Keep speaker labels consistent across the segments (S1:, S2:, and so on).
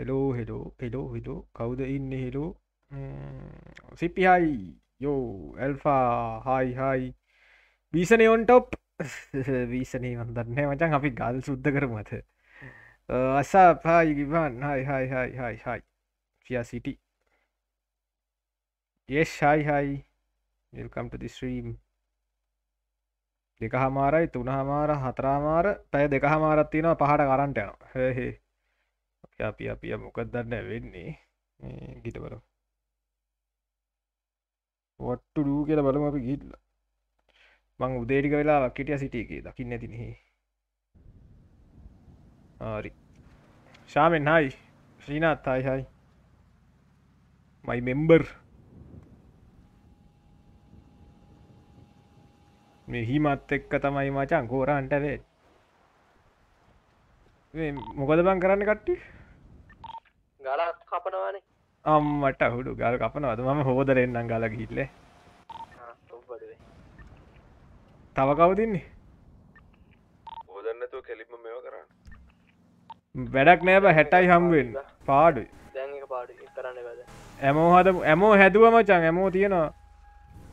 S1: Hello hello hello හිලෝ කවුද ඉන්න? Hello සිපිහයි යෝ ඇල්ෆා හයි හයි වීසනයොන් ටොප් වීසනේ වන්දන්න මචන් අපි ගල් සුද්ධ කරමත අසා පායිගිවන් හයි හයි හයි හයි හයි ෆිය සිටි yes hi hi. Welcome to the stream. දෙක හමාරයි තුන හමාර හතරාමාර පැය දෙක හමාරත් තියෙනවා. පහට කරන්ට යනවා. හහේ අපි අපිය මොකක් දන්න වෙන්නේ. ගිටවල වට්ටු ඩූ කියල බලම අපි ගිල්ල මං උදේටික වෙලා වක්කිටිය සිටියගේ දකින්න ඇතිනෙහි ආරි ශාමෙන් හයි ශ්‍රීනාත් හයි හයි මයි මෙම්බර් මෙහිමත් එක්ක තමයි මචන් කෝරන්ට වේ මොකද බං කරන්න කට්ටි
S2: ගලක් කපනවානේ.
S1: අම්මට හුඩු ගල් කපනවද? මම හෝදරෙන්න්නම් ගල ගිල්ල තව කවතින්නේ
S3: හෝදන්නතුව කෙලිම මෙව කරන්න.
S1: වැඩක් නෑබ හැටයි හම්ුවෙන් පාඩු
S2: දැන් එක පාඩි කරන්න බද
S1: ඇමෝ හද ඇමෝ හැදුව මචන් ඇමෝ තියෙනවා.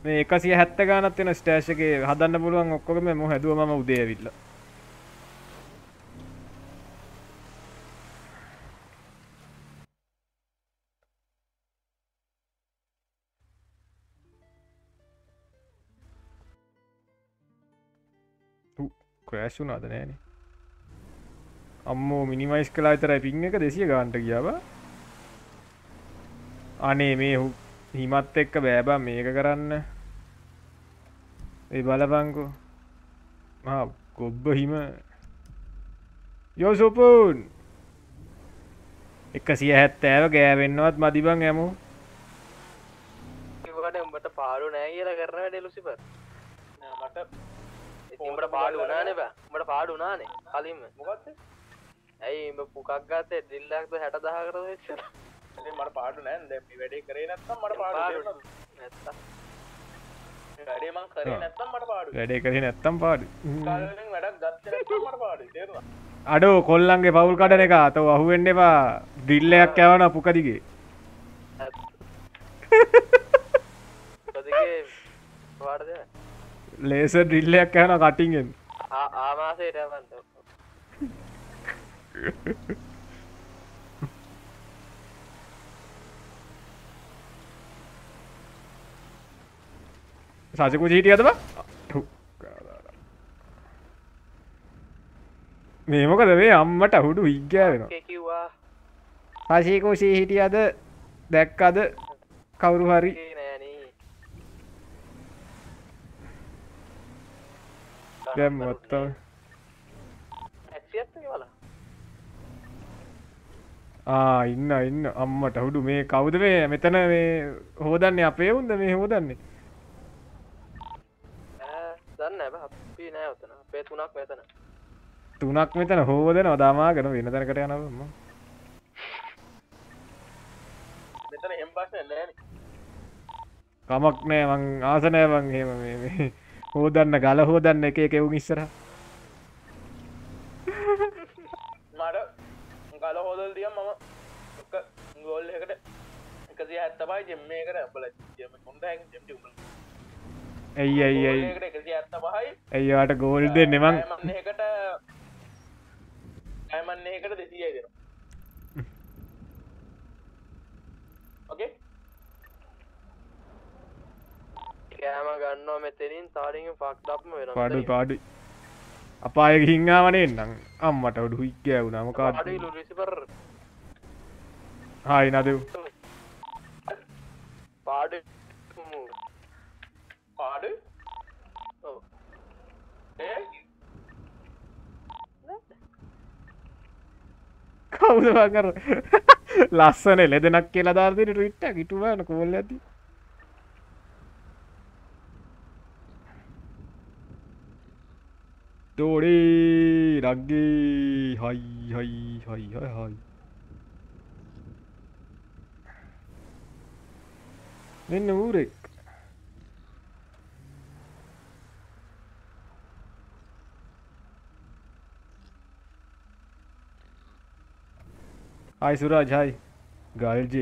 S1: මේ එකසිය හැත්ත ගානත් වෙන ස්ටේෂගේ හදන්න පුළුවන් ඔක්කොම ම හැදුව ම උදේවිල්ල ක්‍රෑශු නද නෑන අම්මෝ මිනිමයිස් කලා විතරයි පින් එක දෙසිය ගාන්ට කියාව අනේ මේ හු හිමත් එක්ක බෑබා මේක කරන්න. ඒ බලපංකු. ගොබ්බ හිම. යෝසුපූන්! එක සිය හැත්තෑව ගෑවෙන්නවත් මදිබං ඇමු
S2: උඹට පාඩු නෑ කියලා කරන ඩෙලුසිප මට ඉතිට පාඩු වනානේ බෑ. මට පාඩු නානේ කලින්ම. මොකත් ඇයි ඉඹ පුකක් ගත්තේ? දිල්ලක්ද හැට දහ කර වෙච්ච
S4: මට පාඩු නෑ. දැ වැඩේ කරේ නැත්තම් මට පාඩු
S2: නැත්ත
S4: වැඩේ මං කරේ නැත්තම් මට පාඩු
S1: වැඩේ කරේ නැත්තම් පාඩු.
S4: කාලෙන් වැඩක් ගත්ත මට පාඩු තේරුවා
S1: අඩෝ කොල්ලන්ගේ පවුල් කඩන එක. අත අහුවෙන්න එපා. ඩිල්ලයක් ඇවන පුකදිගේ ලේස ඩිල්ලයක් ඇන කටින්ගෙන්
S2: බන්ද
S1: සසකු හිටියදම මේමකද වේ අම්මට හුඩු විග්‍යා වෙන
S2: කිව්වා.
S1: සශීකෝෂී හිටියද? දැක්කද? කවුරු හරි
S2: නෑන
S1: දැම් ආ ඉන්න ඉන්න. අම්මට හුඩු මේ කවුද මේ? මෙතන මේ හෝදන්නේ අපේ උන්ද? මේ හෝදන්නේ?
S2: තුනක් මෙතන.
S1: තුනක් මෙතන හෝදන දාමාගෙන වෙන තැනකට
S4: නෑන.
S1: කමක් නෑ. මං ආසනෑවන් හෙම මේ හෝදන්න ගල හෝදන්න එක එකවුන් ඉස්සර
S4: මට ගල හෝදල් දිය මම ගෝල් එකට එකසිය ඇත්තපයි ජෙම්මේකට බල ජෙම්
S1: ඇයි ඇයි ඇයි
S4: එකසි පහයි
S1: ඇයිවාට ගෝල් දෙන්න මං.
S4: එකට ඇමන්න එකට දෙසිය දෙන ඕකේ
S2: කෑම ගන්නවා මෙතනින් තාරින් පක් දක්ම වෙන
S1: පාඩු පාඩු අපාය හිංගාවනේ නම් අම්මට ඔඩු හික්කෑ වුණම කාඩ හායි නදව
S2: පාඩ
S4: පාඩු
S1: කවුදවා කර ලස්සන ලෙදනක් කියලා ධර්තයට ටවිට්ට කිටුවන කෝල්ල ඇති ਤੋੜੇ ਰਾਗੇ ਹਾਈ ਹਾਈ ਹਾਈ ਹਾਈ ਹਾਈ ਮੈਨੂੰ ਰੇ हाय सूरज हाय गाल जी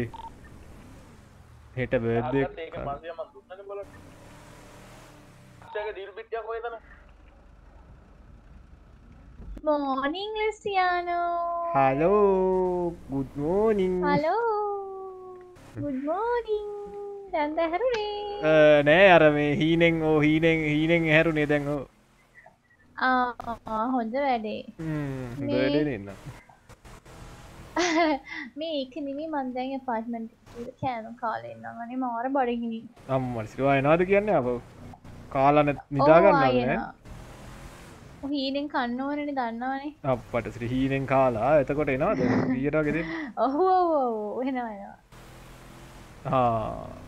S1: हेट
S4: बे देख මන්
S5: ලෙසියානෝ
S1: hello good morning
S5: hello good morning දැන්ද හැරුණේ
S1: නෑ අර මේ හීනෙන් ඕ හීනෙන් හීනෙන් හැරුනේ දැන් ඕ.
S5: ආ හොඳ වැඩේ.
S1: වැඩෙනන්න
S5: මේ ඒක නිමි. මන්දැන් පාර්ට්මන්ට් කෑනු කාලෙන්න්න අනේ මාර බඩගිනි.
S1: අම්මට සිරවා එනාද කියන්න අප කාලන නිදාගන්න
S5: හීනෙන් කන්න ඕනනි දන්නවනේ.
S1: අපට සිරි හීනෙන් කාලා. එතකොට එනාද ඊයටගෙද
S5: ඔහු එහෙනවෙනවා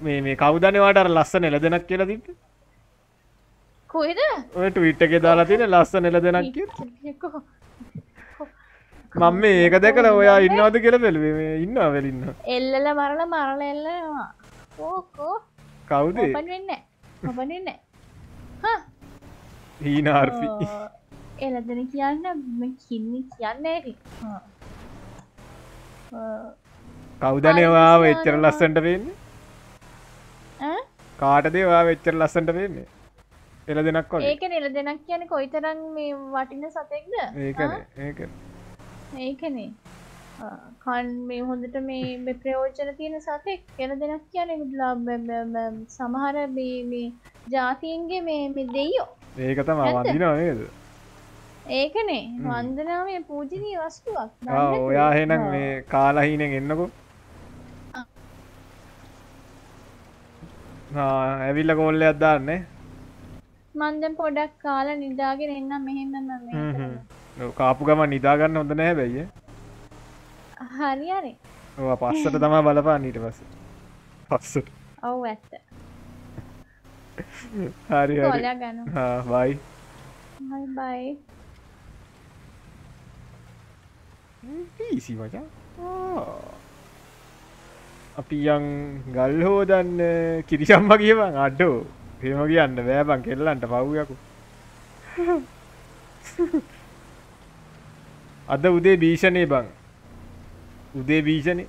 S1: මේ මේ කවදනවාට ලස්ස නෙල දෙනක් කියලා තිබ
S5: කොයිද
S1: ඔට විට්ට එක දාලා තින ලස්ස නෙල දෙනක් මම මේ ඒක දැකල ඔයා ඉන්නවාද කියල බැලුවේ. ඉන්න වෙලින්න
S5: එල්ලල මරල මරල එල්ලනවා. ඕකෝ
S1: කවුදේ?
S5: වෙන්න ඔපන් වෙන්න
S1: හීනාර්පි
S5: එලදෙන කියන්න ම කින්නි කියන්න ඇති
S1: කවුදනවා වෙච්චර ලස්සන්ට වෙන්නේ? කාට දේවා වෙච්චර ලස්සන්ට වෙන්නේ? එල දෙනක්
S5: ඒක නිල දෙනක් කියන කොයිතරන් මේ වටින සතෙක්ද?
S1: ඒකන ඒක
S5: ඒකනේ කන් මේ හොඳට මේ මෙ ප්‍රයෝජන තියෙන සතෙක් කෙන දෙනක් කියන සමහර මේ ජාතියන්ගේ මේ මෙ දෙයෝ
S1: ඒක තම වඳිනවා නේද
S5: ඒකනේ. වන්දනාව මේ පූජනී වස්තුවක්
S1: ඔයා හෙනම් මේ කාලහිනෙන් එන්නකො. ඇවිල්ල කෝල්ල අදදාන්නේ
S5: මන්දම් පොඩක් කාල නිදාගෙන එන්නම් මෙහෙම
S1: කාපු ගම නිදාගන්න හොඳ නෑ බැයිය
S5: හරිරේ
S1: පස්සට තමා බලපා නීට පස පස්සට.
S5: ඔව් ඇත්ත.
S1: හරි හරි. බයි
S5: බයි
S1: ඊසි මචා. අපි යං ගල් හෝදන්න කිරිසම්ම කියවන් අඩ්ඩෝ හෙම කියන්න බෑබන් කෙල්ලන්ට පව්යකු අද උදේ භීෂණය බං. උදේ භීෂණය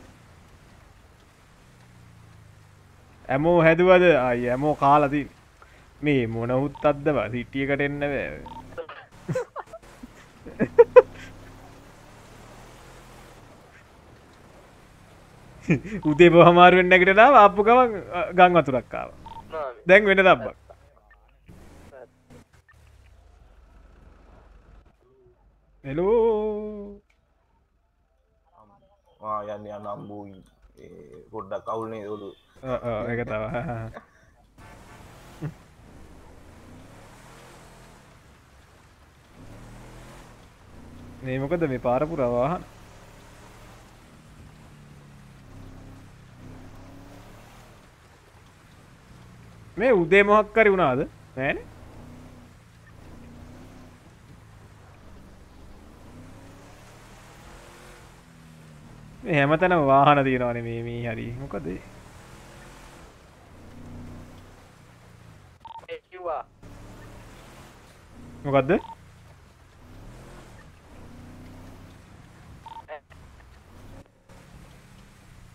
S1: ඇමෝ හැදුවද? අයි ඇමෝ කාලති මේ මොනහුත් අදව සිටියකට එන්න බෑ. උදේ බොහමාරුවෙන් නැගටනාව අපපු ගමන් ගං අතුරක්කාව දැන් වෙන දබ්බක් එලෝ
S6: යන්න යන්න අම්බූයි. පොඩ්ඩක් කවුල්නේ දොලු
S1: එක තව මේමකද මේ පාරපුරවාහන මේ උදේ මොහක්කරි වුණාද? නෑන හැමතැන වාහන තියෙනවාන මේ මේ හරි. මොකදේ මොකක්ද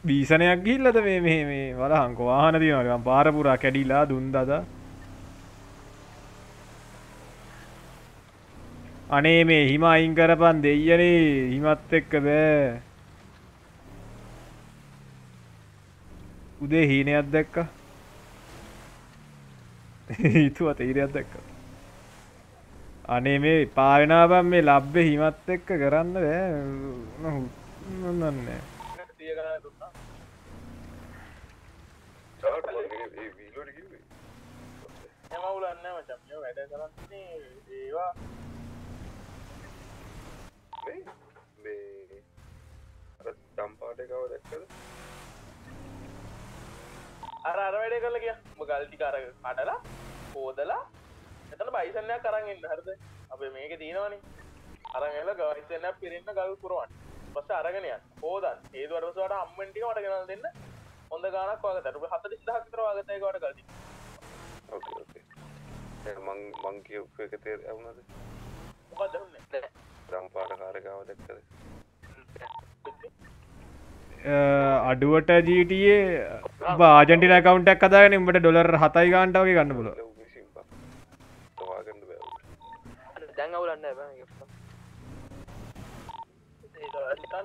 S1: බීසනයක් ගිල්ලද මේ මේ මේ වලහංක වාහන තියනකම් පාරපුරා කැඩිලා දුන්දද? අනේ මේ හිම අයින් කරපන් දෙයනේ හිමත් එක්ක බෑ උදේ හීනයක් දැක්ක. හිතුව තීරයක් දැක්ක. අනේ මේ පාවෙනාබන් මේ ලබ්බෙ හිමත් එක්ක කරන්න බෑ. නන්නේ
S4: තිය කරන්න දුන්නා
S3: චාට මගේ ඒ වීලෝට කිවේ
S4: එමවුලන්න මචම්ය වැඩ කරන්නේ ඒවා.
S3: මේ මේ අර දම්පාටකව දැක්කද?
S4: අර අර වැඩේ කරල කිය ගල්ටි කර අඩලා හෝදලා එතන බයිසනයක් කරන්න එන්න හරද? අප මේක තියෙනවනි. අරගල ගවයිසන්න පිරෙන්න්න ගල් පුරුවන් පස්ස අරගෙනය හෝදන් ඒදුවටසට අම්මටික මට ගෙනල් දෙන්න. හොඳ ගානක් වග තරු හත දහතර වගතයකට ගල්ටි
S3: ඕකේ ඕකේ මං මං කියපු එක තේර ඇවුනද
S4: මොකක්දන්න
S3: දම්පාට කාරකාව දැක්කද?
S1: අඩුවට ජීටයේ ආජටින කවන්ටක් කදාගෙන උඹට ඩොලර් හතයි ගාන්ට වගේ ගන්න පුල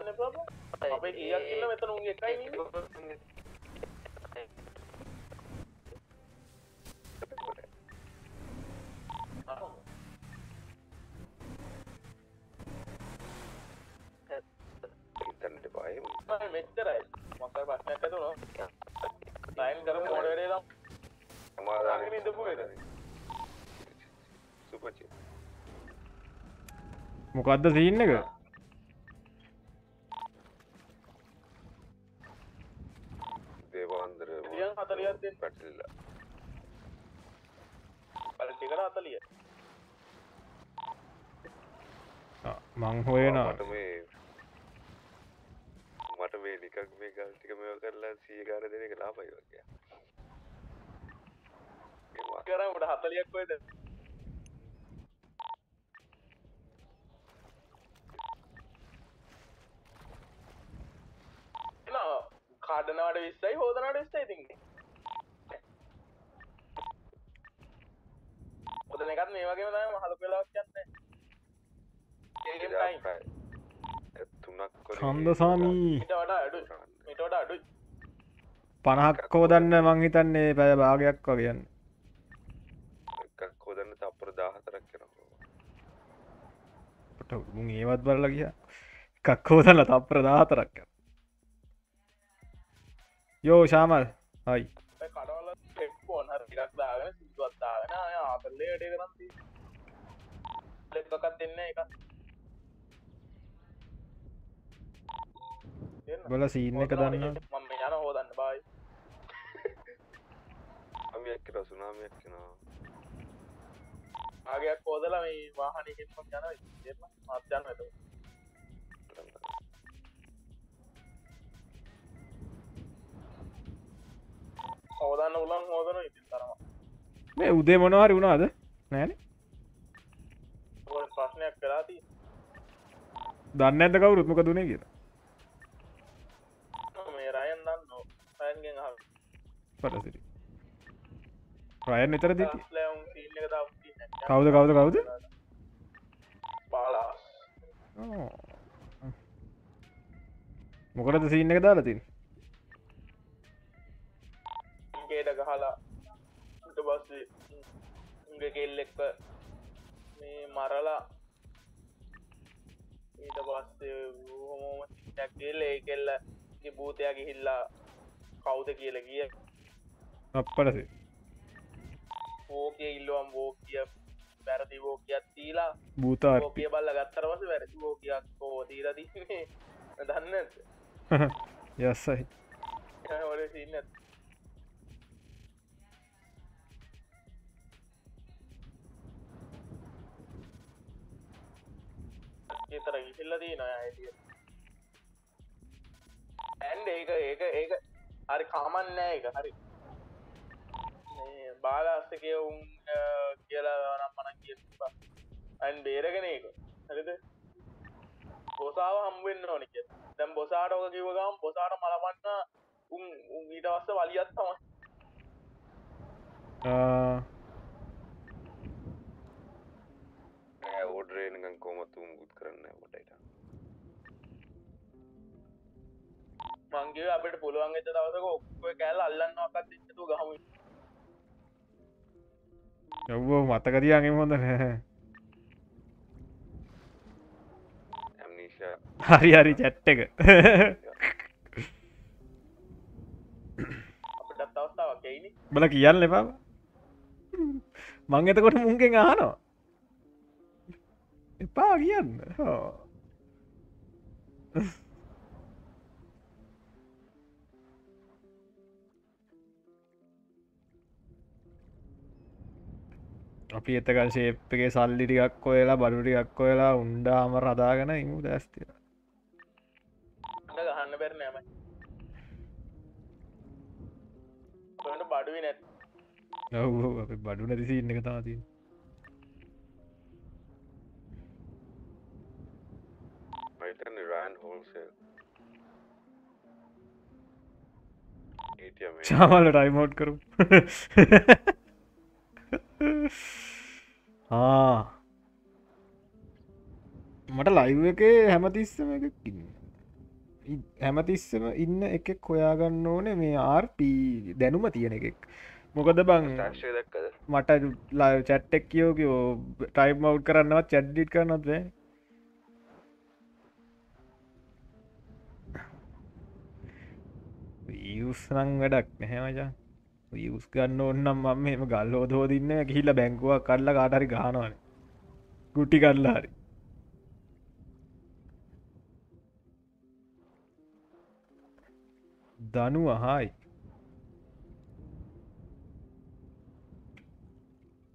S4: එපා අපේ කීයක් ඉන්න මෙතන උන්ගේ එකයි
S3: පායම
S4: මම මෙච්චරයි මසයි ප්‍රශ්නයක් ඇතුණා ලයින් කරමු මොඩ වැඩේ නම්
S3: සමාධාන
S4: ඉඳපු එක.
S3: සුපචි
S1: මොකක්ද සීන්න එක
S3: දේවාන්දර
S4: ලියන් 40ක් දෙන්න.
S3: පැටලිලා
S4: බල ටිකට 40
S1: මං හොයනවා
S3: මට මේ මට මේ නිකක් මේ ගල්ටික මෙව කරලා සියකාර දෙන එක ලාබයි වගේ.
S4: කරා උඩ 40ක් කොයිද එනවා. කාඩනවට විස්සයි හෝදනට විස්සයි තින්නේ ඔතන එකත් මේ වගේ තම හලු වෙලාක් යන්න අඩුයි
S1: පණහක් කෝදන්න මං හිතන්නේ පැය භාගයක් වගේන්න
S3: එකක් හෝදන්න තප්පර දාහතරක් කෙනවා
S1: මුන් ඒවත් බරල කිය එකක් කෝදන්න තප්‍ර දාතරක් යෝ ශාමල් හයි
S4: කඩවල එක්කෝන් හර ටිකක් දාගෙන සිදුවත් දාගෙන අය ආතල්ලේ වැඩේ කරන් ලෙක්කකත් දෙන්න එක
S1: බල සීන්න එක දන්න
S4: මම යන හෝදන්න බයි
S3: අමියක් කෙන සුනාමයක් කෙනවා
S4: ආගයක් හෝදල මේ වාහනකින් යන දෙන්න. මාත්‍යන්න ඇත හෝදන්න උලන් හෝදන ඉතින් තරම
S1: මේ උදේ මොනවාරි වුණාද? නෑන
S4: ප්‍රශ්නයක් කලාති
S1: දන්න ඇත කවුරුත්මක දුනේ කියලා පටසිරි
S4: ලැවුම් සිීන්න එක
S1: කවුද කවුද කවුද? මොකටද සීන්න එක දාලා තින්
S4: ගේට ගහලා ට බස්සේ උගේ කෙල් එක්ක මේ මරලා ඊට පස්සේ ැක්කෙල්ල ඒ කෙල්ල භූතයක් ගිහිල්ලා කවුද කියල කිය
S1: අපපටසේ
S4: ඕකය ඉල්ලුවම් බෝ කිය පැරදි බෝ කියත් තීලා
S1: භූතා
S4: ඕකය බල්ල ගත්තරවස වැරදි බෝ කියක් කෝ තීර තින්නේ දන්න
S1: යස්සයි
S4: ඔඩ සින්න ඒතර ගිසිල්ල දී නොය ඇතිය ඇන්ඩ ඒක ඒක ඒක හරි කාමන්නෑ එක හරි බාලාස්තකය උන් කියලා නම් මන කිය අන් බේරගෙන එක හරිද? බොසාාව හම්බෙන්න්න ඕනික දැම් බොසාට ඕක කිවගම් බොසාට මලවන්න උන් උන් ඊට වස්ස වලියත් තමයි.
S3: ඕඩරේනකන් කොමතු මුත් කරන්න මටයිට
S4: මංගේ අපට පුළුවන් එත දවසක ඔක්කො කෑල් අල්ලන්න අකත් ඉතු ගහම
S1: යව්වෝ මතකතියන්ගේ හොඳ නැහැ.
S3: ඇම්නිෂා.
S1: හරි හරි චැට්ට එක. බල කියන්න එපා. මං එතකොට මුන්ගෙන් අහනවා. එපා කියන්න. හෝ. අපි එතකල් ශේප්පගේ සල්ලි ටිකක් ඔයලා බඩුටිකක් ඔයලා උන්ඩාම රදාගෙන ඉමු දැස්තිය.
S4: ගහන්න බැරනෑම බඩුවි නැත්
S1: ඔව අප බඩු නැතිසි ඉන්න එක තාති චාමල ටයිමෝට් කරු මට ලයිව් එක හැමතිස්සම එකක් ඉන්න. ඉ- හැමතිස්සම ඉන්න එකෙක් හොයාගන්න ඕනේ මේ ආර්ප දැනුම තියෙන එකෙක්. මොකද බං මට ලයි චැට්ටෙක් කියෝකෝ ටයිම් මව් කරන්නවත් චැඩ්ඩිට් කරනත් බෑ වියස්නං වැඩක් නැහැමචා වියස් ගන්න ඔන්නම් මම මෙම ගල් හෝදෝදින්න ගිහිල්ල බැංකුවක් කල්ල කාටරි ගානවන ගුටි කල්ලා හරි. දනු අහයි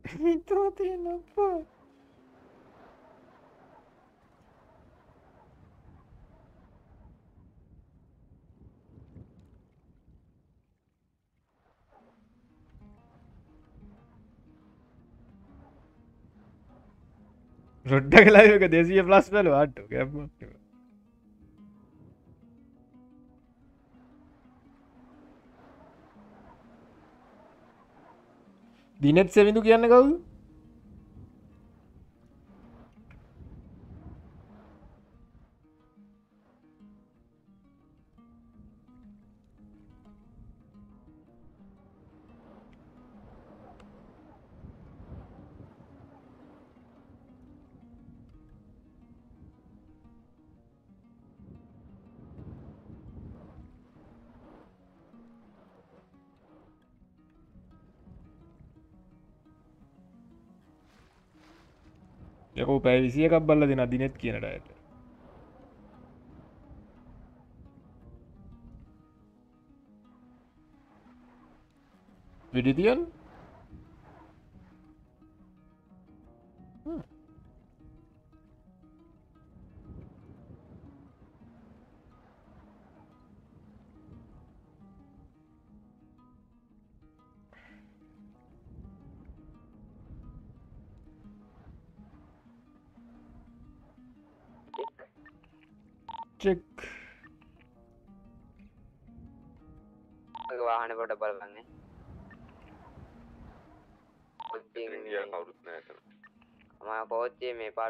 S1: හිතෝ තියෙනපා රොඩ්ඩ කලායක දෙසිය ප්ලස් වල වාට ගැම දිනෙත් සෙවිඳු කියන්න කවු යකෝ පැයි විසිය එකක් බල්ල දෙන දිනෙත් කියනට ඇයට. විඩිතියන්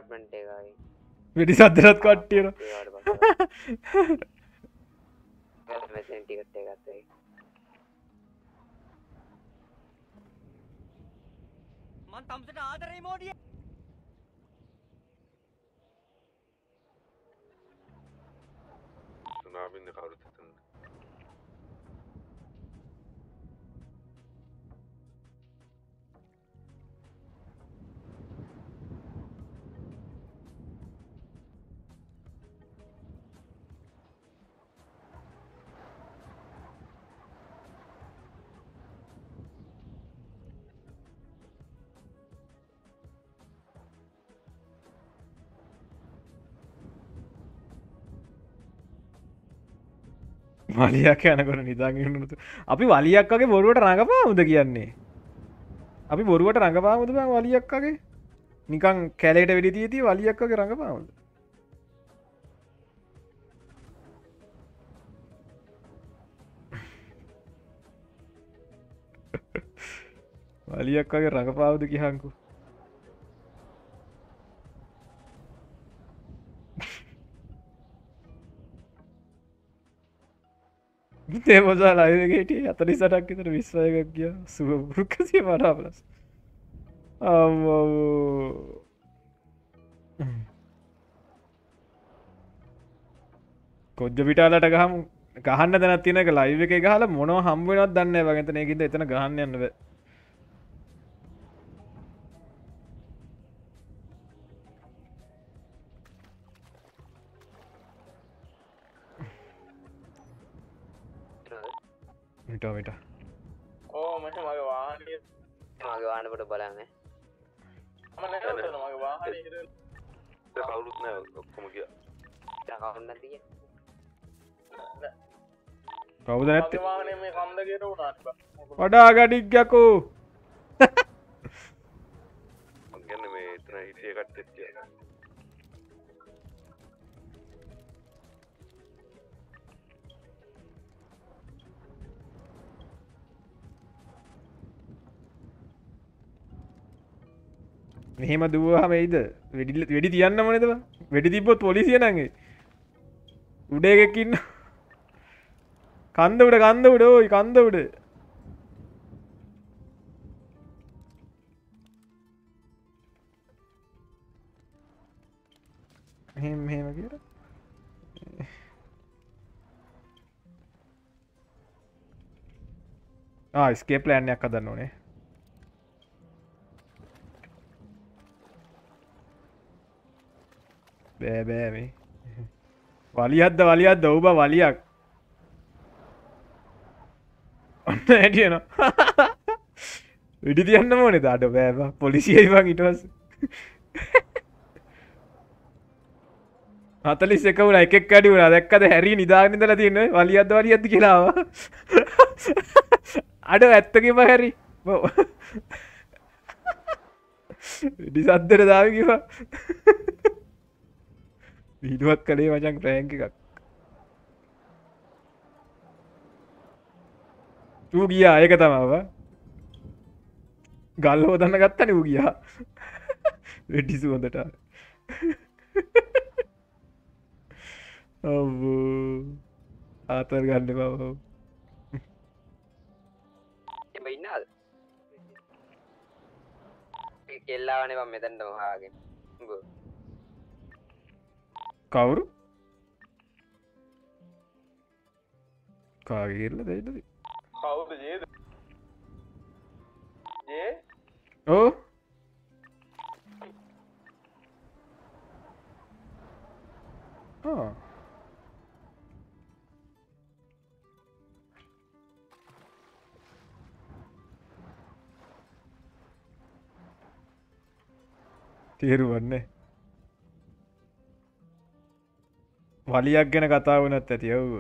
S7: කෝච්චියේ මේ පාර්ට්මන්ට් එකයි.
S1: විඩි සද්දරත් කට්ටියන
S7: මෙතෙන් ටිකට් එක ගත්තා.
S3: සුනාමින්ද කවුරුත් එතන
S1: වලියක් යනකොට නිදාගන්නතු අපි වලියක් වගේ බොරුවට රඟපාමුද කියන්නේ? අපි බොරුවට රඟපාමුද බං වලියක් වගේ? නිකං කැලේට වෙඩි තියති වලියක් වගේ රඟපාමුද? වලියක් වගේ රඟපාවද කිහන්කු තේමසා ලයිගට අතරි සටක් තර විශ්වයකක් කිය සුව පුරුක්කසිය පරාපලස් කොද්ජ පිටාලට ගහම. ගහන්න තැන තියනක ලයිව එක ගහල මොනව හම්බුවනත් දන්න වගතන එකද එතන ගහන්න යන්නව මිටමිට
S4: ඕ මෙහ මගේ වාහනය
S7: මගේ වාහන පොට බලන්න.
S4: වාහන
S3: කවුරුත් නෑ ඔක්කොම කිය
S7: කවන්න තිය
S1: කවුද
S4: වුණාට
S1: වඩා ගඩික්ගකෝ
S3: ගන්න මේ හිටිය කට්ටෙත්ය
S1: මෙහෙම දුවහමයිද වැඩි වැඩි තියන්න මොනද වැඩි තිබොත් පොලිසිය නගේ උඩ එකකින්න කන්ද උඩ කන්ද උඩ ඕයි කන්ද උඩ. මෙහෙම මෙහෙම කියලා. ස්කේ ප්ලෑන්යක් අදන්න ඕනේ. බෑ බෑ මේ. වලියද්ද වලියත් ඔවුබ වලියක්. ඔන්න හැටියන විඩි තියන්න ඕනෙ දාට බෑබ පොලිසියයිවන් ඉටවස් හතලිස් එක වුණ. එකක් අඩි වුණ. දැක්කද හැරි නිදාගනිදල තියන්න වලියද්ද වලියද කියලාව අඩ ඇත්තකිම හැරි. විඩි සද්දර දාවිකිවා වීඩුවත් කළේ වචන් ප්‍රෑංක එකක්. ඌ ගියා. ඒක තමාව ගල් හෝදන්න ගත්තන වූ ගියා. වෙඩිසු හොඳට. ආතර ගන්න බව
S7: එම ඉන්නාද කෙල්ලාවනේ බම් මෙතැන්ට මහාගෙන උඹ
S1: කවුරු? කාගේල්ල දෙයිද?
S4: කවුද ජේද? ජේ?
S1: ඕ ආ. තේරුවන්නේ වලියක් ගැන කතා වනත් ඇති ඔව්.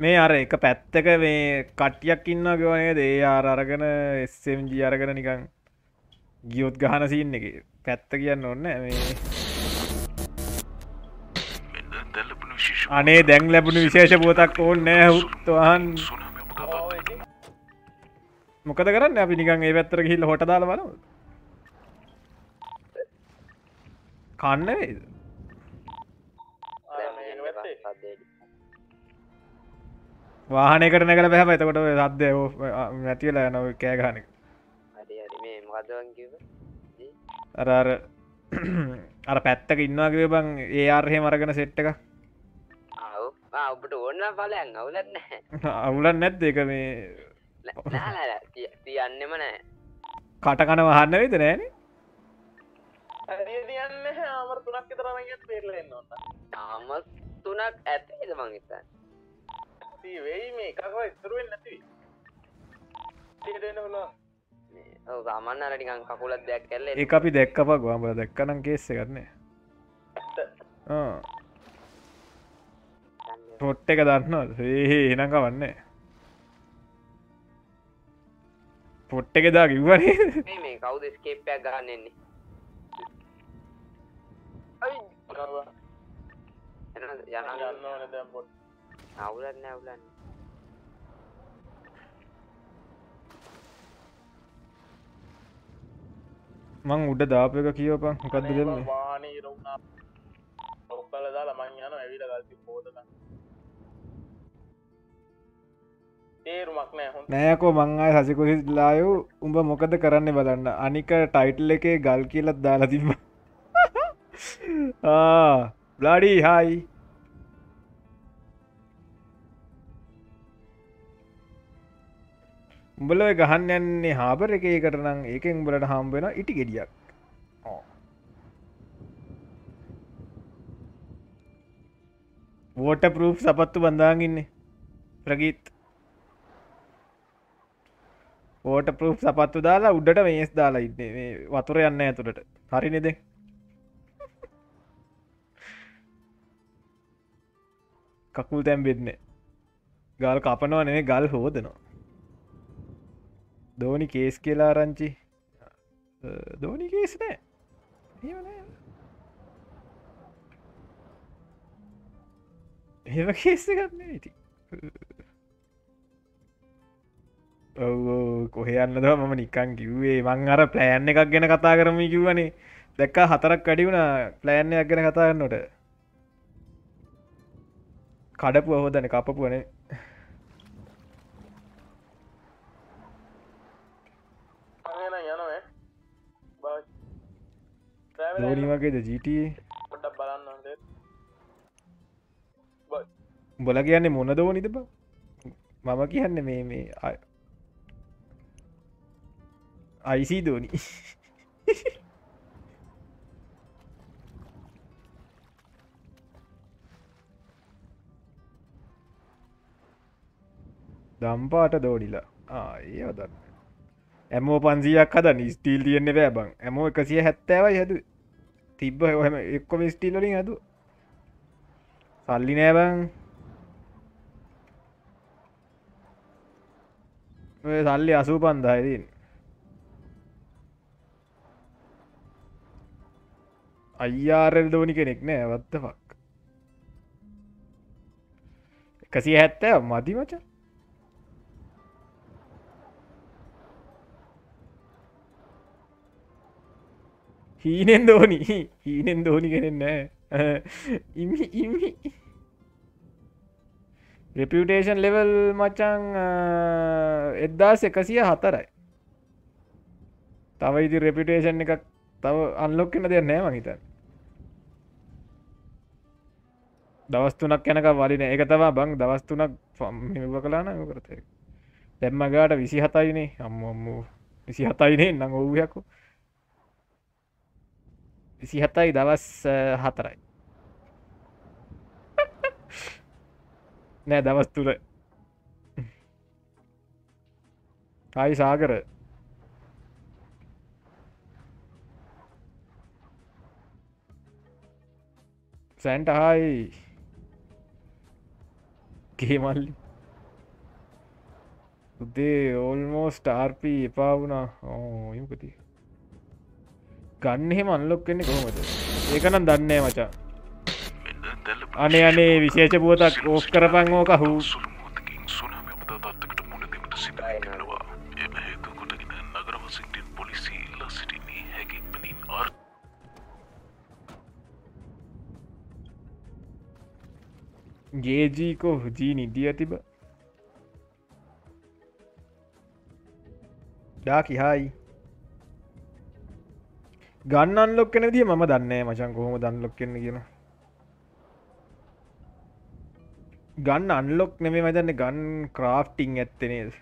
S1: මේ අර එක පැත්තක මේ කට්ටියක් ඉන්න ගවනේ දේ ආර අරගෙන එස්සම්ජී අරගෙන නිකං ගියොත් ගහන සින්න එක. පැත්ත කියන්න ඔන්න මේ. අනේ දැන් ලැබුණු විශේෂ පුවතක් ඕන්න හුත්තුවන් මොකද කරන්න? අපි නිකන් ඒ පැත්තර ගිහිල්ල හොට දාල බලව කන්න වේද වාහනයකට නැකල පැහ එතකොට සද්‍ය නැතිවල යනව කෑගානක
S7: කිව
S1: අර පැත්තක ඉන්නවාගේ බං ඒ ආර්හය මරගෙන සෙට්ට එක
S7: ඔබට ඕන්න පලයන් අවුලත් නෑ
S1: අවුලන් නැත් එක මේ
S7: තියන්නෙම නෑ.
S1: කටකන වහන්න වෙද නෑන
S4: ආමර තුනක් තරමගත් පේරලෙන්න
S7: තාම තුනක් ඇතේද මංගිතන්
S4: වෙයි මේ එකක ඉතුරුවෙන් නැති.
S7: සාමන්න අරටිකන් කකුලත් දෙයක් කැල්ල
S1: ඒ අපි දැක්කපක් ගම්බල දැක්කනම් කේස්ස කරන්නේ පොට්ට එක දන්න ඒ එනක වන්නේ පොට්ට එක දා කිව්වනේ.
S7: මේ කවුද ස්කේප්පයක් ගන්නන්නේ අවුලන්න අවුලන්න.
S1: මං උඩ දාපක කියවපන්. මොකක්ද දෙන්නේ?
S4: වානී රුණා ඔක්කල දාලා මං යන ඇවිල ගල්ති පෝදක
S1: නෑකෝ මංආය සසිකුසිලායු උඹ මොකද කරන්න බලන්න. අනික ටයිටල් එකේ ගල් කියලත් දාලා තිබ බ්ලාඩී හයි උඹල ඔය ගහන්න යන්නේ හාබර එක කරනම් ඒකෙන් උඹලට හම්බෙන ඉටි ගෙඩියක්. වෝට පරූ් සපත්තු බඳාගන්නේ ප්‍රගීත් ඕට පරූ් සපත්තු දාලා උඩට මේස් දාලා ඉන්න වතුර යන්න ඇතුළට හරි නෙද කකුල් තැම් වෙන්න ගල් කපනවා නෙේ ගල් හෝදනවා දෝනි කේස් කියලා රංචි දෝනි කේස් නෑ එහෙම නෑ. එහෙම කේස්ස ගන්න ඉති ඔව කොහයන්නද මම නිකන් කිව්වේ මං අර ප්ලෑන් එකක් ගැන කතා කරම කිව්වනේ. දැක්ක හතරක් වැඩි වුණ ප්ලෑන්යක් ගැන කතාගන්නට කඩපු හෝදන කපපුුවනේ වගේද ජීට
S4: බලන්න
S1: බොල කියන්නේ මොන දෝනිද බ? මම කියන්න මේ මේ අයිසී දෝනි දම්පාට දෝනිලා ඒ දන්න ඇමෝ පන්සියක් හද නිස්ටීල් තියෙන්නේ බෑබං ඇමෝ එකසිය හැත්තෑවයි හැද තිබ්බ හම එක්කොම ස්ටිල්ලින් ඇතු සල්ලි නෑබං ඔය සල්ලි අසූ පන්දායතින් අයියාරල් දෝනි කෙනෙක් නෑ වත්ත පක් එකසිය හැත්තෑ මදි මච හීනෙන් දෝනි හීනෙන් දෝනි කෙනෙක් නෑ. ඉමි ඉමි. රෙපියුටේෂන් ලෙවල් මචං එද්දාස් එකසිය හතරයි තව ඉති රෙපිටේෂන් එකක් තව අන්ලොක්කෙන දෙයක් නෑ මහිතන් දවස්තුනක් යැනක වලින ඒක තවා බං දවස්තුනක් මෙව කලාන කරතය දැම්මගාට විසි හතයිනේ අම්ම අම්මූ. විසි හතයිනේ නං ඔව්යකු විසි හතයි දවස් අ, හතරයි. නෑ දවස් තුර හයි සාකර සැන්ට හයි ගේමල්ලි. උදේ ඕල්මෝස්ට ආර්පී එපා වුණා. ඕයමකති ගන්න එහෙම අන්ලොක් වෙන්නේ කොහොමද? ඒකනම් දන්නේ මචා. අනේ අනේ විශේෂ පුවතක් ඕස් කරපං ඕක හූ ගේජීකෝ ජී නිදිය තිබ ඩාකි හායි ගන්න අන්ලොක් කෙන දිය මම දන්නේ මචන් කොහොම දන්ලොක් කෙන්න කියන ගන්න අන්ලොක් නෙමේ මතන්න ගන් ක්‍රාෆ්ටිං ඇත්තනේද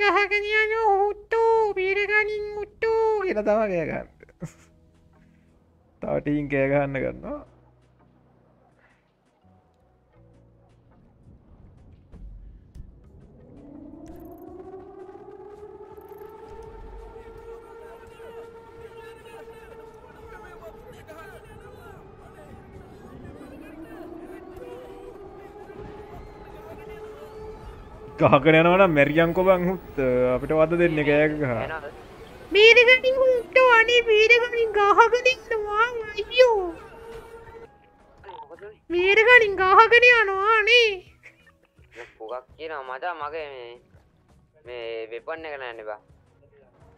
S1: ගහකනියන උත්තෝ පීරගනින් උත්තෝ කියෙන තම කෑගන්න තවටීන් කෑගන්න ගන්නවා. ගහකන යනවන මැරියංකො බං හුත් අපිට වද දෙන්න කෑගහ බීරගනින් හුට අනේ බීරගනින් ගහකදින්නවා අයියෝ. බීරගනින් ගහගෙන යනවානේ
S7: පුගක් කියන මචා මගේ මේ මේ වෙපන්න එක නන්න බා.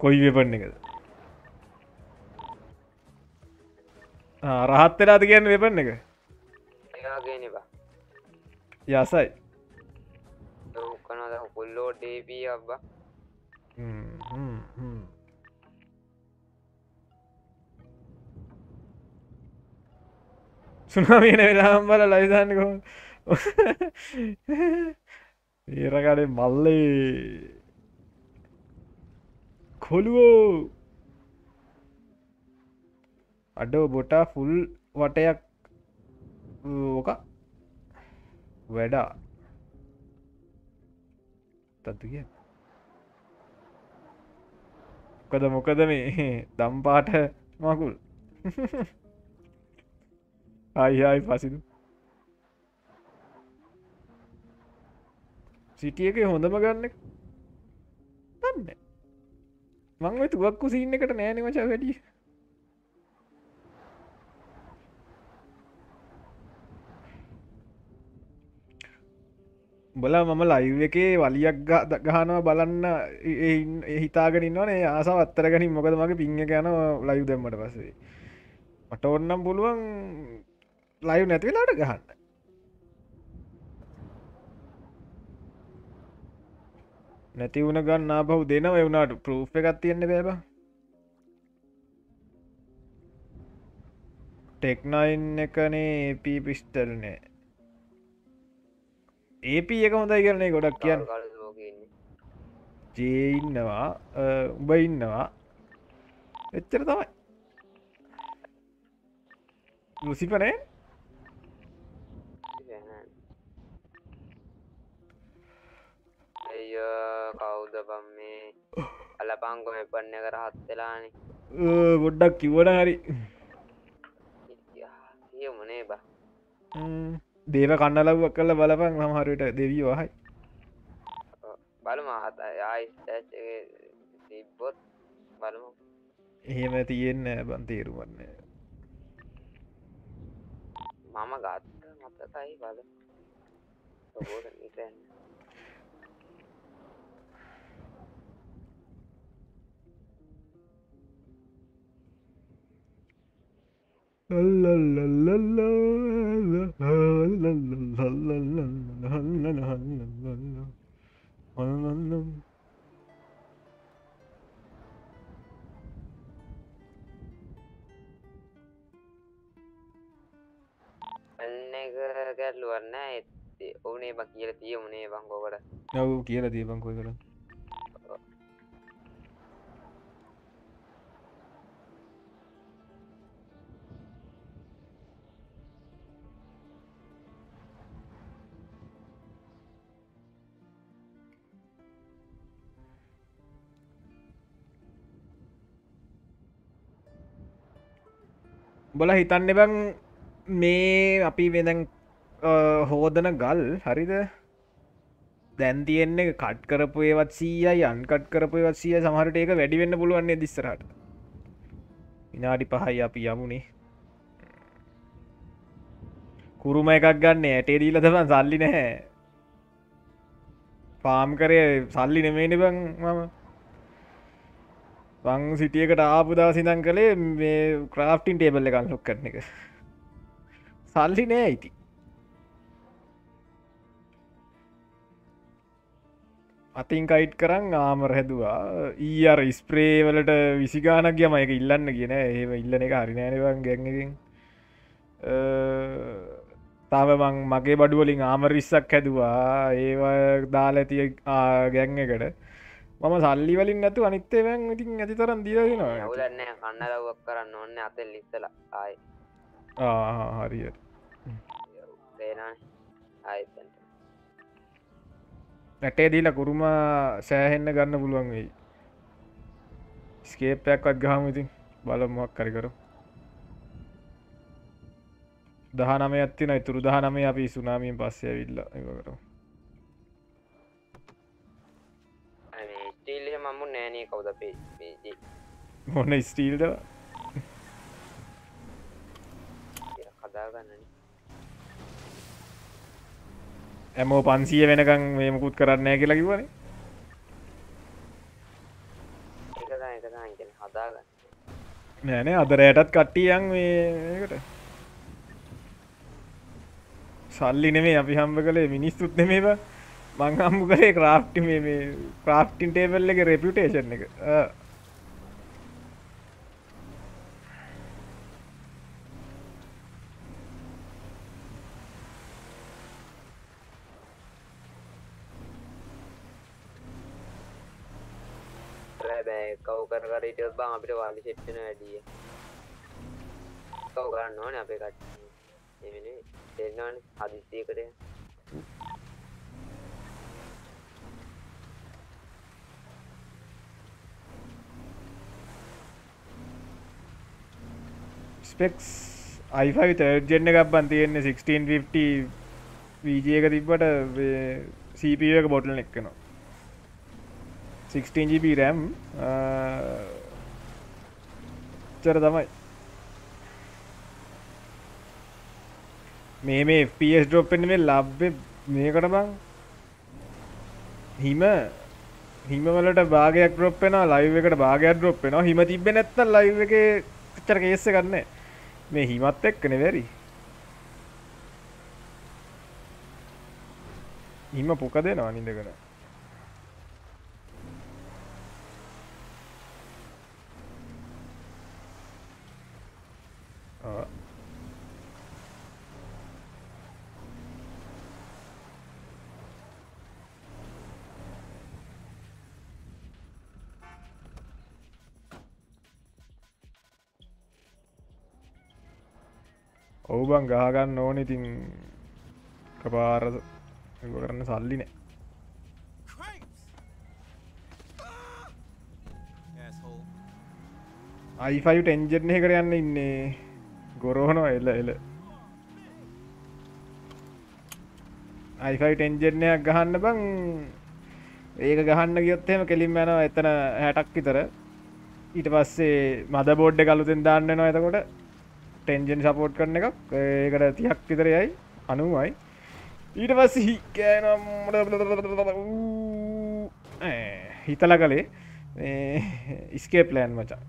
S1: කොයි වෙපන්න එකද? රහත්තලාද කියන්න වෙපන්න එක? යසයි
S7: කනද පුල්ලෝ ඩේපී අබ්බා.
S1: හ්ම්, හ්ම්, හ්ම්. සුනාමීන වෙලාම් බල ලයිසන්නකො ඒරකඩේ මල්ලේ. කොළුවෝ. අඩෝ බොටා ෆුල් වටයක් ඕක? වැඩා. තත්තු කිය මොකද මොකද මේ දම්පාට මකුල්. අයිහයි පසිදු සිටියක හොඳම ගන්න දන්න. මං තුවක්කු සින්න එකට නෑන මචා වැඩිය. බල මම ලයිව් එකේ වලියක් ග- ගහනවා බලන්න ඒ- ඒ ඉන්න- ඒ හිතාගෙනන්නවනේ ආසාව අත්තර ගනින්. මොකද මගේ පිංහ යන ලයිව් දෙම්මට පසේ මට ඔන්නම් පුළුවන් ලයිව් නැතිවෙලාට ගහන්න. නැති වුණ ගන්න බහු දෙනව. එවුණට ප්‍රූ් එකත් තියෙන්න බෑබ ටෙක්නයින් එකනේ පී පිස්ටල්නේ ඒප එක හොඳයි කරනේ ගොඩක් කියන්න.
S7: කාල ලෝකන්නේ
S1: ජේ ඉන්නවා. අ, උඹ ඉන්නවා. එච්චර තමයි. ලුසිපනේ
S7: කවුද පම් මේ අලපංකොම පන්න කර හත්වෙලානේ
S1: ගොඩ්ඩක් කිව්වන හරි.
S7: කිය මොනේ බා.
S1: දේව කන්නලව්වක් කල බලපන් සමහරයට දෙවී වහයි.
S7: බලම ආයිස්ටච් තිබ්බොත් බලමු.
S1: එහෙම තියෙන්න බන් තේරුවන්න
S7: මම ගත්ත මතකයි බල ඔබෝට නිතන්න අන්න එක ගැටලුවන්න ඇත්තේ ඕනේ බ කියල තිය මුණේ බංකෝකට
S1: නව කියල දීපංකොය කර බොල හිතන්න බං මේ අපි වෙදැන් හෝදන ගල් හරිද? දැන් තියෙන්නේ කට් කරපු ඒවත් සීයයි අන්කට් කරපු ඒවත් සිය සමහට ඒක වැඩි වෙන්න පුළුවන්නේ දිස්සරට විනාඩි පහයි අපි යමුණේ කුරුම එකක් ගන්න ඇටේ දීල තමන් සල්ලි නැහැ. පාම් කරය සල්ලි නෙමේනි බං මම. වං සිටියකට ආපුදා සිදන් කළේ මේ ක්‍රාෆ්ටින් ටේබල් එකක් ලොක් කරන එක. සල්ලි නෑ ඉති අතින් කයිට් කරන්න ආමර හැදවා. ඊර් ස්ප්‍රේවලට විසිගානක් යම එක ඉල්ලන්න කියන ඒම ඉල්ලන එක හරිනෑනවන් ගැඟකින් තාම මං මගේ බඩුවලින් ආමරිස්සක් හැදවා. ඒවා දාලඇතිය ගැං එකට. මම සල්ලි වලින් නැතු අනිත්තේවැන් ඉතින් ඇති තරන් දීරෙනවා
S7: යවුලන්න කන්න ලවක් කරන්න ඔන්න අතෙල් ලිස්සල ආයි.
S1: හරිය නැටේ දීල කුරුම සෑහෙන්න ගන්න පුළුවන් වෙයි. ස්කේපයක්වත් ගහම ඉතින්. බලමක් කරිකරු දහනම ඇත්තින ඉතුරු දහනමේ අපි සුනාමියෙන් පස්සේ විල්ල කරු
S7: ස්ටීල්හ මම්මු නෑනය කවුද පේ
S1: මොන්න ස්ටීල්ද?
S7: කදාගන්නන
S1: ඇමෝ පන්සිය වෙනකං මේමකුත් කරන්න කියලා කිවනේ නෑනේ අදරයටත් කට්ටියන් මේකට. සල්ලි නෙමේ අපි හම්බ කළේ මිනිස්සුත් නෙමේව මං හම්බු කළේ ක්‍රාෆ්ටි මේ ක්‍රාෆ්ටින් ටේබල් එක රෙපියුටේෂන් එක. ආ.
S7: බෑ කව් කර කර ඉටත් බං අපිට වාලි සෙට්ටන වැඩිය. කව් කරන්න ඕන අපේ කට එමන දෙන්නවන හදිස්සියකට.
S1: ස්පෙක්ස් අයිෆයි තර්ජෙන්න්න එකක් බන් තියෙන්නේ 1650 වීජය එක තිබ්බට සප එක බොටල් එක්කනවා 16GB රැම් චර තමයි. මේ මේ FPS ඩොප් එන්න මේ ලබ්බ මේකට බං. හිම හිමවලට භාගයක් ඩ්‍රොප්පෙන ලයිව එකට භාගයක් ඩ්‍රොප්පෙන හිම තිබ නැත්ත ලයිව එක චර කේස්ස ගන්න මේ හිමත් එක්කන වැරි හිම පොක දෙනවා නිදකන ඔවු බං ගහගන්න ඕන ඉතින් කපාර කරන්න සල්ලි නෑ. අයිෆයිට එන්ජෙර්නය කර යන්න ඉන්නේ. ගොරෝහනෝ එල්ල එල. අයිෆයිට එන්ජෙර්නයක් ගහන්න බං. ඒක ගහන්න ගියොත්තෙම කෙලින් යනවා එතන හැටක් විතර. ඊට පස්සේ මද බෝඩ්ඩ කලුතෙන් දාන්න නවා එතකොට. ටෙන්ජන් සපෝට් කරන එකක්. ඒකට තියක් විතරයයි අනුවයි. ඊට පස්ස හිකෑනම් හිතල කළේ. ඉස්කේ ප්ලෑන් මචා.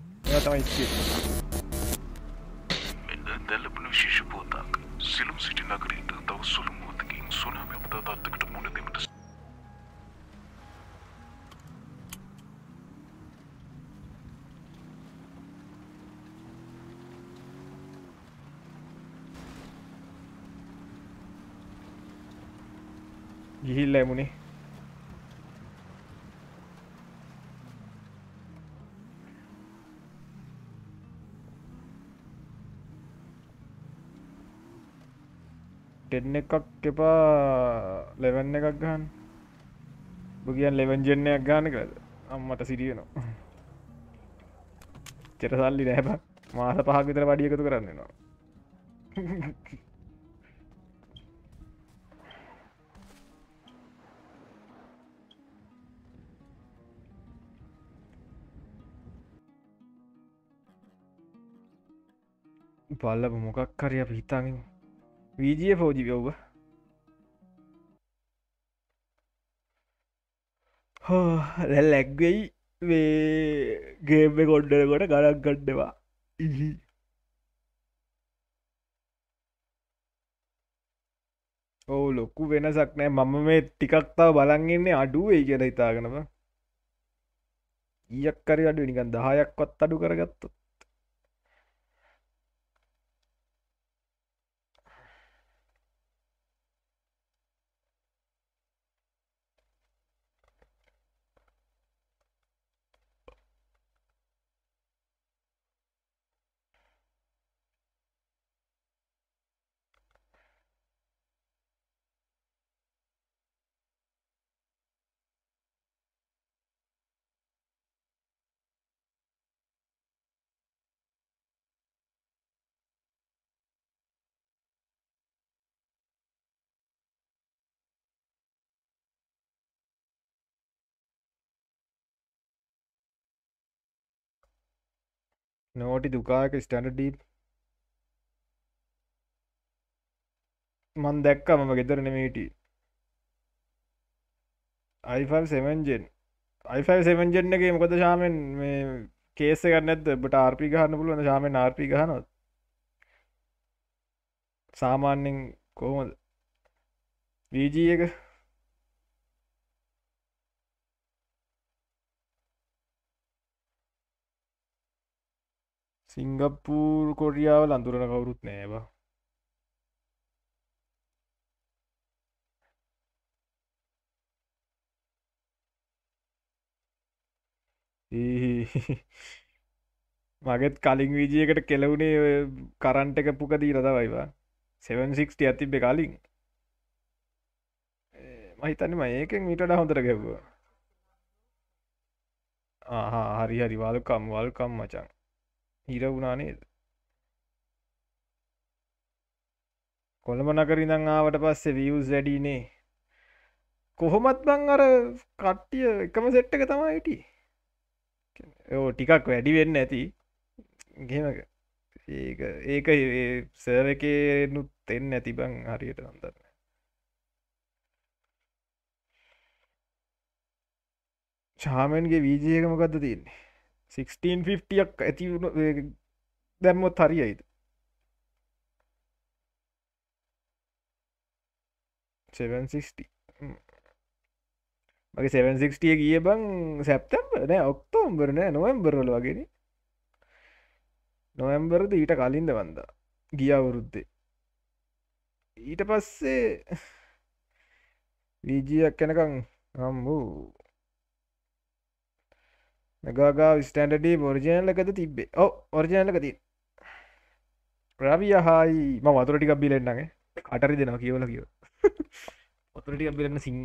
S1: තම ඉස්කේ ගිහිල්ල එමුණේ ටෙන්න එකක් එපා ලෙවන්න එකක් ගහන් බුගියන් ලෙවන්ජෙන්නයක් ගාන කරද අම්මට සිරියනවා චෙරසල්ලි නෑබ මාස පහක් විතර වඩිය එකතු කරන්නවා පල්ලප මොකක් කරය අප හිතාගෙන වීජිය පෝජි ඔව්ව හෝ ලැක්වෙයි ගේම කොඩ්ඩරකොට ගඩක් ගඩ්ඩවා ඉහි. ඕ ලොක්කු වෙනසක් නෑ. මම මේ ටිකක්තාව බලන්ගන්නේ අඩුව ඒ කියල හිතාගෙනව ඊයක්කරි අඩු නිකන් දහයක්වත් අඩු කරගත්තු නෝටි දුකාක ස්ටන්ඩ ඩීප්. මන් දැක්ක මම ගෙදර නෙමේට iෆසෙන්ජෙන් iෆසෙන්ජෙන් එක මොකද ශාමෙන් මේ කේස ගන්නත් බට ආර්පි ගහන්න පුළුවන් ශාමෙන් ආර්පි ගහනොත් සාමාන්‍යෙන් කොහොමද? වීජී එක සිංගප්පූර් කොරියාව ලඳුරන කවුරුත් නෑවා. මගෙත් කලින් විජියකට කෙලවුණේ කරන්ට එක පුකදී රදවයිවා 760 ඇතිබෙ කලින්. මහිතන්නම ඒකෙන් මිටට හොඳර ගැව්වා හරි හරි. වල්කම් වල්කම් මචන් හිර වුණා නේද? කොළඹ නකරිඳං ආවට පස්සේ වියස් වැඩීනේ. කොහොමත් බං අර කට්ටිය එකම සෙට්ට එක තමා හිටි ඕ ටිකක් වැඩි වෙන්න ඇති. ගෙම ඒක ඒක සර්ව එකනුත් එන්න ඇති බං හරියට අන්දන්න චාමන්ගේ වීජයක මොකක්ද තියන්නේ? 1650ක් ඇති වුණ දැම්මොත් හරියයිද? 760 මගේ 760 ගිය බං සැප්තම් නෑ ඔක්තෝම්බර නෑ නොවම්බරල වගෙන නොවම්බරද ඊට කලින්ද වන්දා. ගියවුරුද්දේ ඊට පස්සේ වීජයක් කැනකං හම් වූ නගාගා ස්ටන්ඩඩී බොර්ජනල එකද තිබ්බේ? ඔ ඔර්ජනලක ති රවිය හායි ම වතුරටිකක් බිලෙන්න්නගේ කටරි දෙනවා කියවල කියව වතුරටිකක් බිලන්න සිංහ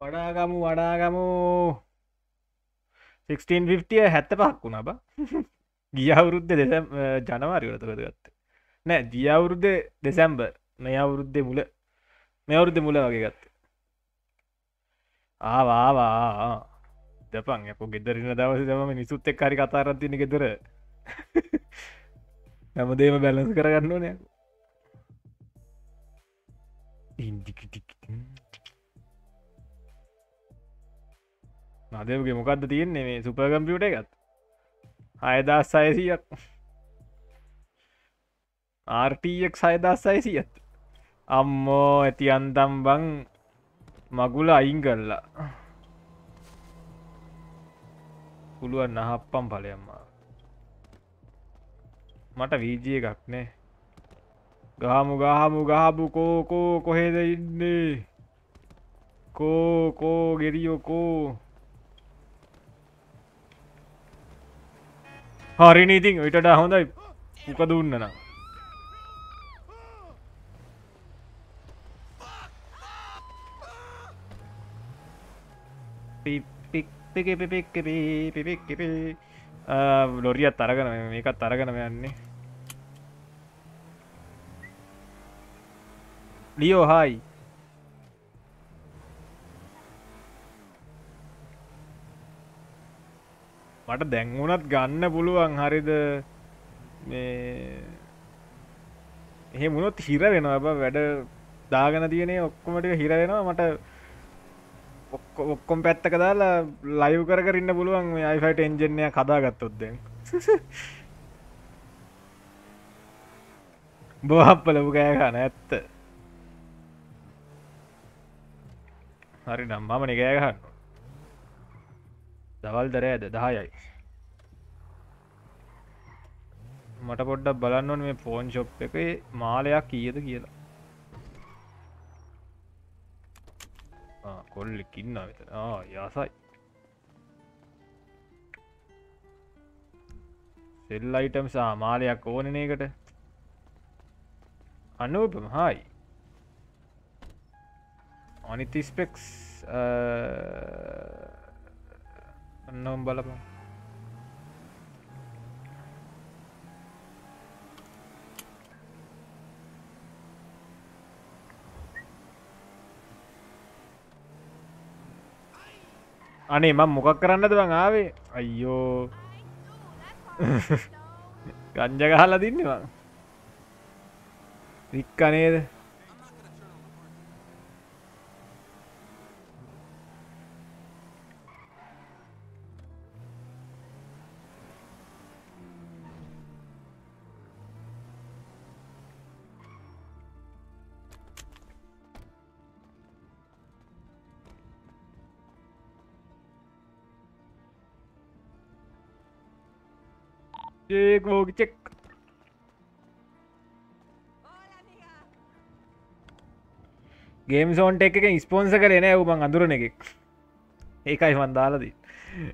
S1: වඩාගමු වඩාගමු. 1650 හැත්ත පහක් වුණා බ. ගිය අවුරුද්ධ දෙසම් ජනවාරිවලතකද ගත්ත. නෑ ගිය අවුරුද්ධ දෙසැම්බර් මේ අවුරුද්ධ මුල. මේ අවුරුද්ධ මුල වගේ ගත්ත. ආවාවා දපන් යක ගෙදරන්න දවස දම නිසුත් එක් හරි කතාරත්තින ගෙදර. හැමදේම බැලස කරගන්න ඕනය ඉන්දිකිටික් නදවගේ මොකක්ද තියෙන්නේ මේ සුපකම්පියුට එකත්? අයදස් සයසියක්. ආර්ටක් සයදස් සයසියත් අම්මෝ ඇති අන්තම් බං මගුල අයින් කරලා. පුළුවන් නහප්පම් පලයම්මා මට වීජිය එකක් නෑ. ගහමු ගහමු ගහපු කෝකෝ කොහෙද ඉන්නේ? කෝකෝ ගෙරියෝකෝ හරින ඉතින් ඔයිටට හොඳයි. උක දුන්නන ලොරියත් අරගන මේකත් අරගනම යන්නේ. ලියෝ හායි මට දැන්වුනත් ගන්න පුළුවන් හරිද? මේ එහෙ මුණොත් හිර වෙනවා. බ වැඩ දාගන තියනේ ඔක්කොමටික හිර වෙනවා. මට ඔක්කො ඔක්කොම් පැත්තක දාලා ලයිව් කර කරන්න පුළුවන් අයිෆයිට එන්ජෙන්ය කදාගත්තොත්දෙන් බොහප්පලපු කෑගන ඇත්ත. හරි නම් මමන ගෑගහන්න දවල් දරෑද දහයයි මට පොඩ්ඩක් බලන්න ඕන මේ ෆෝන් ශොප් එක මාලයක් කියද කියලා. කොල්ලෙකින්න වෙත යසයි. සෙල් අයිටම් සා මාලයක් ඕනන එකට අනූපම හායි අනිති ස්පෙක්ස් අන්නම් බලපා අනේ මං මොකක් කරන්නද බං ආවේ අයියෝ ගංජගහල දින්නවා රික්කනේද චෙක් වෝග චෙක් ගේම් සෝන්ට එක ස්පෝන්ස කරන ඇවුමන් අඳුරන එකෙක්. ඒකයි මන් දාලදී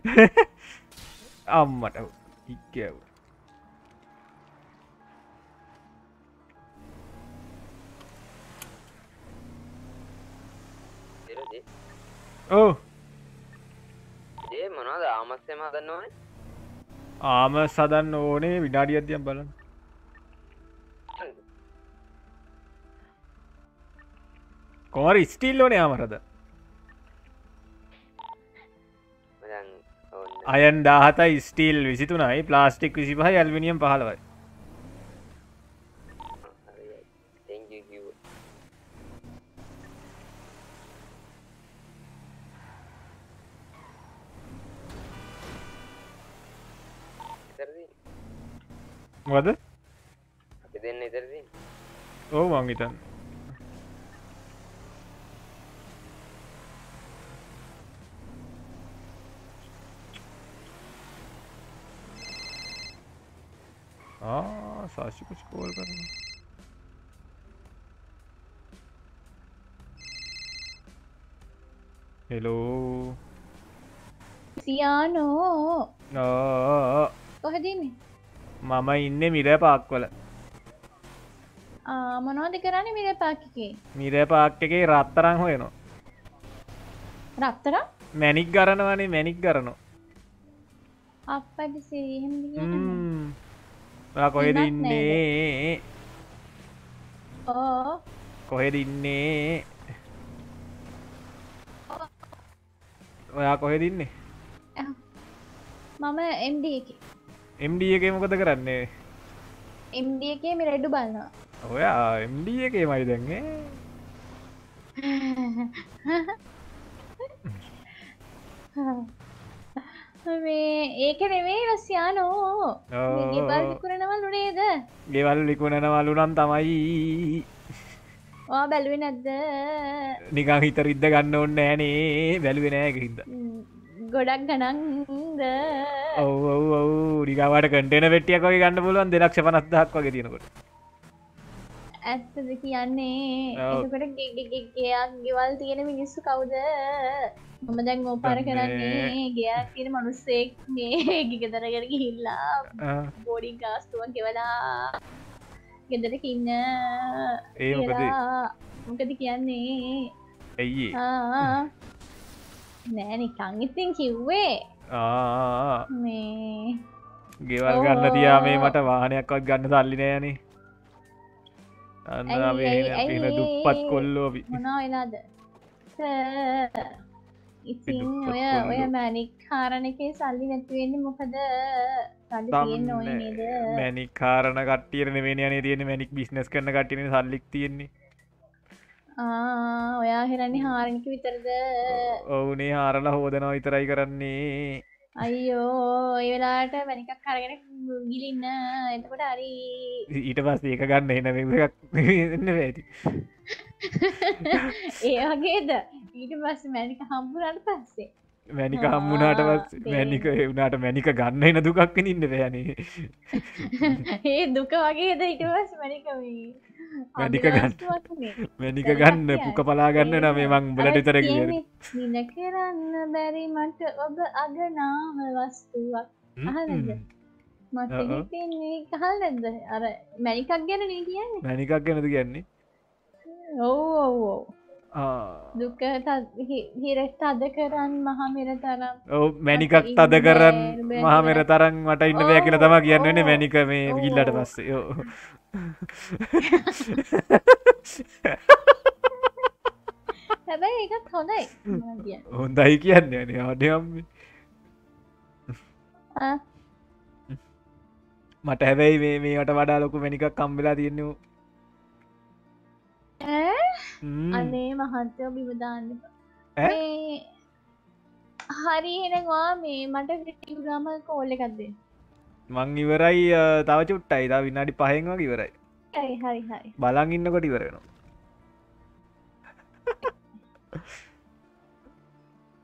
S1: අම්මට ඉක්කැව් ඕ
S7: ඒ මොනවද ආමස්සෙම හදන්න ඕනේ
S1: ආම සදන්න ඕනේ විනාඩි අධ්‍යයම් බලන්න. කොමර ස්ටිල් ඕනේ ආමරද අයන් දාහතයි ස්ටිල් විසිතුනයි ප්ලාස්ටික් විසි පහ ඇල්විනියම් පහලවයි මොකද
S7: අපි දෙන්න ඉතර
S1: ඕ මං හිතන්න. ආ සාශික ස්කෝල් කරන්න. හෙලෝ
S5: සියානෝ කොහෙදීමේ
S1: මම ඉන්න මිර පාක්වල
S5: මොනෝද කරන්න මිර පාකිකේ
S1: මිර පාක් එකේ රත්තරං හොයනවා.
S5: රත්තර
S1: මැනික් ගරනවනේ මැනික් කරනවා. ඔයා කොහෙද ඉන්නේ? කොහෙද ඉන්නේ? ඔයා කොහෙද ඉන්නේ?
S5: මම එම්ඩ එක
S1: එම්ඩ එක මොකද කරන්නේ?
S5: එම්ඩ එකේ මිරෙඩ්ඩු බලන්නවා
S1: ඔයා එම්ඩ එකේ මයි දැන්ගේ
S5: මේ ඒක නෙවේ රස්යානෝ බල්කුරනවල් උනේද
S1: ගෙවල් ලිකුණනවලු නම් තමයි.
S5: වා බැලුව නැද්ද?
S1: නිකං හිත රිද්ද ගන්න ඔන්න ෑනේ බැලුවෙනෑක හිද
S5: ගොඩක් ගනන්ද
S1: ඔව ඔව රිගවට කටන වෙටියකොයි ගන්න පුළුවන් දෙලක්ෂ පනත්දහක් වගේ තියෙනකොට.
S5: ඇත්තද කියන්නේ?
S1: ඔව්.
S5: එතකොට ගෙයක් ගෙවල් තියෙන මිනිස්සු කවුද? මම දැන් ඕපාර. කරන්නේ ගයක් තියෙන මනුස්සෙක් මේ ගිගදරගර ගිහිල්ලා බෝඩින් ගාස්තුවක් ගෙවලා ගෙදරක ඉන්න
S1: ඒ මොකද.
S5: මොකද කියන්නේ?
S1: ඇයි.
S5: නෑ නිකං ඉතින් කිව්වේ මේ
S1: ගෙවල් ගන්න තියා මේ මට වාහනයක්වත් ගන්න අන්න
S5: ඇයි,
S1: අපේ
S5: ඇයි?
S1: දුප්පත් කොල්ලෝ අපි.
S5: මොනා වෙලාද? සර්, ඉතින් ඔය. ඔය මැනික් කාරණ එකේ සල්ලි නැතිවෙන්නේ මොකද? අද තියෙන්න ඕන නේද?
S1: මැනික් කාරණ කට්ටියරන වෙන යන තියෙන මැනික් බිස්නස් කරන කටින සල්ලික් තියෙන්නේ
S5: ඔයා හෙරන්නේ හාරනික විතරද?
S1: ඔවුනේ හාරලා හෝදනවා විතරයි කරන්නේ.
S5: අයියෝ ඒ වෙලාට මැනිකක් කරගෙන ගිලින්න. එතකොට හරි.
S1: ඊට පස් ඒක ගන්න එන එකක් එන්න ඇති.
S5: ඒ වගේද? ඊට පස්ස මැනික හම්බුරට පස්සේ
S1: මැනික හම්මුණට මැනික වුණට මැනික ගන්න එන දුකක් ඉන්න බෑනේ
S5: ඒ දුක වගේද ඉටවස් මැනික
S1: මැනික ගන්න. මැනික ගන්න පුක පලා ගන්න නම් මේ බලට තර
S5: නින කරන්න බැරි මට ඔබ අගනාම වස්තුවක්. හිතෙන්නේ කහල්ලද අර මැනිකක් ගැන නේ කියන්නේ.
S1: මැනිකක් ගැනද කියන්නේ?
S5: ඔව් ඔව් ඔව්.
S1: ආ.
S5: දුක හිරෙත් අද කරන්න මහමෙර තරම්
S1: ඔව් මැනිකක්
S5: ඉන්න
S1: කරන්න
S5: බෑ
S1: මහා මෙර
S5: කියලා.
S1: තරන් මට ඉන්න බෑ කියලා තම කියන්නන. මැනික මේ. ගිල්ලට පස්සේ
S5: හැබැයි ඒකත් හොඳයි.
S1: හොඳයි කියන්න නේ අඩයම් මට හැබැයි මේ මේට වඩා ලොකු මැනිකක් කම්බෙලා තියෙන්නු.
S5: අනේ මහත්තයෝ බිමදාන්න හරි එනවා. මේ මට ටිග්‍රාම කෝල්ල එකක්ද
S1: මං ඉවරයි තව චුට්ටයි. තා විනාඩි පහෙන් වගේ ඉවරයි. බලන් ඉන්නකොට ඉවරෙනවා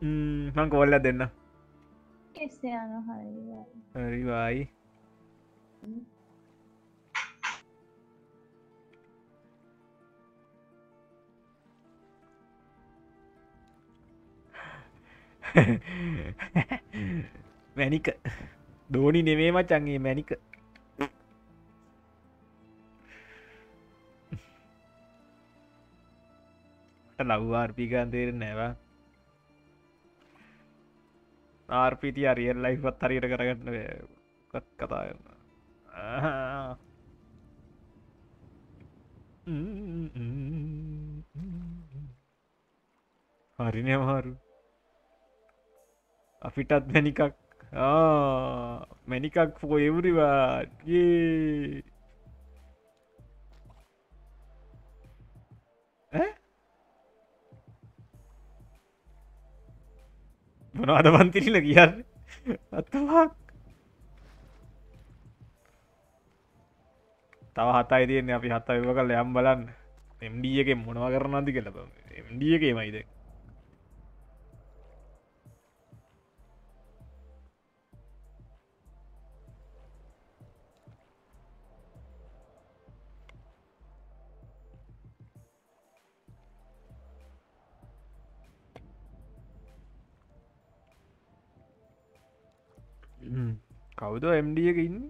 S1: මං කෝල්ල දෙන්න.
S5: කෙස්ස යන
S1: මැනික දෝනි නෙවේ මචන්ගේ මැනික ලව්වාර්පිකන් තේර නැවා ආර්පිති අරියල් ලයිපත් හරියට කරගන්න කත් කතා කරන්න ආහා. හරිනය අමාරු අපිටත් මැනිකක් ආ, මැනිකක් ෆෝ එවරිවාගේ මොනවාද පන්තිරිල කියන්න? අත්තවාක් තව හතයි තියන්නේ. අපි හත්ත විව කල යම් බලන්න. එම්ඩිය එක මොනව කරනන්ති කළ එම්ඩිය එකේ මයිද කවුද එම්ඩිය එක ඉන්න?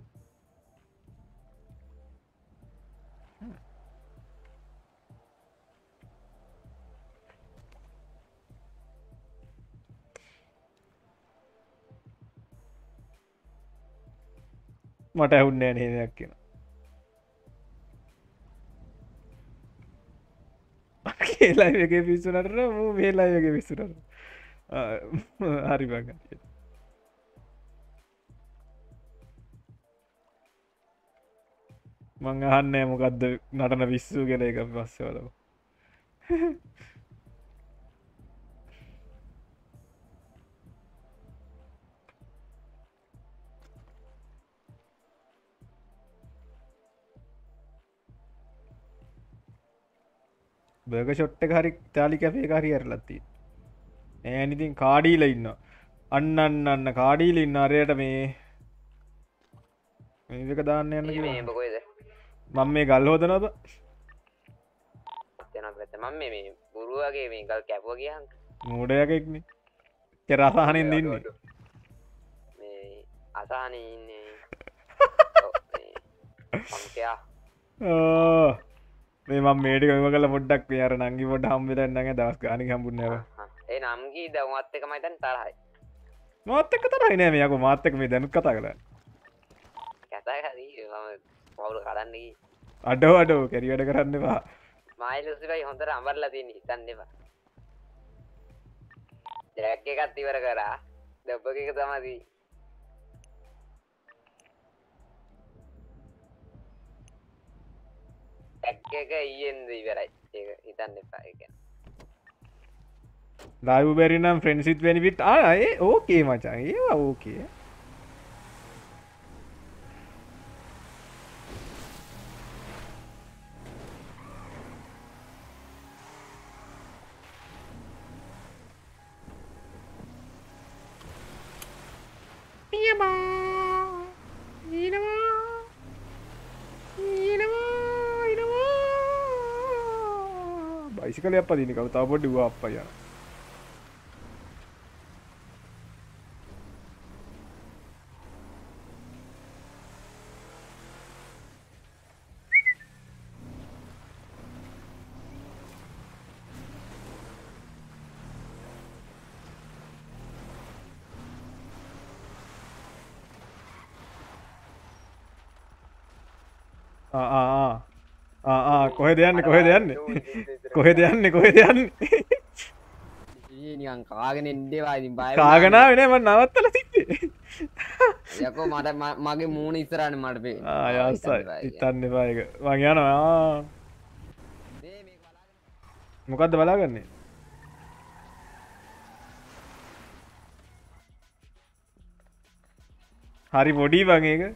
S1: මට ඇහුන්නෑ නේදයක් කියෙන. කියලාගේ පිස්සුනට මූ මේලාගේ විස්සුනට හරි බග මං අහන්නෑ මොකක්ද නටන විස්සූ කෙන එක පස්සවලව බර්ග ෂොට්ට හරි තාලි කැපේ හරි ඇරලත්ති ඇනිතින් කාඩීල ඉන්න අන්න අන්න අන්න කාඩීල ඉන්න අරයට මේ මේක දාන්න යන්න.
S7: බකොයිද
S1: මම මේ ගල් හෝදනද
S7: තන පැත මම මේ බුරුවගේ මේ ගල් කැපුව කියහන්
S1: මූඩයකෙක්න කෙරසාහනෙන් දෙන්නේ
S7: මේ අසාන ඉන්නේ.
S1: මේ මම මේටික මෙම කල පොඩ්ඩක් යාර නංගි පොඩ හම්බෙතන්නගේ දවස් ගානි හම්බුන්නව
S7: ඒ නම්ගී දවමත් එක මයිතන් තරහයි.
S1: මාත්තක තරයි නෑ මේයක මාත්තක මේ දැනුත් කතා කළ
S7: මම පවුල් කරන්නකි
S1: අඩෝ අඩෝ කැරි වැඩ කරන්නවා
S7: මයිලසිබයි හොඳට අමරලා තියන්න හිතන්නවා දැක්ක එකත් ඉවර කරා. දෙබ්බක එක තමදී ටැක් එක ඊයෙන්ද ඉවරයි. ඒ හිතන්න එපා ගැන
S1: ලයිබ බැරිනම් ෆ්‍රෙන්සිත් වැනිිට ආය ඕකේ මචන් ඒවා ඕකේ බයිසිකලයක් පදින කව තා පොඩ්ඩි වා අප්ප යන කොහෙ දෙයන්න කොහෙ දෙයන්න කොහෙ දෙයන්න කොහෙ දෙයන්න
S7: කාගෙන එන්ඩේවා ඉතින් බය
S1: කාගනා වෙනම නවත්තල තිබේ
S7: යකෝ මට ම- මගේ මූුණ ඉස්සරන්න මට පේ
S1: ආයස්සයි ඉතන්න එපායක වං යනවා. මොකක්ද බලාගන්නේ? හරි පොඩි වගේක
S7: ජේ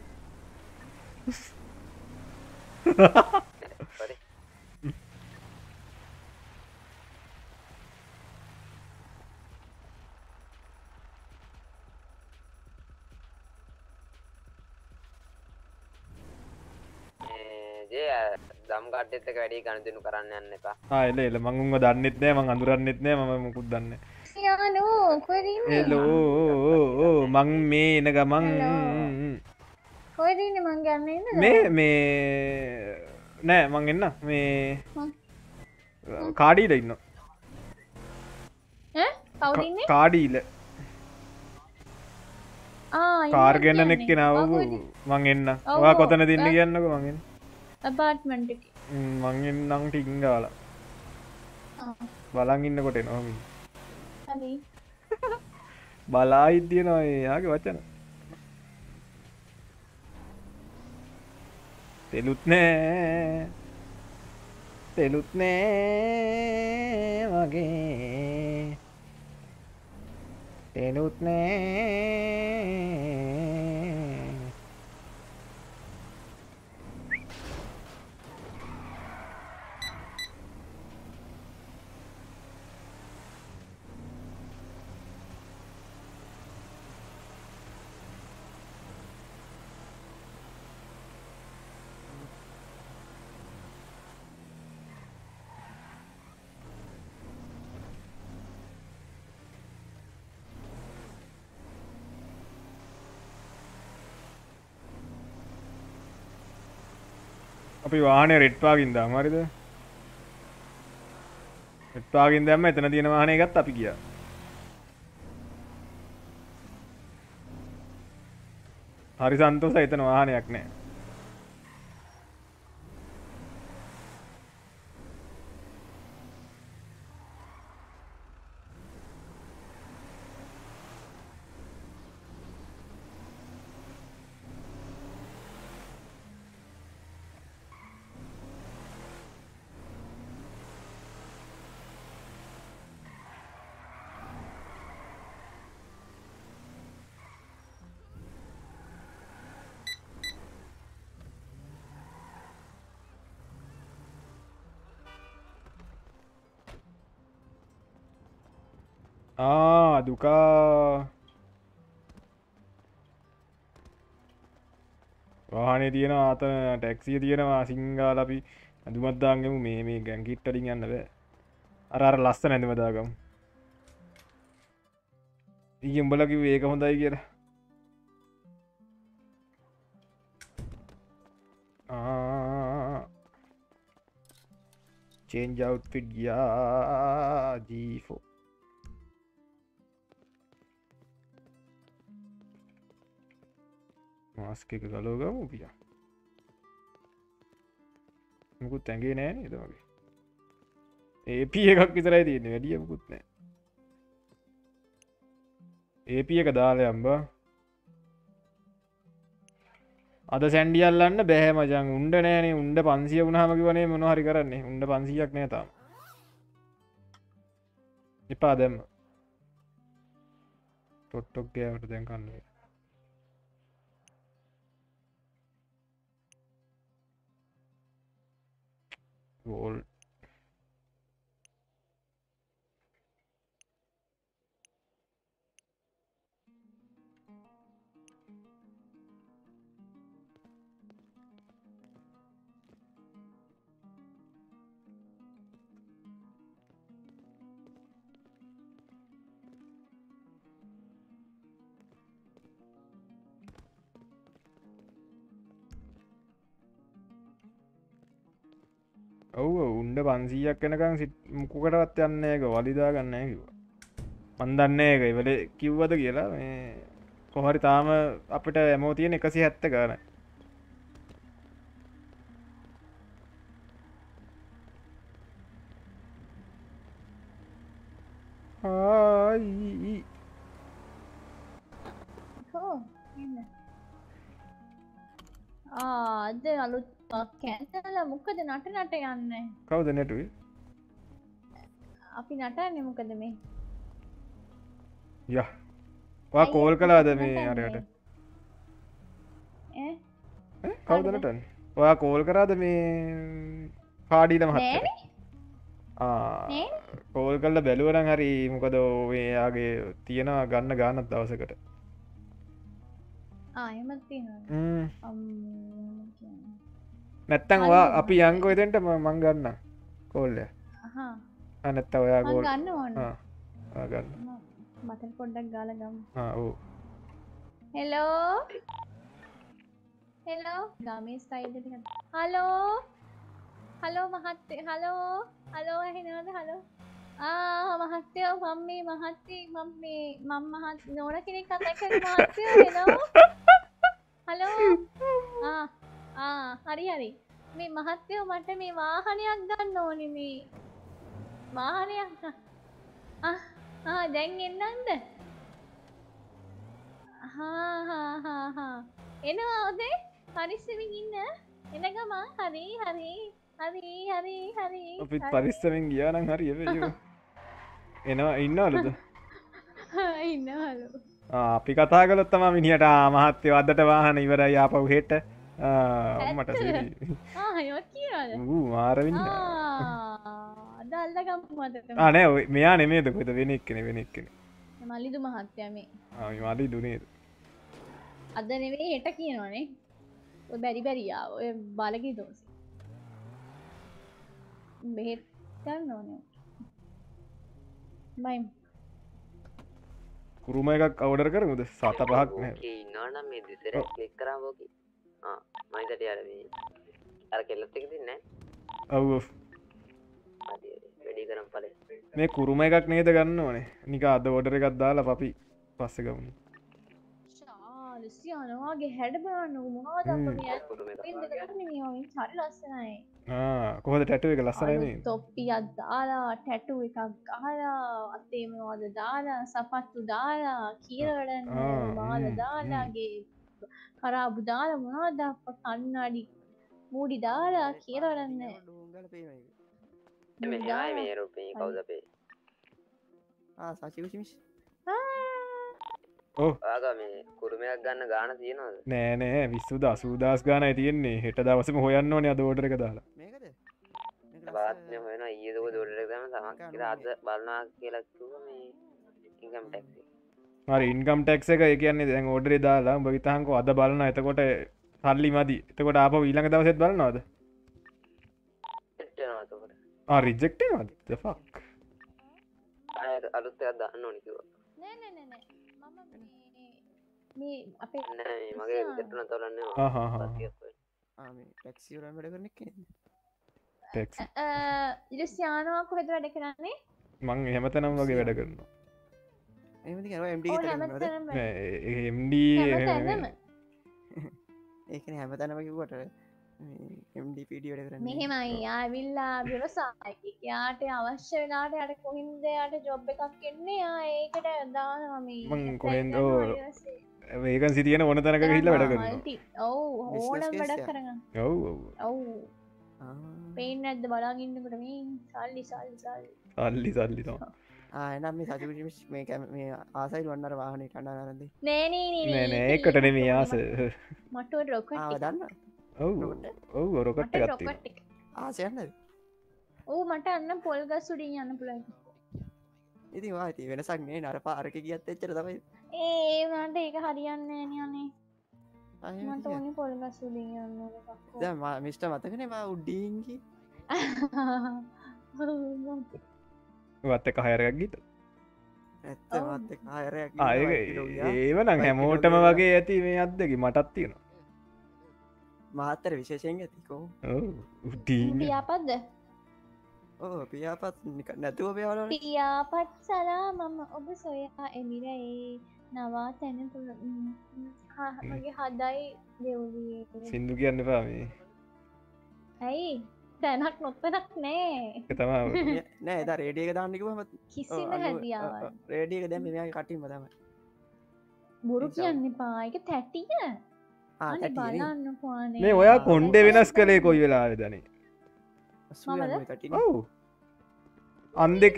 S7: කට්ටෙත් එක වැඩි ගණතිනු කරන්න යන්න එපා.
S1: ආයල එල මංුන්ව දන්නෙත් නෑ මං අඳුරන්නෙත් නෑ ම මුකුත් දන්න එලෝ මං මේ එන ගමන්.
S5: කොයිදන්න මං ගන්න
S1: මේ. මේ නෑ මං එන්න. මේ. කාඩීල ඉන්න. කාඩීල. කාර්ගන්න නෙක්ක නව මං එන්න. වා. කොතන දෙන්න කියන්නක මගෙන්
S5: අපාර්ට්මන්ට් එක
S1: මංගෙන් නං ටිංගාල බලන් ඉන්නකොට නොම බලා ඉද්දිය නො යාගේ වචන තෙලුත් නෑ තෙලුත් නෑ වගේ තෙලුත් නෑ අපි වාහනය රෙට්වාගින් දාමරිද රෙට්වාගින් දැම්ම එතන තියෙන වාහනය ගත් අපි කිය හරි සන්තෝස එතන වාහනයක් නෑ. Ah, ආ දුකා වාහනේ තියෙනවා අතන ටැක්සිය තියෙනවා සිංගාල අපි ඇඳුමත්දාන්ගෙමු මේ මේ ගැංකිට්ටලින් යන්න බෑ. අර අර ලස්ස නැඳමදාගම් ඊ උඹලකි ඒක හොඳයි කියලා. චේන්ජ් අවුට්ෆිට් ගියා ජීෆෝ මාස්ක එක ගලෝගමු පිය මුකුත් ඇගේ නෑ නේද වගේ ඒප එකක් විතරයි තියෙන වැඩිය මුකුත් නෑ. ඒප එක දාල අම්බා අද සැන්ඩියල්ලන්න බැහැ මචන් උන්ඩ නෑනේ උන්ඩ පන්සිය වුණහමකි වනේ මොනහරි කරන්නේ. උන්ඩ පන්සියක් නෑතාම එපා දැම්ම. තොට්ටොක්ගේවට දැන් කන්නේ වෝල් ඔව් උන්ඩ පන්සීයක් කෙනකං සිට මුකුකටවත් යන්න එක වලිදා ගන්න කිව මන්දන්න එක ඉවල කිව්වද කියලා මේ කොහරි තාම අපිට ඇමෝ තියෙන එකසි හැත්ත ගන
S5: නට යන්න.
S1: කවුද නැටුවේ?
S5: අපි නටන්නේ මොකද මේ?
S1: ය. වා කෝල් කලාද මේ? අරයට
S5: ඈ?
S1: කවුදනටන් ඔයා කෝල් කරාද මේ පාඩීල
S5: නෑ
S1: කෝල් කල්ල බැලුවරන් හරි මොකද ඔයාගේ තියෙනවා ගන්න ගානත් දවසකට.
S5: ආයමත්
S1: නැත්තං වා අපි යංකෝ එතෙන්ට මං ගන්න කෝල්ල අනැත්ත ඔයා ගෝල්
S5: ගන්න ඕන.
S1: ආ, ආ, ගන්න.
S5: බතල් පොඩ්ඩක් ගාල ගම්.
S1: ආ, ඔව්.
S5: හෙලෝ හෙලෝ ගමේ ස්ටයිල් හලෝ හලෝ මහත්තය හලෝ හලෝ ඇහෙනවද? හලෝ ආ මහත්තයෝ මම මේ මහත්තී මම මේ මම මහත් නෝන කෙනෙක් කතා කරන මහත්තයෝ හෙලෝ හලෝ ආ හරි හරි මේ මහත්තයෝ මට මේ වාහනයක් ගන්න ඕනේ මේ. වාහනයක් දැන් එන්නන්ද? එනවා ඔදේ පරිස්සමින් ඉන්න? එන ගමන්? හරි හරි. හරි හරි හරි.
S1: අපිත්. පරිස්සමෙන් ගියානම් හරි එනවා ඉන්නවලද
S5: ඉන්නවලු.
S1: අපි කතා කලොත්තම මිනිට මහත්තය අදට වාහන ඉවර යාපව් හෙට මට මාරවින්න අනෑ ඔය මෙයා නෙමේද කොත වෙනෙක් කෙන වෙනෙක් කෙන
S5: මල්ලිදු මහත්තයමේ
S1: මලි දුනේද
S5: අද නෙවේ හෙට කියනවනේ. ඔය බැරි බැරියා ඔය බලගි දෝස බෙහෙත් ගන්න ඕන බයිම්
S1: කුරුම එකක් අවඩර් කරමුද? සත පහක් නෑ.
S7: ඉන්නවනම් මේ දෙසර කලික් කරා බෝකි මයිතට අර මේ අර කෙල්ලත් එක තින්න
S1: ඔව්
S7: වැඩි කරම් පල
S1: මේ කුරුම එකක් නේද ගන්න ඕනේ නික අද ෝඩර එකක් දාලා පපි පස්ස ගවුණ
S5: ශාලසියනවාගේ හැඩ බලන්න හරි ලස්සනයි
S1: කොහොද ටැටුව එක ලස්සනනේ
S5: තොප්පියක් දාලා ටැටු එකක් ගහලා අත්තේමවාද දාලා සපත්තු දාලා කියරවඩන්න
S1: ආ,
S5: මාල දාලාගේ කරාබු දාලා මොනවද අප කන්නඩි මූඩි දාලා කියරවඩන්න
S7: මෙහයි මේ රූපී කවුද අපේ?
S8: සචිවිසිමිස්
S7: ආග මේ කුරුමයක් ගන්න ගාන තියෙනවද?
S1: නෑනෑ විස්සුද අසූදස් ගානයි තියෙන්නේ. හෙට දවසම හොයන්න ඕනේ අද ෝඩර එක දාලා.
S8: මේකද?
S7: බාත්ය හොෙන ඒදක දොඩට තම තමක් අද බලනා කියලක්තුව මේ ඉංගම් ටැක්සි
S1: මර ඉන්කම් ටෙක් එක ඒ කියන්නේ දැන් ෝඩරේ දාලා උඹ විතහන්කො අද බලන්න එතකොට සල්ලි මදි. එතකොට අප ඊළඟ දවසෙත්
S7: එටනවතකට
S1: රිජෙක්ටේ ෆක්
S7: අලුත්තයක් දන්න ඕනිකිව
S5: නෑ නෑ නෑ නෑ. මම මේ- මේ අපේ
S7: නෑ මගේ විතටන තොරන්න
S8: ටක්සිවරන් වැඩ කරන එක
S1: ටෙක්ස්
S5: ඉලස්යානවා කොහෙද වැඩ කරන්නේ?
S1: මං එහෙමතනම් වගේ වැඩ කරනවා
S8: කර
S5: ඕ හැමතැනම
S8: කිවට එම්ඩ පිඩිය වැඩ කරන්න.
S5: මෙහෙමයි ආවිල්ලා ව්‍යවසායක යාට අවශ්‍ය වෙලාට යට කොහින්ද යට ජොබ් එකක් එන්නේ? ආ ඒකට දානම
S1: මං කොහෙන්ද? ඒකන් සිතියන ඕන තැනක හිල්ල වැඩ
S5: ඕනම්
S8: case
S5: වැඩක්. කරගන්න.
S1: ඔව් ඔව්.
S5: පේෙන් ඇද බලාගන්නකට මේ? සල්ලි සල්ලි සල්ලි.
S1: සල්ලි සල්ලි තම
S8: ආයනම් මේ සචිවිශ මේ කැම මේ ආසයි වන්නර වාහනය කණනාරද
S5: නෑනේ
S1: නෑ ඒකට නෙමේ ආස.
S5: මටුව රොක
S8: දන්න.
S1: ඔව් ඔව්
S5: රොකට්
S8: ආසයන්නද
S5: ඕ මට අන්න පොල්ගස් සුඩින් යන්න පුළයි
S8: ඉති වාති වෙනසක් නේ නර පාරක කියත් එච්චර තමයි.
S5: ඒ වනට ඒක හරියන්න යනේ මට ඕනි පොල්ගස් සුඩින් යන්න
S8: මිස්ට මතකනවා උඩ්ඩීන්කි
S1: වත්ත එක හයරයක් ගීත ඒවන හැමෝටම වගේ ඇති මේ අත්දකි මටත් තියෙනවා.
S8: මාතර විශේෂයෙන් ඇතිකෝ
S5: පියාපත්ද?
S8: ඕ පියාපත් නැතුව පයාල
S5: පියාපත් සලා මම ඔබ සොයා එමිරයි නවා තැන මගේ හදයි දෙව්ලිය.
S1: සිින්දු කියන්න පා මේ.
S5: ඇයි තැනක් නොත්තනක් නෑ.
S1: තමා
S8: නෑ එද රේඩියක දාන්නිකම
S5: කිසිම හැදියාව
S8: රේඩියක දැම මෙයා කටින්ම තම
S5: බොරු කියන්න පායක තැටිය.
S1: මේ ඔයා කොන්්ඩ වෙනස් කළේ කොයි වෙලා වෙදනේ ඔව්. අන් දෙක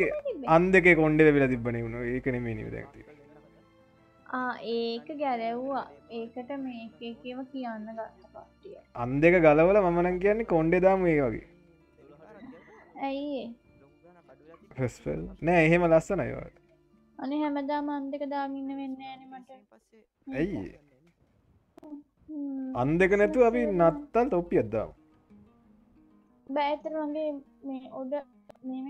S1: අන් දෙක කොන්්ඩ වෙලා තිබන වුණ ඒකන මේ නිව දැක්ති
S5: ආ ඒක ගැරැව්වා. ඒකට මේක එකම කියන්න ගත්ත පට්ටිය
S1: අන් දෙක ගලවල මමනන් කියන්නේ කොන්්ඩෙ දාම ඒ වගේ.
S5: ඇයි
S1: ෆෙස්ෆල් නෑ එහෙම ලස්සන අයවාට
S5: අනි හැමදා මන්දක දාගන්න වෙන්න ඇනමට
S1: ඇයි අන් දෙක නැතු අපි නත්තල් තොප්පි අද්දාම
S5: බෑතර වගේ මේ ඔඩ මේම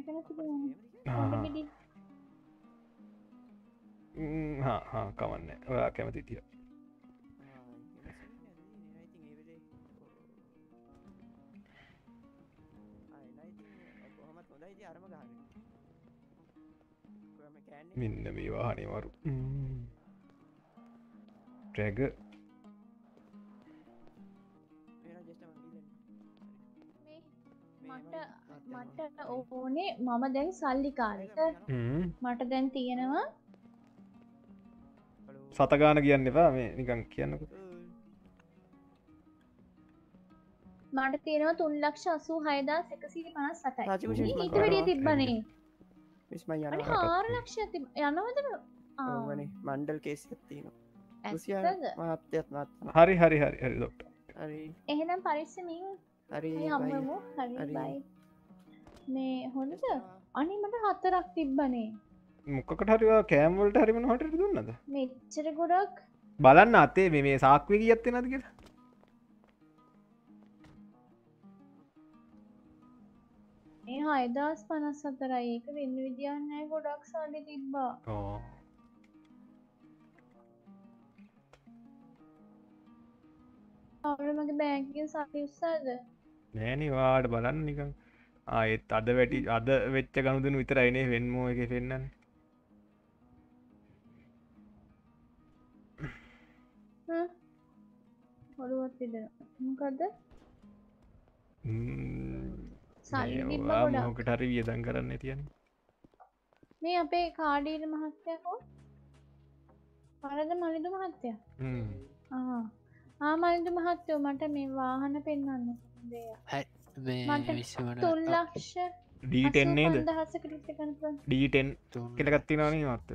S5: තිබ
S1: හා කවන්න. ඔයා කැමති තිය මෙන්න මේ වාහනයවරු ට්‍රැග
S5: මට ඕනේ මම දැන් සල්ලිකාරක මට දැන් තියෙනවා
S1: සතගාන කියන්න එපා මේ නිකං කියන්නක.
S5: මට තියෙනවා තුන් ලක්ෂ අසූ හයදා එකසිරි පනස් සටයි ඊට වැඩිය තිබ්බනේ. හාර ලක්ෂ ඇති යනවද?
S8: මණ්ඩල් කේස් ඇත්තින
S5: ඇත්තද?
S8: මාත්‍යත් මත්
S1: හරි හරි හරි හරි
S8: හරි.
S5: එහෙනම් පරිස්සමින්
S8: හරි
S5: හම්මමු හරි
S8: හරි.
S5: බයි මේ හොඳද? අනි මට හතරක් තිබ්බනේ
S1: මොක්කට හරිවා කෑම්වලට හරිමන හට දුන්නද?
S5: මෙච්චර ගොඩක්.
S1: බලන්න අතේ මේ මේ සාක්වය කියත්තේ නද කියලා.
S5: ඒ හයදස් පනස් සතරයි ඒක වෙන්න විදියන්නෑ ගොඩක් සල්ලි තිබ්බා.
S1: ඕ
S5: මගේ බෑගිය සල්ලි උස්සාද?
S1: නෑනිවාට බලන්න නිකං ආයෙත් අද වැටි අද වෙච්ච ගනුදන විතර අයිනේ වෙන්මෝ එක පෙන්න්න
S5: හොළුවත් තිදෙන මොකක්ද සල්ලි තිබ්බ ගොඩක්.
S1: මොකට හරි වියදන් කරන්න තියන
S5: මේ අපේ කාඩීර මහත්තයකෝ පරද මලිදු මහත්තය? ආමලිදු මහත්තයෝ මට මේ වාහන පෙන්වන්න දෙය මට තුන් ලක්ෂ
S1: ඩීටෙන්නේද
S5: කනප
S1: ඩීටෙන් කෙලගත්තිනානේ මත්ත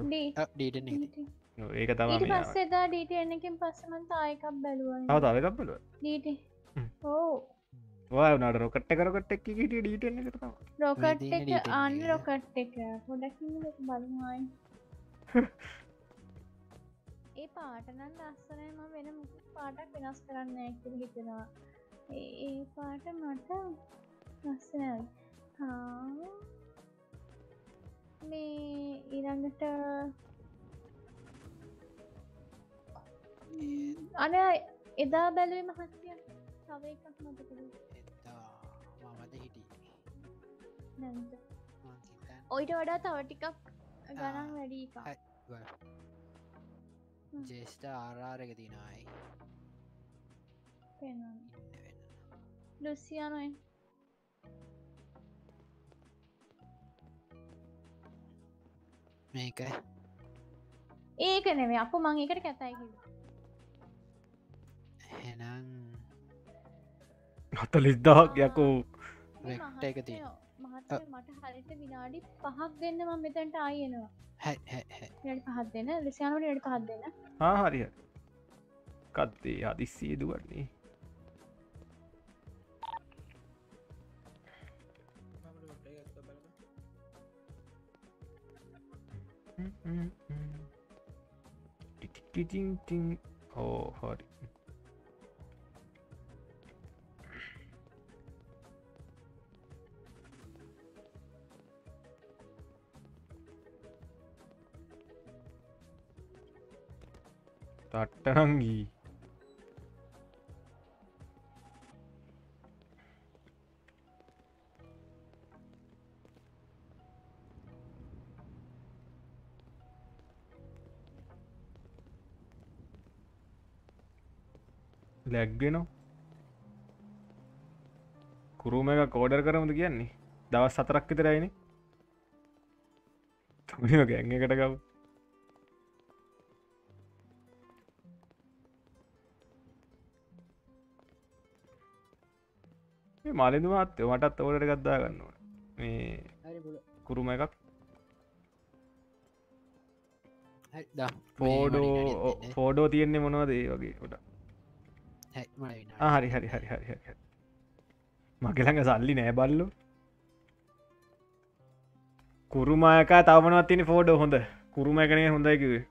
S1: ඒක තම
S5: පස්සෙදා ඩීට එන්නකින් පස්සමන් තායකක් බැලුව.
S1: තව තවකක් බලුව.
S5: ඩීට ඕ.
S1: වා නට රොකට කරකට එක් ඩීටෙන් එක තම
S5: රොකට් එක අන්න රොකට් එක. හොඩකින්න බලමයි ඒ පාටනන් ලස්සනම වෙන මුක් පාටක් වෙනස් කරන්න ඇකිල හිතෙනවා. ඒ පාට මට ලස්සනයි. මේ ඊරඟට අන එදා බැලුවේ මහත්ය තව එකක් මතකද
S9: මමද හිටි
S5: නැද ඔයිට වඩා තව ටිකක් ගණන් වැඩි
S9: ජේෂ්ඨ ආරාරක තිනයි
S5: ලුසියානොයි
S9: මේක?
S5: ඒක නෙවේ අප මං එකට කැතයි කිව්වා.
S9: එහෙනම්
S1: හතලිස්දාක් යකෝ.
S9: වෙක්ට එක තිය
S5: මට හරිට විනාඩි පහක් දෙන්න මම මෙතැන්ට ආයනවා. වැඩි පහත් දෙන්න ලිසියානට වැඩි පහත් දෙන්න.
S1: හා හරිහ කත්තේ අදිස්සිය දුවන්නේ. ටිටිටිටින් හෝ හරි තට්ටනංගී ලැග්ගෙනවා කුරුම එක කෝඩර් කරමුද කියන්නේ? දවස් සතරක් විතරයින තුනිම ගැංග එකට ගව. මලින්දමත් මටත් ඕඩට ගත්දා ගන්නවා මේ කුරුම එකක්. ෆෝඩෝ ෆෝඩෝ තියෙන්නේ මොනවද වගේ කොට හරි හරි හරි හරි හරි මගෙළඟ සල්ලි නෑ බල්ලු. කුරුමායකා තවමනත් තින ෆෝඩෝ හොඳ. කුරුම එකනේ හොඳයිකිවේ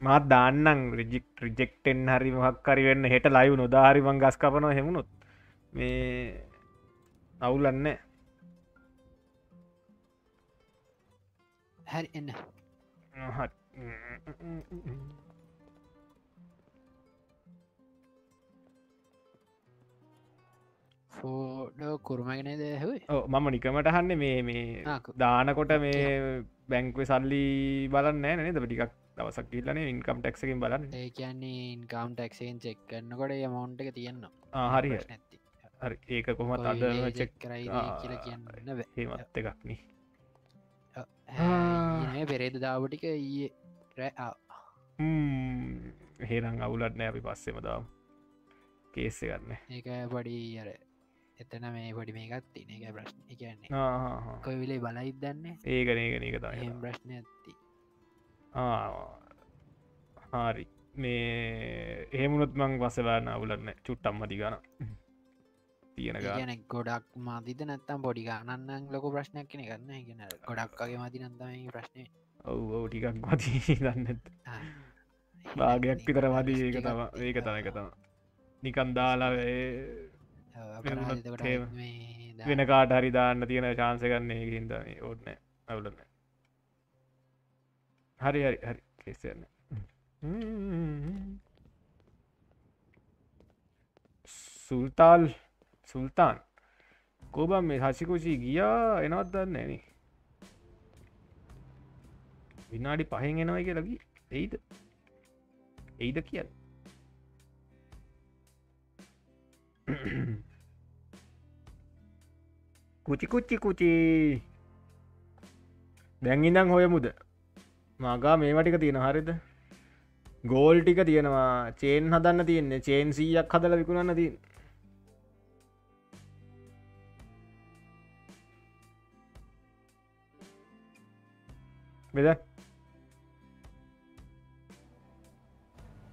S1: මාත් දාන්නම් රිජික් රිජෙක්ටෙන් හරි මහක්කරි වෙන්න හෙට ලයිව් නොදාහරිමං ගස් කපනව හෙමුණොත් මේ අවුලන්න
S9: හැරි එන්න. ෆෝඩෝ කුරුමගෙන දැහුවේ
S1: ඕ මම නිකමට හන්න මේ මේ දානකොට මේ බැංකුව සල්ලි බලන්න නේද? ටිකක් දවසක් කියලන ඉන්කම් ටක්සකින් බලන්න.
S9: ඒ කියන්නේ ඉන්කම් ටක්සෙන් චෙක් කරන්නකොට මවන්ට එක තියෙන්න්න
S1: හරි. නැති ඒක කොමත් අද චෙක්
S9: කරයි කියල කියන්න
S1: හෙමත් එකක්න
S9: පෙරේද දාවටික ඊයේ රෑ
S1: හෙරං අවුලත් නෑ අපි පස්සෙම දාම්. කේස්සෙ ගන්න
S9: ඒක පඩි අර එතන මේ පොඩි මේකත් තින එක ප්‍රශ්න. කියන්නේ කොයි විලේ බලයිත් දන්න?
S1: ඒකන ඒකන එක තයි
S9: ප්‍රශ්න ඇති
S1: හරි. මේ එහෙමුණොත් මං වසවාන අවුලන්න චුට්ටම් මති ගන තියෙන
S9: ගැන. ගොඩක් මතිත නැත්තම් පොඩි ගන්නන්න ලොක ප්‍රශ්නයක් කෙන ගන්න ගෙන ගොඩක්ගේ මති නත්තම ප්‍රශ්නය
S1: ඔව් ටිකක් මති දන්නත් භාගයක් විතර මදී ඒක තම ඒක තම එක තම. නිකන් දාලා වෙන කාට හරි දාන්න තියෙන චාන්ස ගන්න හින්ද ඕන්න අවුලන්න හරි හරි හරි. කෙසන්න සුල්තාල් සුල්තාන්. කෝබම් මේ හසිකුසි ගියා එනවත් දන්න ඇන විනාඩි පහෙන් එනවයි කියලකි එයිද? එයිද කියන්න? කුචි කුච්චි කුචි. දැන්ඉදං හොය මුද මගා මේවටික තියෙන හරිද? ගෝල් ටික තියෙනවා. චේන් හදන්න තියන්නේ. චේන් සීයක් හදල විකුණන්න තින් බෙද.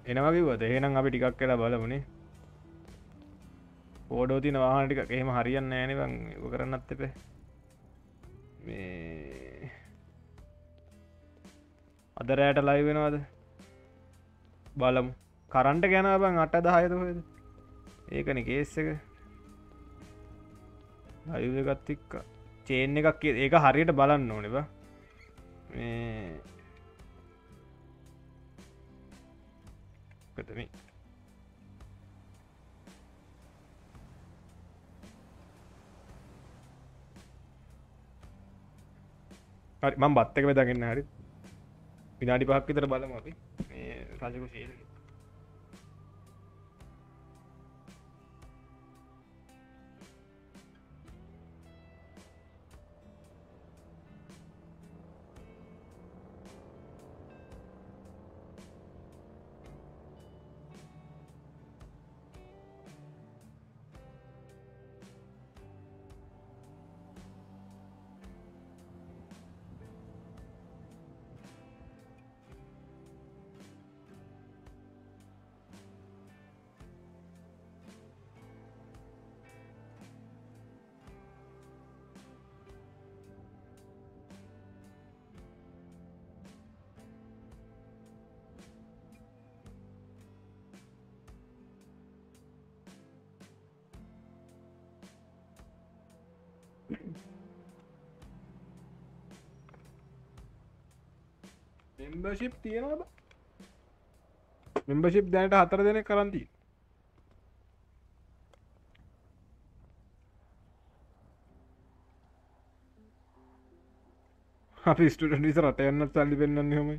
S1: එනවකිවත එහෙනම් අපි ටිකක් කියලා බලමුණේ පෝඩෝ තින වාහන ටික එහෙම හරියන්න ෑනවන් කරන්නත් එපේ. මේ අදරෑට ලයි වෙනවාද? බලමු. කරන්ට ගැන බං අට දායත හොද ඒකන කේස් එක. ලයුගත්තික්ක චේන් එකක් ඒක හරියට බලන්න ඕනෙබ මේ කතමි හරි මං බත්තක වෙදගන්න හරි. විනාඩි පහක් විතර බලම අපි. රජකු සේල මෙම්බර්ශිප් තියෙනවා මෙම්බර්ශිප් දැනට හතර දෙන කරන්ති අපි ස්ටට නිස රට යන්න සල්ලි පෙන්න්න හොමයි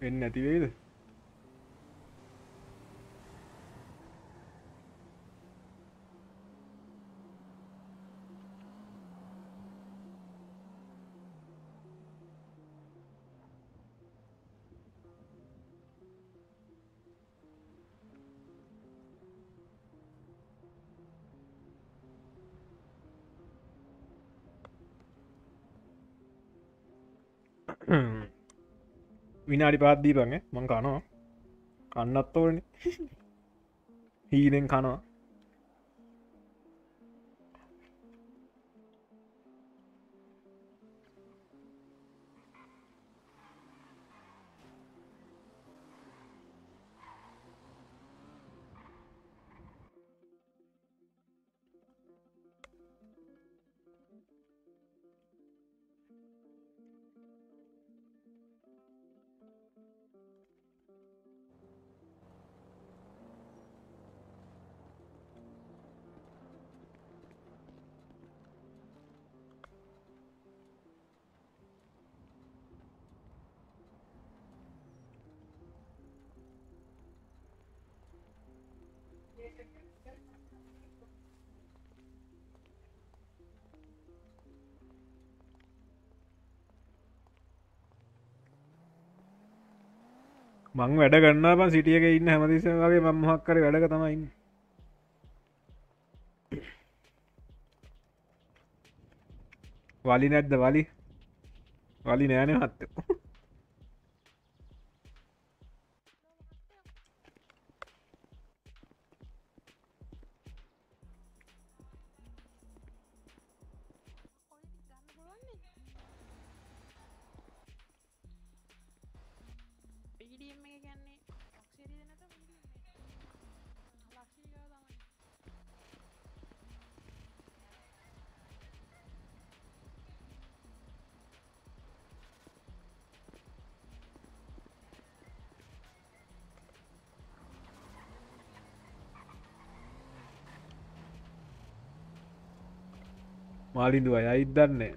S1: එන්න ඇතිවේද විනාඩි පාද්දී පඟ මං කනවා. කන්නත් ඕන. හීනෙන් කනවා මං වැඩ ගන්න පන් සිටියක ඉන්න හැමතිසම වගේ මම්මහක්කර වැඩක තමයින්න වලි නැද්ද? වලි. වලි නෑන හත්ත මාලින්දුව අයයිත් දන්නේ.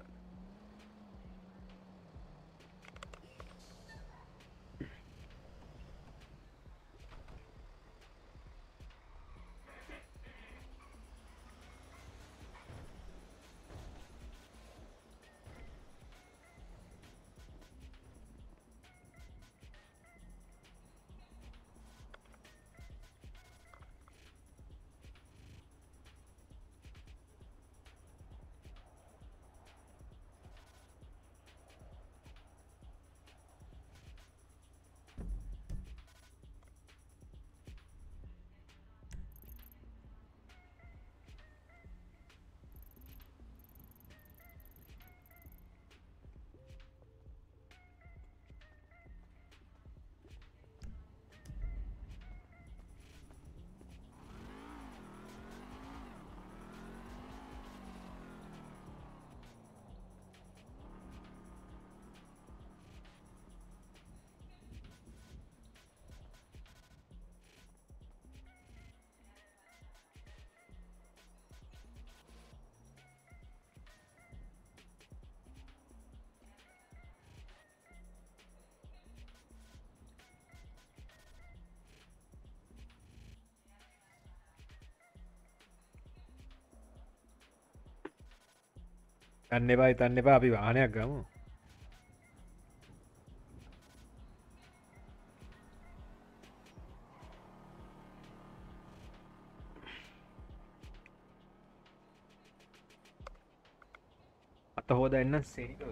S1: තන්න එපා තන්න එපා. අපි වානයක් ගමු. අත අත්ත හෝද එන්න සෙරිටෝ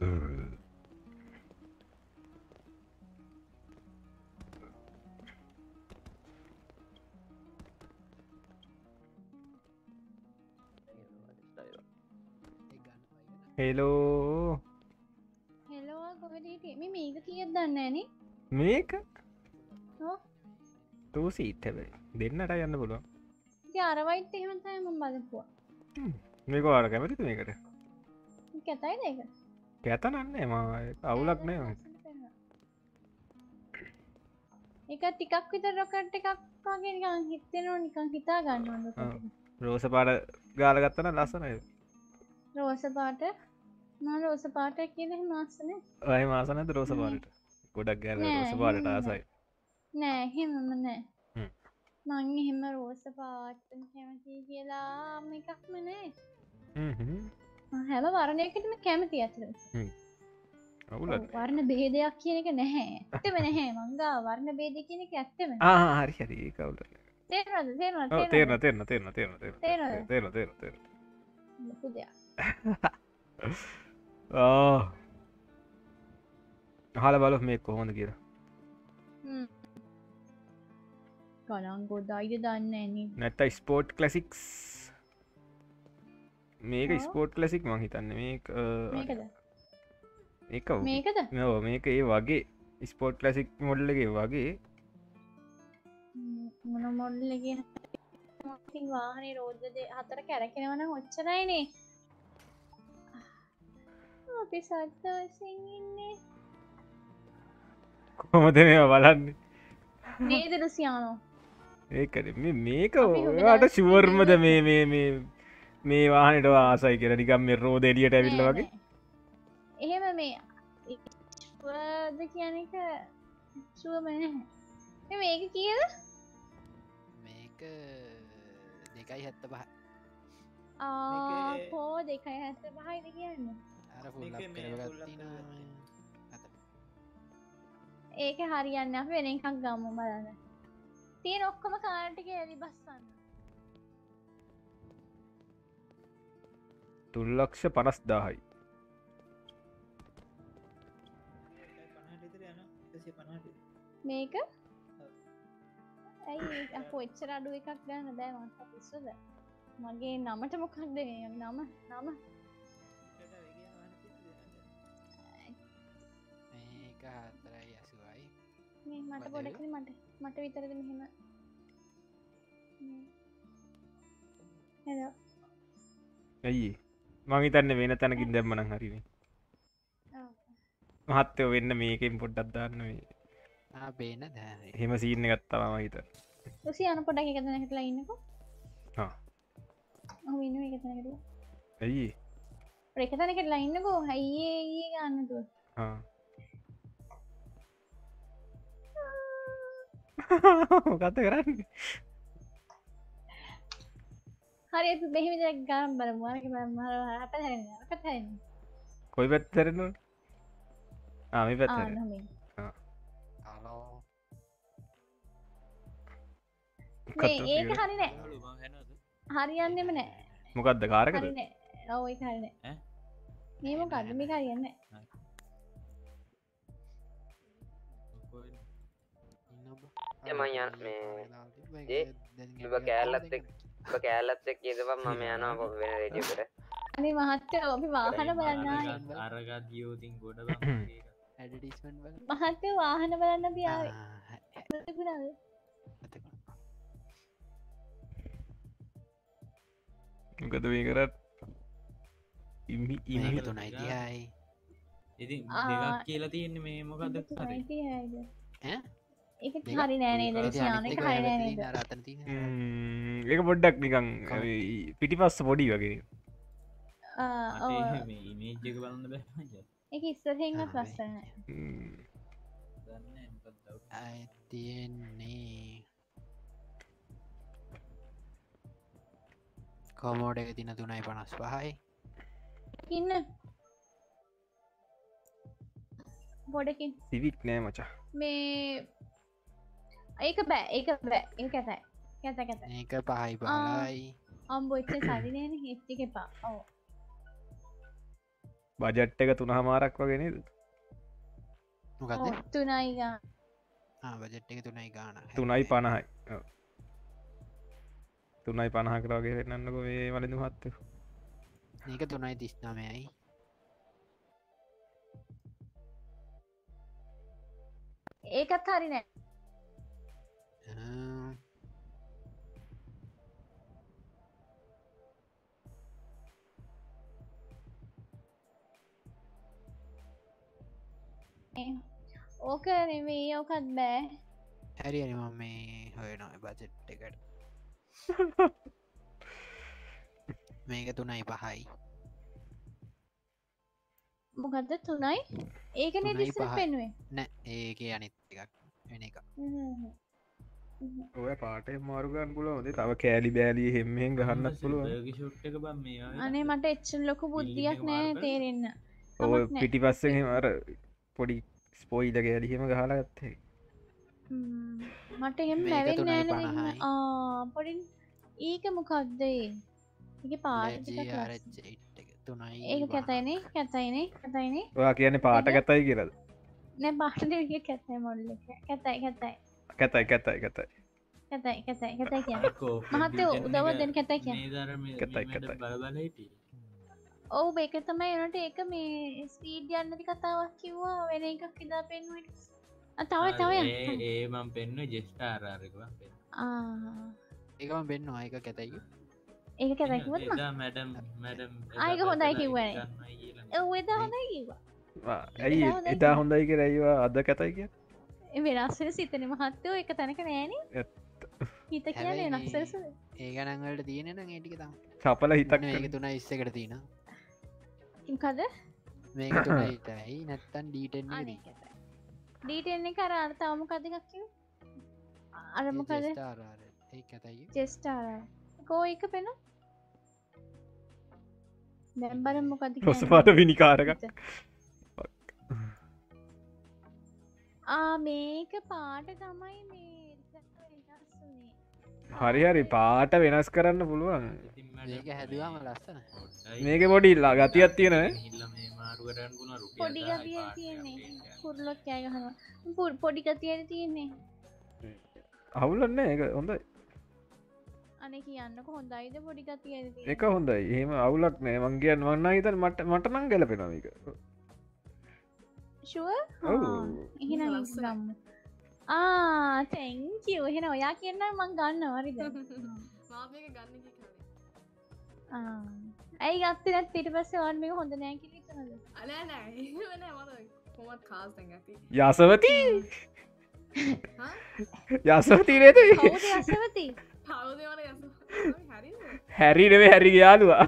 S1: Euh...
S5: hello hello කොමටම මේක කියත් දන්නන
S1: මේක? තූසි ඉත්තබයි දෙන්නට යන්න පුළුව
S5: අරවයිත් එහෙමතම බලපුවා.
S1: මේක අර කැමති මේකට?
S5: කැතයි දෙක
S1: කැතනන්නේ ම අවුලක් නෑ
S5: එක ටිකක් විතර රොකට් එකක් වගේ නිකන් හිතෙනවා නිකන් හිතා ගන්නවන්න
S1: රෝස පාට ගාලගත්තන ලස්සනය.
S5: රෝස පාට? මා රෝස පාට කියන මාසන
S1: ඔය මාසනද රෝස පාලට ගොඩක් ගැල රෝස පාලට ආසයි.
S5: නෑ හෙමම නෑ. මං එහෙම රෝස පාට කැමති කියලා එකක්ම නෑ හැම වරණයකටම කැමති
S1: අවුල
S5: වර්ණ බේදයක් කියන එක නැහැ. ඇත්තම නැහැ. මංගා වර්ණ බේද කියන එක ඇත්තම
S1: හරි හරි.
S5: තේරනද තේරන
S1: තේරන තේරන තේරන තේරන
S5: තේරන
S1: තේරන තේරන තේර
S5: ලොකු දෙයක්.
S1: හල බලු මේ කොහොඳ කියර
S5: ගලන් ගොඩයිද දන්න
S1: නැත්ත ස්පෝට් කලසික්ස් මේක ස්පෝට් කලසික් මං හිතන්න. මේක ඒක
S5: මේකද?
S1: නෝ මේක ඒ වගේ ස්පෝට් ලසික් මොඩ්ලගේ වගේ.
S5: මොන මොඩ්ලගේ වාහනේ රෝධද හතර කැරකෙනවන ඔච්චරයිනේ. අපි සත්තවසින්නේ
S1: කොහොමද මේ බලන්නේ?
S5: නේද රුසියානෝ?
S1: ඒකට මේක ඔයාට ශුවර්මද මේ මේ මේ මේ වාහනට ආසයි කියර නිකම් මේ රෝධ එලියට ඇවිල්ල වගේ?
S5: එහෙම මේ ද කියන එක සුවම නැහැ මේක කියද?
S9: මේක දෙකයි හැත්ත පහ
S5: හෝ දෙකයි හැත්ත පහයිද කියන්න ඒක හරියන්න අප වෙන එකක් ගම්ම බලන්න. තියෙන ඔක්කොම කාටික ඇලි බස්සන්න
S1: තුල්ලක්ෂ පනස් දාහයි
S5: මේක ඇයි අප එච්චර අඩු එකක් ගන්න? දෑ මට පිස්සුද මගේ නමට මොකක්ද නම නම.
S9: මේක හතරයි ඇසුවයි.
S5: මේ මට ගොඩකි මට මට විතරද මෙහෙම? හෙලෝ
S1: ඇයි මහිතන්න වෙන තැනකින් දැම්මන හරිව මහත්තය වෙන්න මේකෙන් පොඩ්ඩක් දාන්න
S9: බේන
S1: හෙම සීන්න ගත්තවා මහිත
S5: සි අන පොඩ එකතන හිටලා ඉන්නක.
S1: ඇයි?
S5: ප්‍රකතන කෙටලා ඉන්නකෝ. හයියේ ඒ ගන්නතු
S1: කත කරන්න?
S5: හරි බෙහිවිදක් ගම් බල මරක මර හැරන්න.
S1: කොයි පැත්තරෙනු ආමි පැත්තර
S5: ඒක හරි නෑ. හරියන්නෙම නෑ.
S1: මොකක්ද කාරකද?
S5: ඔවයි හරින මේම කදමි හරියන්න
S7: මයන් මේ කෑල්ලත් එක් කෑල්ලත් එක් කියදපම් මම යනවා කො වෙන රේජකට
S5: අනේ මහත්තය ඔබි වාහන බලන්න
S10: අරගත් ගියෝතින් ගොඩ
S5: මහත්තය වාහන බලන්න තිබුණද
S1: මොකද මේ කරත්? ඉමි ඉමි.
S9: තුනයි
S5: ආ,
S10: දෙකක් කියලා තියෙන්නේ මේ මොකද හරි
S5: ඒක හරි නෑනේ දර්ශනක හරි
S1: ඒක පොඩ්ඩක් නිකං පිටි පස්ස පොඩි වගේ.
S5: එක
S1: ඉස්සරහෙන්
S9: ප්‍රස්සන තියෙන්නේ කොමෝඩ එක තින තුනයි පනස් පහයි
S5: ඉන්න. බොඩකින්.
S1: සිවික් නෑ මචා.
S5: මේ ඒක බෑ ඒක බෑ ඒක ඇතයි ඇත ඇත
S9: ඒක පහයි පහයි
S5: අම්බෝ එච්ච සරිනයන හිච්චික එපා. ඕ
S1: බජට් එක තුන හමාරක් වගෙනද
S5: තුනයිගා
S9: බජට් එක තුනයි ගාන.
S1: තුනයි පණහයි. ඔව්. තුනයි පණහ කරගේ වෙන්නන්නක මේ වලඳු හත්ත.
S9: ඒක තුනයි තිස්නමයයි
S5: ඒකත් හරි ඕක නෙමේ ඕකත් බෑ.
S9: හැරි අනිම මේ හොයනවා බජට් එකට. මේක තුනයි පහයි.
S5: මොකක්ද තුනයි? ඒකන
S9: පහයි.
S5: පෙන්ුවේ
S9: නෑ ඒක අනිත් එකක් වෙන එක
S1: ඔය පාටය මාරුගන් පුල හොදේ තව කෑලි බෑලි හෙම්මෙන් ගහන්නත් පුළුව
S10: ෂුට් එක බම් මේ
S5: අනේ මට එච්චන් ලොකු බුද්ධියක් නෑ තේරෙන්න. නෑ.
S1: පිටි පස්සෙන් අර පොඩි ස්පෝයිද ගෑලිහෙම ගහලා ගත්තේ.
S5: මට එහෙම
S9: මේක
S5: නැවෙන්
S9: තුනයි
S5: නෑන
S9: පණහයි.
S5: පොඩින් ඒක මොකක්ද ඒක පාට ටිකක් ලස්සන.
S9: තුනයි
S5: ඒක කැතයිනේ කැතයිනේ කැතයිනේ.
S1: ඔයා කියන්නේ පාට කැතයි. කියරද
S5: නෑ පාට එක කැතයි මොල්ල කැතයි කැතයි.
S1: කැතයි කැතයි කැතයි.
S5: කැතයි කැතයි කැතයි කිය මහත්තය උදව දෙන කැතයි කිය
S1: කැතයි කැතයි.
S10: බලබල හිටිය
S5: ඔවු ඒක තමයි එනට ඒක මේ ස්පීඩ් යන්නති කතාවක් කිව්වා වෙන එකක් විදා පෙන්ුවට තවයි තවය
S10: ඒ මම් පෙන්න්න ජෙස්ටාරාරක
S9: ඒකම පෙන්න්න ආයක කැතයි.
S5: ඒක කැතැකිවත්
S10: මැඩම් මැඩම්
S5: ආයක හොඳයි කිව්වන එව්වෙද හොඳයි කිව්වා.
S1: ඇයි එතා හොඳයි කරයිවා අද කැතයි කිය?
S5: වෙනස්සර සිතන මහත්තයෝ එක තැනක නෑන හිත කියන නක්සරස
S9: ඒගනංවලට තියෙන ඒටික තම්
S1: සපල හිතක්
S9: ඒක තුන ඉස්සකට තියෙන
S5: ඉකද
S9: මේක තුනයිටයි නැත්තන් ඩීටෙන්
S5: ඩීටෙන්නේ කර අර්තාවම කදකක් අරමකද චෙස්ටාර කෝ එක පෙන දැම්බර මොකද?
S1: රොස පාට විනිකාරක
S5: ආ මේක පාට තමයි මේ.
S1: හරි හරි. පාට වෙනස් කරන්න පුළුවන් මේක
S5: පොඩි ඉල්ලා ගතියක් තියෙන පොඩිගතියන්නේ කුරලොක් පොඩිගතියට තියන්නේ.
S1: අවුලන්න එක හොඳයි.
S5: අන කියන්න හොඳයිද පොඩිගතිය
S1: එක හොඳයි. එහෙම අවුලක් නෑ. මංගේයන් වන්න හිත මට මටනං ගැලපෙනව එක
S5: ඉහිලම් ආ තැංකි ඔහෙන ඔයා කියන්න මං ගන්න වරිද ගන්න ඇයි ගත්තනත් පිට පස්ස වන් මේ හොඳ නෑ කිලිතනද
S11: කොමත් කාස් ඇති
S1: යසවති යසවති නේද
S5: කවුද යසවති
S1: හැරි නෙවේ හැරි යාලුවා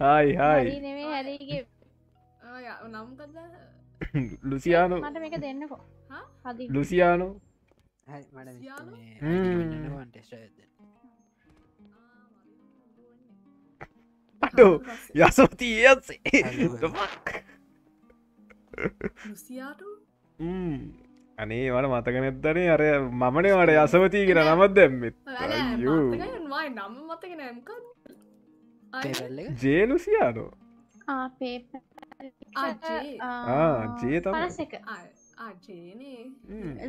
S1: හයි හයි ලුසියානු
S5: මට මේක දෙන්නකෝ හදි
S1: ලුසියානු
S9: මට
S1: අඩෝ
S11: යසෝතිය
S1: අනේ වට මතක නැත්තනේ අර මමනේ වට යසවතිී කියෙන නමත් දැම්මත්
S11: ජේලුසියාඩෝ
S1: ජේත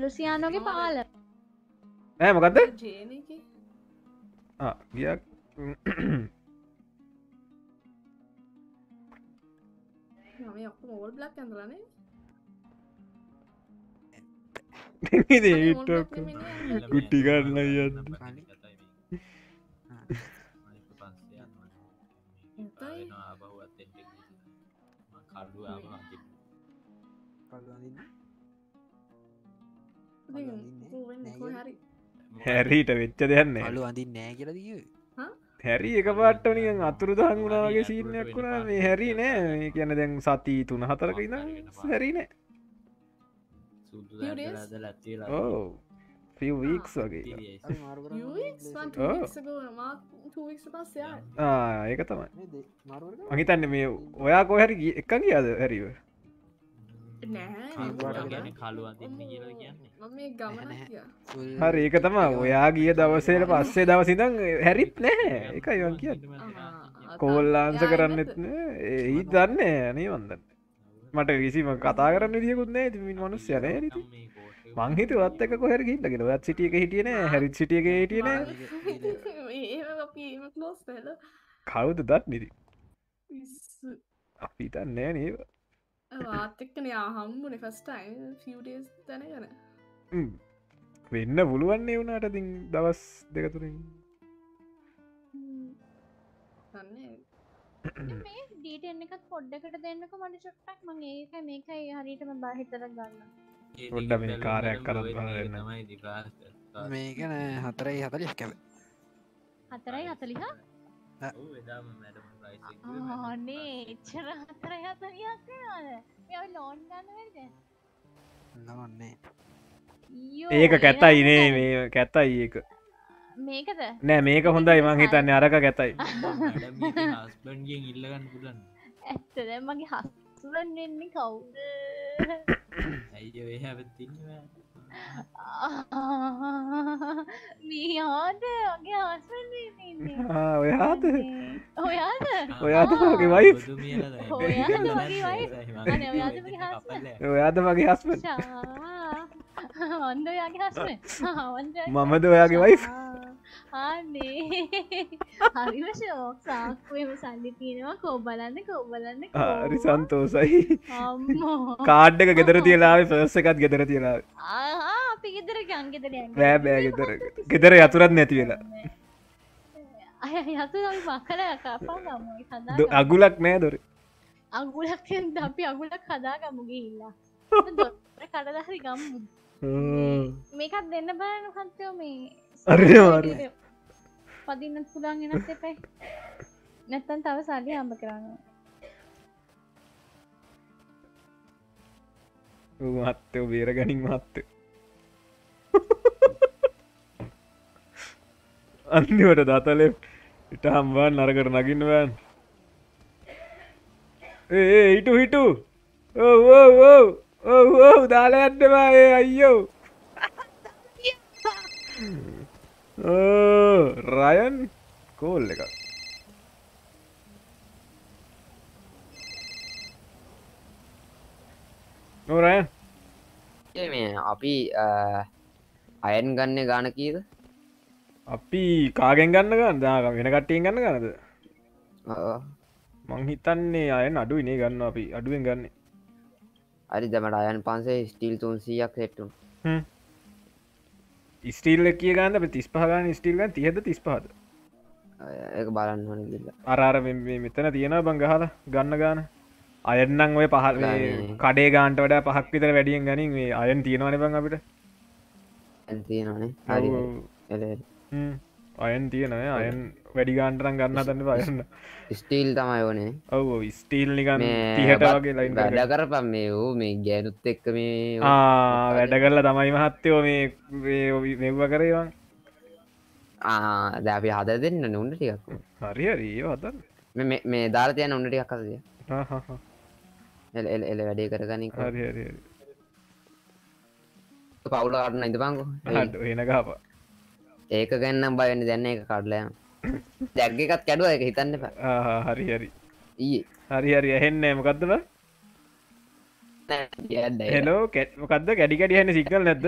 S5: ලුසියානෝගේ පාල
S1: නෑ
S11: මොකක්ද
S1: ගියක්
S11: මම ඔක්කොම ඕල් බ්ලක් ඇඳලනේ
S1: කුට්ටි කරන්න යන්න
S11: හරි.
S1: හැරීට වෙච්ච දෙයන්න
S9: අලු අඳින් නෑ කියලදිය
S1: හැරි එක පාට්ටනික අතුරු දහන් වුණාගේ සීනයක් වුණා. මේ හැරි නෑ. මේ කියන දැන් සති තුන හතරක ඉඳ හැරි නෑ. ඕ ෆීවීක්ස් වගේ ඒක තමයි. මහිතන්න මේ ඔයා කෝ හැරි එක කියද හැරිව
S11: ගමන
S1: හරි ඒක තම ඔයා ගිය. දවසේට පස්සේ දවසිදං හැරිත් නෑ. එක යන් කිය කෝල්ලාන්ස කරන්නෙත් ඒ දන්න නේ. වන්දන්න මට විසිම කතා කරන්න විදිියකුත් නෑ. තිමින් මනුස් යන මංහිත වත් එක කොහර ගිල්ලගෙන වත් සිටියක හිටියන හැරිත් සිටියක හිටියන කවුද දත් නිරි අපි තන්නෑ නේවා
S11: වාතක්කන හම්බුන ෆස්ටයින් ෆියඩස් තැන කන
S1: වෙන්න පුළුවන්නේ වුණට තින් දවස් දෙකතුරින්
S5: මේ ඩීටෙන් එකත් පොඩ්ඩකට දෙන්නක මට චොට්ටක්. මං ඒක මේකයි හරිටම බාහිතර ගන්න.
S1: පොඩ්ඩ මේ කාරයක් කරත් බලන්න.
S9: මේකන හතරයි හතලිස් කැබ
S5: හතරයි හතලිහා ආනේ එච්චර හතර හතරියක් ය ලෝන් ගන්න වෙද
S9: නවන්නේ
S1: ඒක කැතයි නේ මේ කැතයි ඒක.
S5: මේකද?
S1: නෑ මේක හොඳයි මං හිතන්න අරක කැතයි.
S10: හස්බන්ගෙන් ඉල්ලගන්න පුලන්න
S5: ඇත්තද මගේ හස්ුලන් වෙන්නේ කවුද?
S10: ඇයි ඔය හැවතින්වා
S5: මියාද වගේ ආස්වල්
S1: ඔයාද
S5: ඔයාද
S1: ඔයාද මගේ වයි ඔයාද මගේ හස්ම
S5: ඔන්ද ඔයාගේ හස්ම
S1: මමද ඔයාගේ වයි
S5: ආනේ හරිම ශෝක් සාක්කුවම සල්ලි තියෙනවා. කෝ බලන්න කෝ බලන්න
S1: හරි සන්තෝසයි. කාඩ්ඩක ගෙදර තියලාව පස්ස එකත් ගෙදර තියලාව
S5: අපි ගෙදර ගංගෙදර
S1: බෑ බෑ ගෙදර ගෙදර. යතුරත් නැති වෙලා.
S5: ගම
S1: අගුලක් නෑ දොර.
S5: අගුලක් අපි අගුලක් හදාගමුගේ ඉල්ලා කඩදහරි ගම්මු මේකත් දෙන්න බෑන කත්තයෝ මේ
S1: අරවාර
S5: පදින්නත් පුළන් ගෙනත් එපයි නැත්තන් තව සල්ලි හම්බ කරන්න
S1: මත්තව බේර ගනින් මත්ත අන්තිවට දතල ඉට හම්බන් නරකට නගින්නවෑන් ඒ හිටු හිටු ඕ දාලා ඇන්නවා ඒ අයියෝ රයන් කෝල් එක. නොරයන්
S7: මේ අපි අයන් ගන්න ගාන කීද
S1: අපි කාගෙන් ගන්න ගන්න දාග වෙන කට්ටියෙන් ගන්න ගන්නද මං හිතන්නේ අයන් අඩු ඉනේ ගන්න අපි. අඩුවෙන් ගන්න.
S7: අරි දමට අයන් පන්සේ ස්ටිල් තුන්සීයක් හෙට්ටුන්
S1: ස්ටිල් කිය ගන්න තිස් පහගන්න ස්ටිල්ගන් තියද තිස් පහද
S7: බලන්න
S1: අරාර මෙතන තියෙන බංගහල ගන්න ගාන. අයන්නම් ඔය පහල් කඩේ ගාන්ට වඩ පහක් විතර වැඩියෙන් ගනින්. මේ අයන් තියෙනවන බං අපිට.
S7: තියෙනනේ
S1: අයන් තියෙනය අයන් වැඩි ගාන්ටරන් ගන්න තන්න පයන්න
S7: ස්ටීල් තමයි ඕනේ.
S1: ඔව ස්ටීල් නිකන් තිහට වගේ ලයින්
S7: වැඩ කරපම් මේ වූ මේ ගෑනුත් එක්ක මේ
S1: වැඩ කරලා තමයි මහත්තයෝ මේ මෙව්ව කරේවන්
S7: දැපි හද දෙන්න නොන්න ටිකක්.
S1: හරි හරි. හතන්න
S7: මේ ධාරතයන ඔන්න ටිකක් කසය එල එල වැඩේ කරගනින්
S1: හරි
S7: පවුල කටන ඉද පංකු
S1: එන ගාප
S7: ඒක ගන්නම් බයන්න දැන්න එක කඩලයම් දැක්ගකත් කැඩුව එක හිතන්න
S1: හරි හරි.
S7: ඊ
S1: හරි හරි ඇහෙන්නේ මොකක්දව හෙලෝ කැට්මකක්ද කැඩි කැඩි හන්න සික්කල් නැද්ද?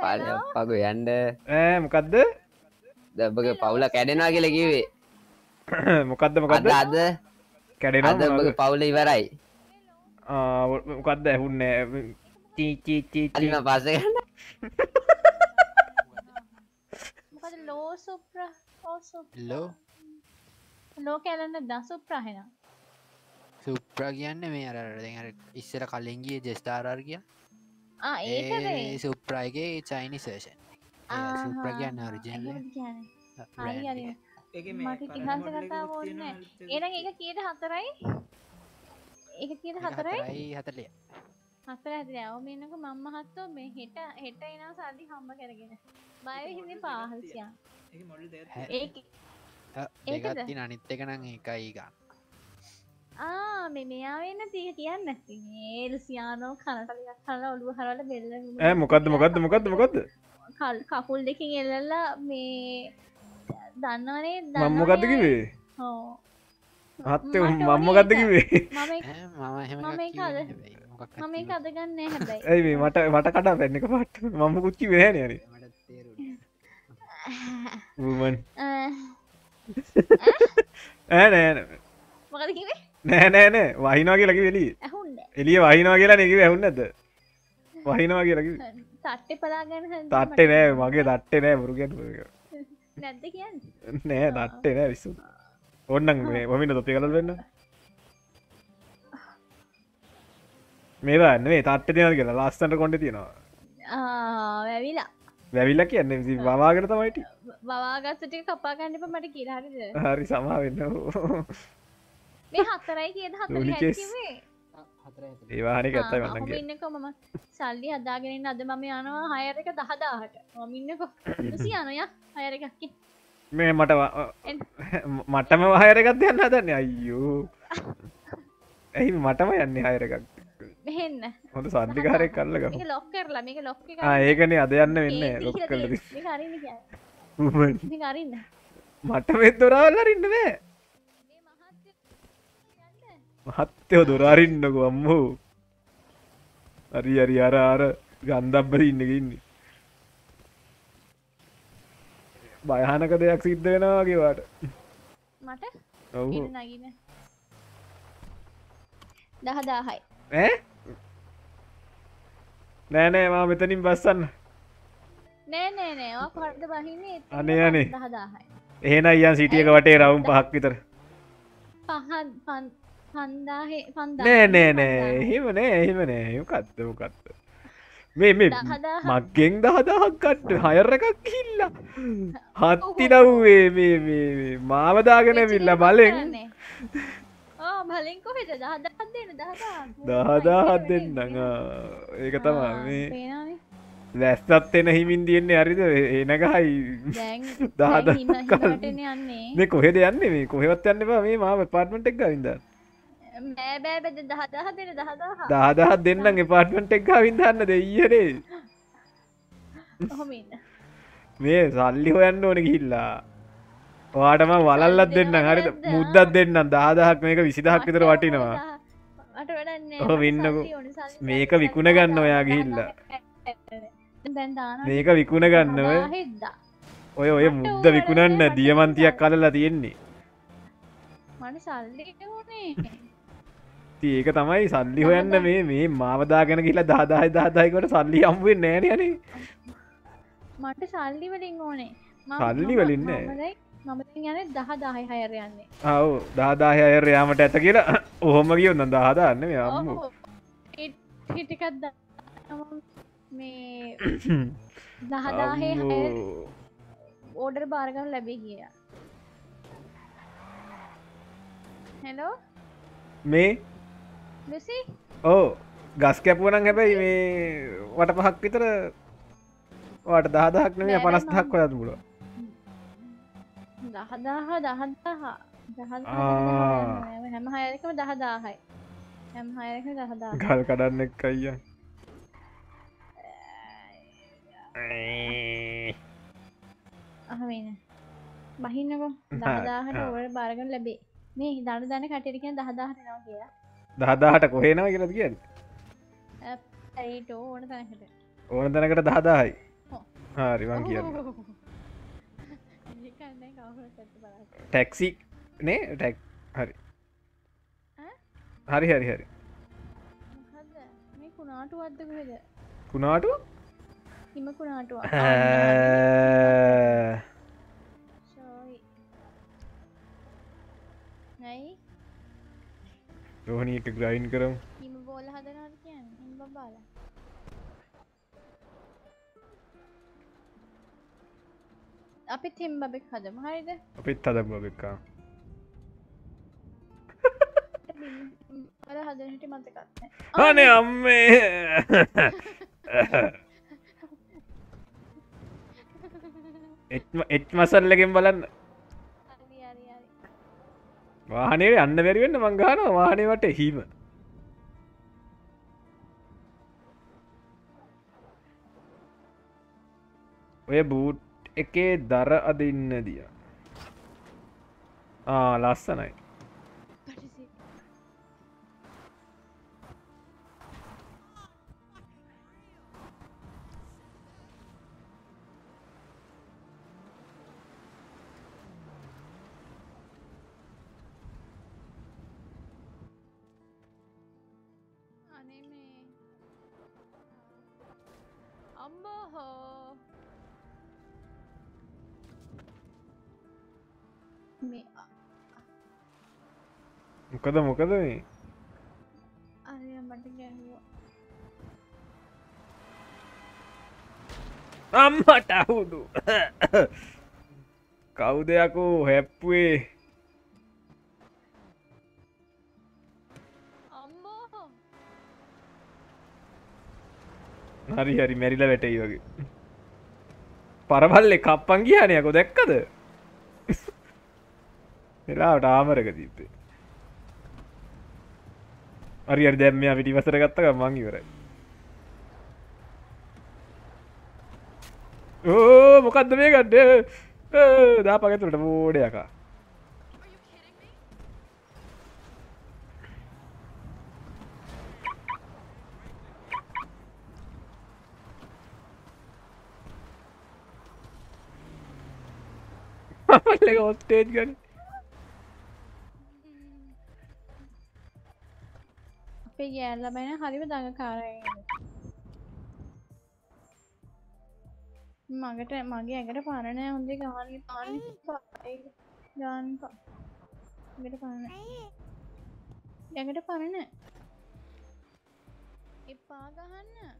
S7: පල පගු යන්ඩ
S1: ඈ මොකක්ද
S7: දබගේ පවුල කැඩෙනවා කියල කිවේ
S1: මොකක්ද මොකක්ද
S7: අද Cik,
S1: cik,
S7: cik.
S1: mabasa
S7: ka na.
S1: Hello, Supra. Oh, Supra. Hello? Hello, kailan
S7: nagdang? Supra,
S5: hai na? Supra
S9: gyan
S5: na may arar dengar.
S9: Isra kalengi jesta arar gya. Ah, ek hai
S5: re.
S9: Supra ke Chinese version. Ah, Supra
S5: gyan original. Hari hari. මට ඉතිහාස කතාව ඕනේ. එහෙනම් ඒක කීයට 4යි? ඒක කීයට
S9: 4යි?
S5: 4යි 40. අපරාධ ඇවමෙන්න්නක මං මහත්තෝ මේ හෙට හෙට එනා සාධී හම්බ කරගෙන. බය හිදි පාහසියා
S9: ඒකත්ති අනිත් එක නම් එකයි ගන්න.
S5: ආ මෙ මෙයාවෙන්න තිය කියන්න නැති ඒල්සියානෝ කනටලක් කල ඔලු හරල බෙල්ල
S1: මොකක්ද මොකක්ද මොකක්ද මොකක්ද
S5: කල් කකුල් දෙකින් එල්ලල්ලා මේ දන්නවනේ
S1: දම්මකක්දකිවේ
S5: හෝ
S1: හත්ත මම්මකක්දකිවේ
S5: මම මම ඒක අදගන්න හැබැයි.
S1: ඇයි මේ මට මට කටා පැන්න එක පට? මම කුච්චි වෙන යන වමන් ඈ නෑ
S5: මොකද කිවේ
S1: නෑ නෑ නෑ. වහිනවා කියලකි වෙලි එලිය වහිනවා කියලා නැක ඇහුන්න ඇද වහිනවා කියලකි
S5: තට්ටෙ පලාගන්න
S1: තට්ටේ නෑ මගේ තට්ටේ නෑ
S5: කියන්න
S1: නෑ තට්ටේ නෑ විස්සු ඔන්නන් මේ වමින තොපි කල වෙන්න මේවා නේ තට්ට තියන කියලා. ලස්සට කොඩ තියෙනවා.
S5: වැවිලා.
S1: වැවිල්ල කියන්න බවාගර තමයිට
S5: බවාගත්තට කපාගන්නප මට කියලාරිද
S1: හරි සමා වෙන්න
S5: මේ හතරයි කියද හතර
S1: ලුණිකෙස්.
S5: හැකිවේ
S1: ඒවාහනි ඇත්තයි වන්නගේ
S5: ඉන්නක මම. සල්ලි හදාගෙනින් අද මම යනවා හයරක දහදාහට. මමින්නකො සි යනය හයරකක්කි
S1: මේ මට මටම හයරකත් යන්න හදන්න? අයියෝ. ඇයි මටම යන්නේ හයරකක්
S5: මෙහෙන්න
S1: හොඳ සද්ධිකාරයක් කල්ලග
S5: මේක ලොක් කරලා මේක ලොක්
S1: ඒකනේ අද යන්න වෙන්න ලොක්
S5: අරින්න
S1: මට මෙත් දොරාවල්ලරන්න නෑ මහත්තයෝ දොරාරින්නකු අම්මෝ. හරි හරි අර අර ගන්දබ්බල ඉන්නගඉන්නේ භයහනක දෙයක් සිද්ධ වෙනවාගේවාට
S5: මට?
S1: ඔව්.
S5: දහදාහයි
S1: ඈ නෑනෑ මා මෙතනින් බස්සන්න. අනේ අනේ. එහෙන අයන් සිටියක වටේ රවුම් පහක් විතර. නෑ නෑ නෑ. එහෙම නෑ එහෙම නෑ. මොකත්ද මොකත්ද මේ මේ. මක්ගෙන් දහදහක් කට්ට හයර එකක් කිල්ලා හත්ති නව්වේ මාවදාගෙන විල්ල බලෙන්
S5: බලෙන් කොහෙද? දහදහත් දෙන්න දහදා
S1: දහදාහත් දෙන්න ඒක තමා මේ වැස්සත් එන හිමින් තියෙන්නේ හරිද? එනගහයි
S5: දැන්
S1: දහද
S5: දැන් යන්නේ.
S1: මේ කොහෙද යන්නේ? මේ කොහෙවත් යන්න මේ මාව පාර්ට්මන්ට් එක
S5: දහදාහ
S1: දහදහත් දෙන්නම් පාර්ට්මන්ට් එක
S5: ඔහොම ඉන්න.
S1: මේ සල්ලි හොයන්න ඕන ගිහිල්ලා ඔයාටම වලල්ලත් දෙන්න හරිද? මුද්දත් දෙන්නම් දාදහක් මේක විසිදහක් විතර වටිනවා. ඔහ වෙන්නකු. මේක විකුණ ගන්න ඔයා ගිහිල්ලා. මේක විකුණ ගන්නව. ඔය ඔය මුද්ද විකුණන්න දියමන්තියක් කලලා තියෙන්නේ. ඒක තමයි සල්ලි හොයන්න මේ මේ මාවදාගෙන කියලා දාදායි දාදායිකට සල්ලි හම්බුවෙන් නෑනයනේ
S5: මට සල්ලි වලින් ඕනේ.
S1: සල්ලි
S5: මම-
S1: වලින් නෑ.
S5: මම දැන්- මම දැන් යන්නේ දහ දාහයි හයර යන්නේ.
S1: ආව් දාදාහය අයර යාමට ඇත කියලා ඔහොම කියොන්න දාදාන්න මේ අම්මු.
S5: ඔව්. හිට- හිටිකක් දානවා මේ දහදාහේ. ඕඩර් බාරගන්න ලැබේ කිය හෙලෝ
S1: මේ?
S5: ලුසි?
S1: ඕ ගස් කැපුවනං හැබැයි මේ වට පහක් විතර වට දහදහක් නෙමේ
S5: නෑ නෑ
S1: පනස්දහක් ඔයත් මුල
S5: දහදාහ දහදාහ
S1: ආ.
S5: හැම හයරකම දහදාහයි හැම හයරක දහදා
S1: ගල් කඩන්න එක් අයිය.
S5: අහවෙන බහින්නකො. දහදාහට
S1: හා.
S5: ඔවට බාරගන්න ලැබේ. මේ දන දන කටරිකෙන් දහදාහට නවා කියලා.
S1: දහදාහට කොහේනවා කියලද කියන්න?
S5: ඇයිට ඕන තැනකට.
S1: ඕන තැනකට දහදායි. හරිවන් කියන්න
S5: ඒකන්නේ කවුරුත් ඇත්ත බලන්න.
S1: ටැක්සි නේ? ටැක් හරි. හරි හරි හරි.
S5: කුණාටුවක්ද කොහෙද?
S1: කුණාටු?
S5: හිම sorry. නැයි?
S1: රෝහණී එක ග්‍රයින් කරම්.
S5: හිම බෝල හදනවාද කියන්නේ? හිම අපිත් හිම බබෙක් හදමු. හරිද?
S1: අපිත් හදම බෙක්කා
S5: වල හදන හැටි මතකත් නැහැ.
S1: අනේ අම්මේ! එච් මසල්ලකින් බලන්න. වාහනේ අන්න බැරිවෙන්න මංගාන වාහනයට හීම. ඔය බූට් එකේ දර අදින්න දිය. ආ ලස්සනයි. මොකද මොකද මේ අම්මට අවුදු කවුදයකෝ හැප්පුවේ
S5: අම්මෝ
S1: හරි හරි මැරිල වැටයි වගේ. පරබල්ලෙ කප්පන් කියනයකො දැක්කද? වෙලාවට ආමරක තිීපේ හරි අරි දැම්මයා පිටිවසර ගත්තක මං ඉවරයි. ඕ මොකක්ද මේ ගඩ්ඩ දා පගතුට මෝඩයකා මල්ලක ඔස්ටේජ් ගන
S5: ගෑල්ල බැන හරිම දඟ කාරය මගට මගේ ඇඟට පරණය හොඳේ ගහන පාන. ගාන ගට පරණ ඇඟට පරණ එපා ගහන්න.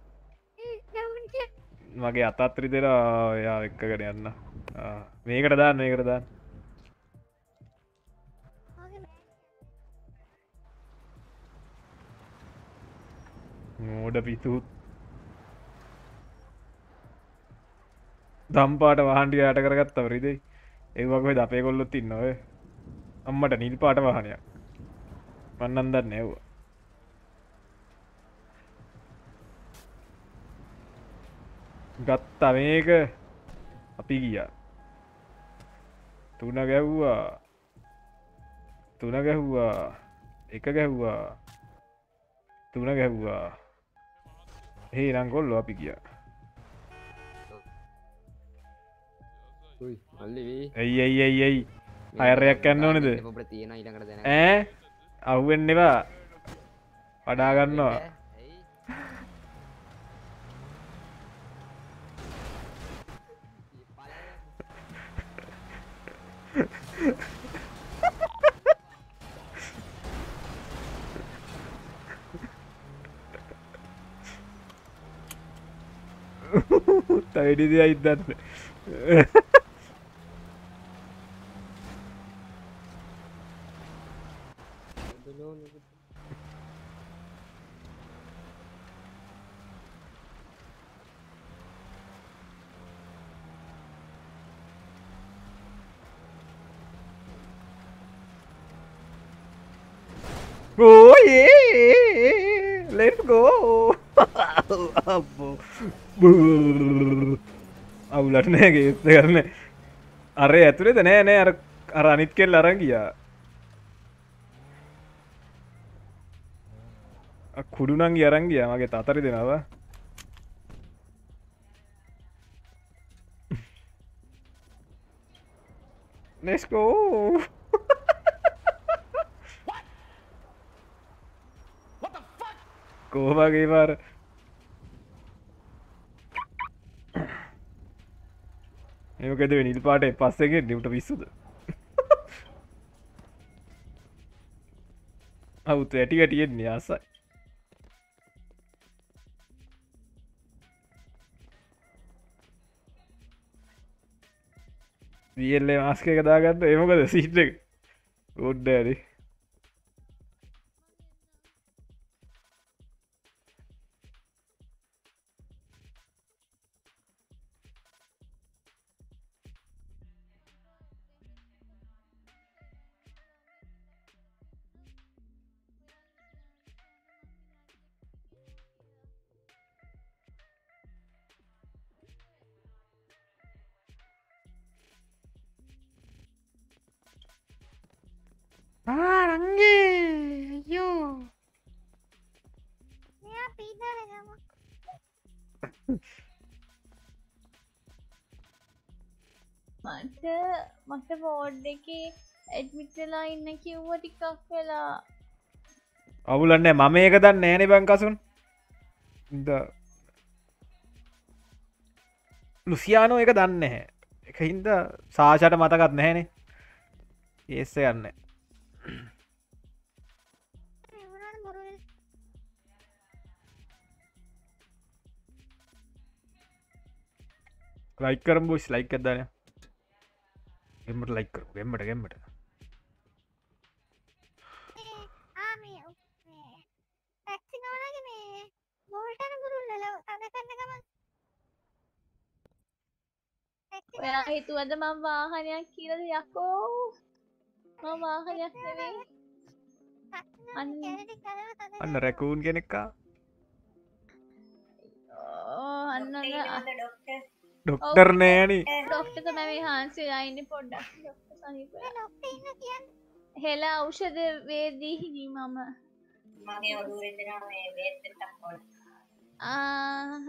S1: මගේ අතත්‍රි දෙෙන යා එක්කගෙන යන්න. ආ, මේකට දාන්න මේකට දාන්න. මෝඩ පිතුත් දම්පාට වහන්ටිය යට කරගත්ත වරිදේ ඒවකොයි ද අපේ කොල්ලොත් ඉන්න ඔය. අම්මට නිල් පාට වාහනයක්. පන්නන්දන්න නැව්වා ගත්තා. මේක අපි ගිය. තුන ගැව්වා තුන ගැහ්වා. එක ගැහ්වා. තුන ගැහ්වා. ඒ නංගොල්ලො අපි ගිය. ඇයි ඇයි ඇයි ඇයි අයරයක් යන්න ඕනද?
S7: ඔබට තියෙන ඊළඟට දැන
S1: ඈ? අව්වෙන්න එවා වඩාගන්නවා වැඩිද අයිදන්න Oh yeah! Let's go! අම්බෝ. අවුලට නෑ ගේත් කරන අර ඇතුළෙද නෑ නෑ අර අර අනිත් කෙල් අරන් ගියා කුඩුනන්ගේ අරන් ගියා මගේ තතරි දෙනවා නෙස්කෝ කෝමගේ පාර ඒකද නිල් පාට පස්සගේ නිවට පිස්සුද? අවුත් ඇටි වැටියෙන්නේ ආසයි. වියල්ලේ මාස්ක එක දාගන්න ඒමකද සිට් එක? ගොඩ්ඩ ඇරි
S5: මට බෝඩ් එක ඇඩ්මිටලා ඉන්න කිව්ව ටිකක් වෙලා
S1: අවුලන්න මම ඒක දන්න ෑනෙ බංකසුන් ද ලුසියානෝ එක දන්න හැ එක හින්ද සාෂට මතකත් නැහැනේ ඒස්ස යන්න ලයික් කරම් බොස් ලයික් ඇදන එමට ලයික් කර ගෙම්මට ගෙම්මට
S12: පැක්සි නෝනගේ මේ බෝල්ටන ගුරුල්ලල අද කරන්න ගමන්
S5: ඔයා හිතුවද මං වාහනයක් කියලද යකෝ මං වාහනයක් නෙවේ අන්න
S1: අන්න රැකූන් කෙනෙක්කා?
S5: අන්න
S1: ඩොක්ටර් නෑන
S5: ඩොක්ට තමයි හාන්සිලා ඉන්න පොඩ්ඩක් සනිප හෙලා අවෂධ වේදී හිනී මම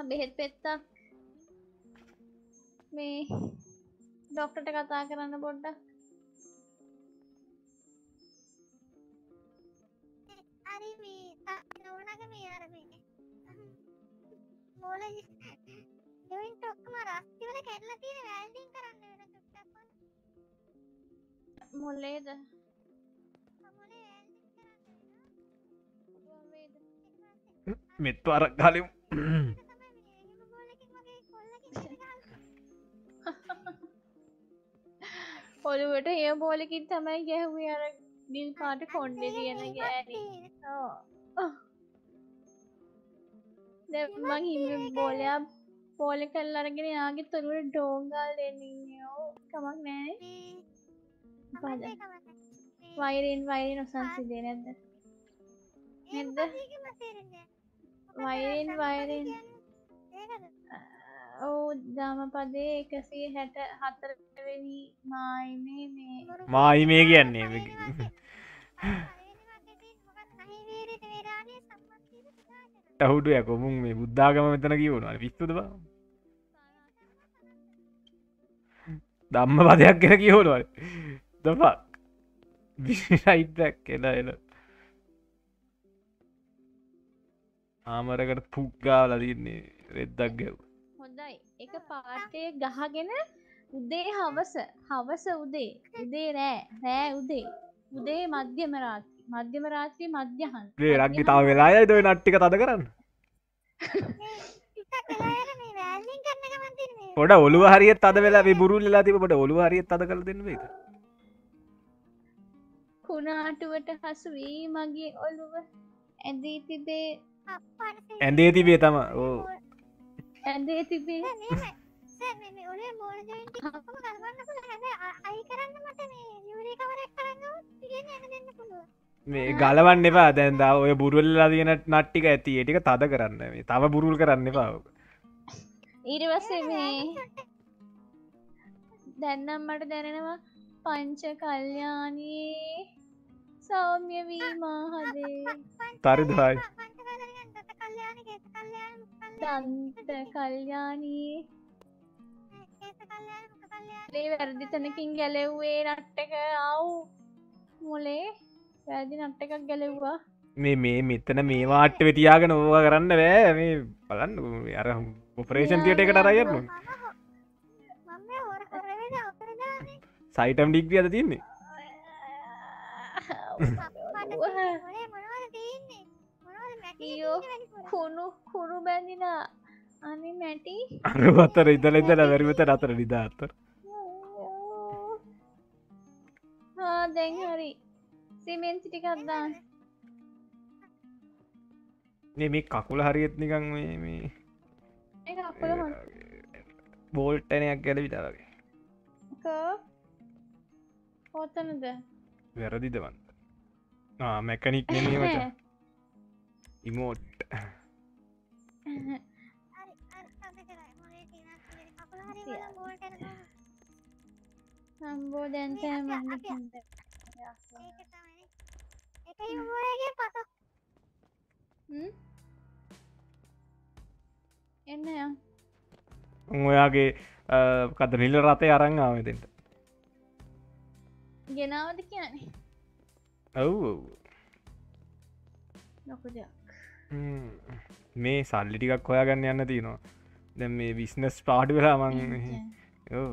S5: බෙහෙත් පෙත්තක් මේ ඩොක්ටට කතා කරන්න පොඩ්ඩක්
S12: හරි මේ නෝනක මේ අරමේ මෝල ජොයින් ඔක්කම රස්තිවල කැඩලා තියෙන වැල්ඩින් කරන්න වෙන චුට්ටක්
S5: මොල්ලේද
S1: මෙත් පර කලින්
S5: පොළුවට ඒ බෝලකින් තමයි ගැහුවේ අර නිල් පාට කොන්්ඩෙ තියෙන. ගෑන මං හිම බෝලයා පෝලෙ කල් අරගෙන යාගේ තුරුවට ඩෝංගල් දෙන්නෝ කමක් නෑ වෛරෙන් වෛරෙන් ඔසන්සිදේ නැද්ද නැද්ද වෛරෙන් වෛරෙන් ඔවු දාමපදේ එකසිය හැට හතරවෙනි මායිමේ මේ
S1: මායි මේ කියන්නේ ටහුඩු යකොමුන් මේ බුද්ධාගම මෙතන කියවුණන විස්තුද බ දම්ම පදයක් කෙන කියවුණුවල් දපක් විසියිටක් කියලා එල ආමරකට පුක්ගා ලදන්නේ රෙද්දක් ගැව්
S5: හොඳයි. එක පාටය ගහගෙන උදේ හවස. හවස උදේ. උදේ රෑ රෑ උදේ. උදේ මධ්‍යම රාත්‍රී. මධ්‍යම රාත්‍රී මධ්‍යහන්.
S1: රක්ගි තාව වෙලාය දොයි නට්ටික තද කරන්න පොඩ ඔළුව හරියත් අද වෙලා මේ බුරුල් වෙලා තිබ පොඩ ඔළුව හරියත් අද කළ දෙන්න වේද
S5: කුණාටුවට හසු වී මගේ ඔළුව ඇදී තිබේ.
S1: ඇඳේ තිබේ තම ඕ
S5: ඇඳේ තිබේ.
S12: ඔලේ අයි කරන්න මට මේ යූරි කවරයක් කරන්න තියෙන්නේ එන දෙන්න පුළුවන්
S1: මේ ගලවන්න එපා. දැන් දා ඔය බුරුල්ලා තියෙන නට්ටික ඇති. ඒටික තද කරන්න. මේ තව බුරුල් කරන්න.
S5: ඊට පස්සේ මේ දැන්නම් මට දැනෙනවා පංච කල්්‍යානයේ සෞම්‍ය වීමා හදේ
S1: තරිදහයි
S5: දන්ත කල්්‍යානයේ ලේ වැරදි තැනකින් ගැලෙව්වේ නට්ටක අව් මොලේ වැදි නට්ට එකක් ගැලෙව්වා.
S1: මේ මේ මෙතන මේ වාට්ට වෙතියාගෙන ඕව කරන්න බෑ. මේ බලන්න අර ඔපරේෂන් තියට එකට අරයන්න සයිටම් ඩික්්‍රිය අද තින්නේ
S5: කුණු කුණු බැඳිලා අනි මැටි.
S1: අර අතර ඉදල ඉදල වැරිමත අතර නිදා අතර.
S5: හා දැන් හරි සිමෙන්ති ටිකක් දාන්න.
S1: මේ මේ කකුල හරියත් නිකං මේ මේ බෝල්ටනයක් ගැල විටාවගේ
S5: කෝතනද?
S1: වැරදිද වන්න මැකනික් නෙමීමට ඉමෝට්
S5: සම්බෝ දැන්තෑ මන්න
S12: එක යුමෝරගේ පස
S5: එන්න යම්
S1: ඔයාගේ කත නිල රතය අරංආාවතෙන්ට
S5: ගෙනාවද කියන්නේ
S1: ඔව්
S5: ලොකු දෙයක්
S1: මේ සල්ලි ටිකක් හොයාගන්න යන්න තියෙනවා දැ මේ විස්නස් පාඩි වෙලා මං ඕ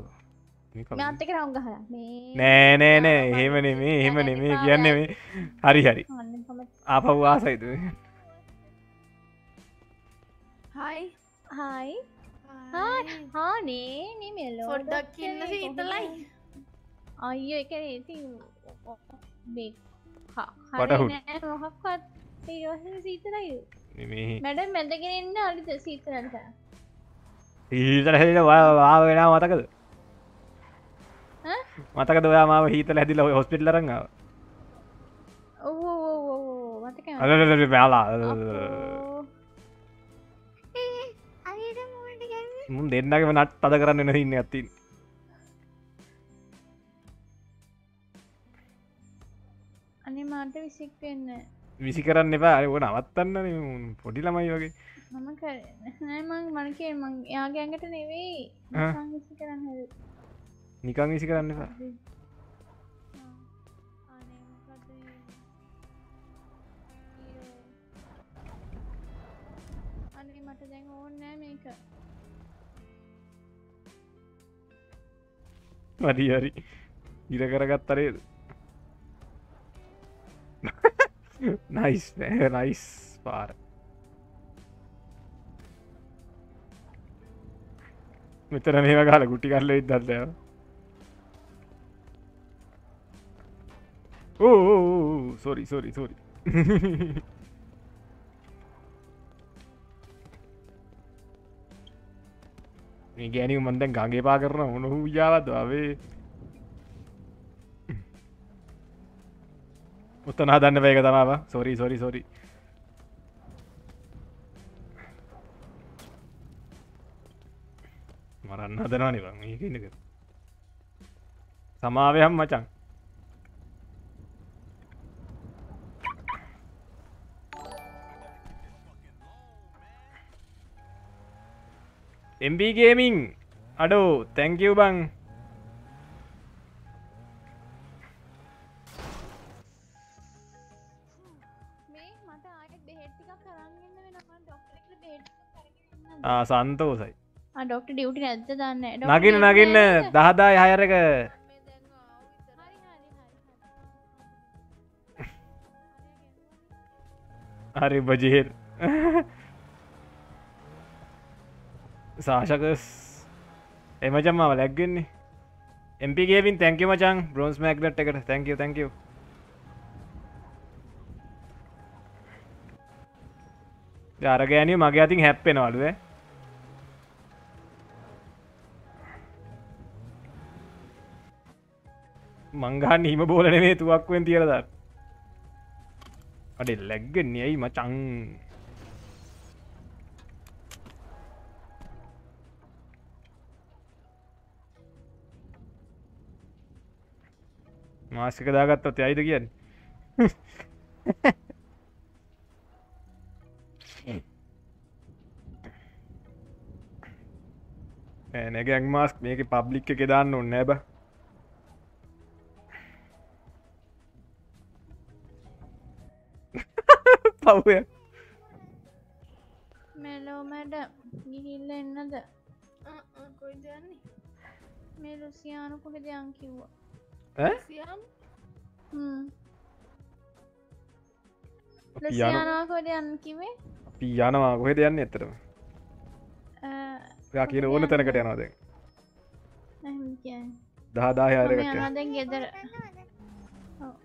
S5: මාතක රවුන් ගහලා. මේ
S1: නෑ නෑ නෑ. එහෙම නෙමේ එහෙම නෙමේ කියන්න මේ හරි හරි. ආපව් ආසයිද?
S11: හයි
S5: හයි හානේ නිමෙල්ලෝ
S11: පොඩ්ඩක් ඉන්න සීතලයි
S5: අයිය එක. මොහක්වත් සීතලයි.
S1: මේ
S5: මැඩ මැදගෙනන්න අලිත සීතලට
S1: හීතල හැදිල වා වෙන මතකද මතක දොයා මාව හීතල හැදිල හොස්පිටල රඟාව බෑලා මුන් දෙන්නගම නට් අද කරන්න එන ඉන්න ඇතින්
S5: අනේ මාට විසික් වෙන්න.
S1: විසි කරන්න එපා. අය ඕන අවත්තන්න පොඩි ළමයි වගේ.
S5: මම කරනෑමං මනකේ මං යාගේ ඇඟට නෙවෙයි. කරන්න
S1: නිකං විසි කරන්න එපා.
S5: අනේ මට දැන් ඕන්නෑ මේක.
S1: මරි හරි. ඉර කරගත් අරේද නයිස් නයිස් පාර. මෙතර මේ ගල ගුටි කරල ඉදල්ද ඕ සොරි සොරි සොරි මේ ගෑනි මන්දැන් ගගේ පා කරන ඕන හූ යාවද අවේ උත්තනා දන්න පයක තමාව. සොරි සොරි සොරි මරන්න හදනවා නිවන් ඒක ඉන්නක සමාවයම් මචන්
S5: ටිකක් අරගෙන එන්න
S1: ආ සන්තෝසයි
S5: ආ ඩොක්ටර් ඩියුටි නැද්ද දන්නේ
S1: නගින්න නගින්න. දහදායි හයරක හරි බජහෙල් සාශකස් එමචම්මාව ලැක්ගෙන්නේ එම්පිගේවින් තැංක මචන් බ්‍රෝන්ස් මැක්ලට් එකට. තැංකව තැංකව අරගෑනිය මගේ අතින් හැප්පෙනවලුව මංගහන් හිම බෝලනේ තුවක්වෙන් තියරද අඩෙ ලැග්ගෙන්නේ ඇයි මචං? මාසික දාගත්තත් ඇයිද කියන්න? නැගැක් මාස්ක් මේක පබ්ලික් එක දාන්න ඔන්න ඇබ පව්ය
S5: මෙලෝමට ගිහිල්ල එන්නද? කොයිද යන්නේ? මේ ලුසියානකුට දෙයන් කිව්වා සියම් ලසියානාකොට යන්න කිවේ
S1: අපි යනවා කොහෙද යන්න එතරම යා කියන ඕන තැනකට යනවාද
S5: යනදැන් ගෙදර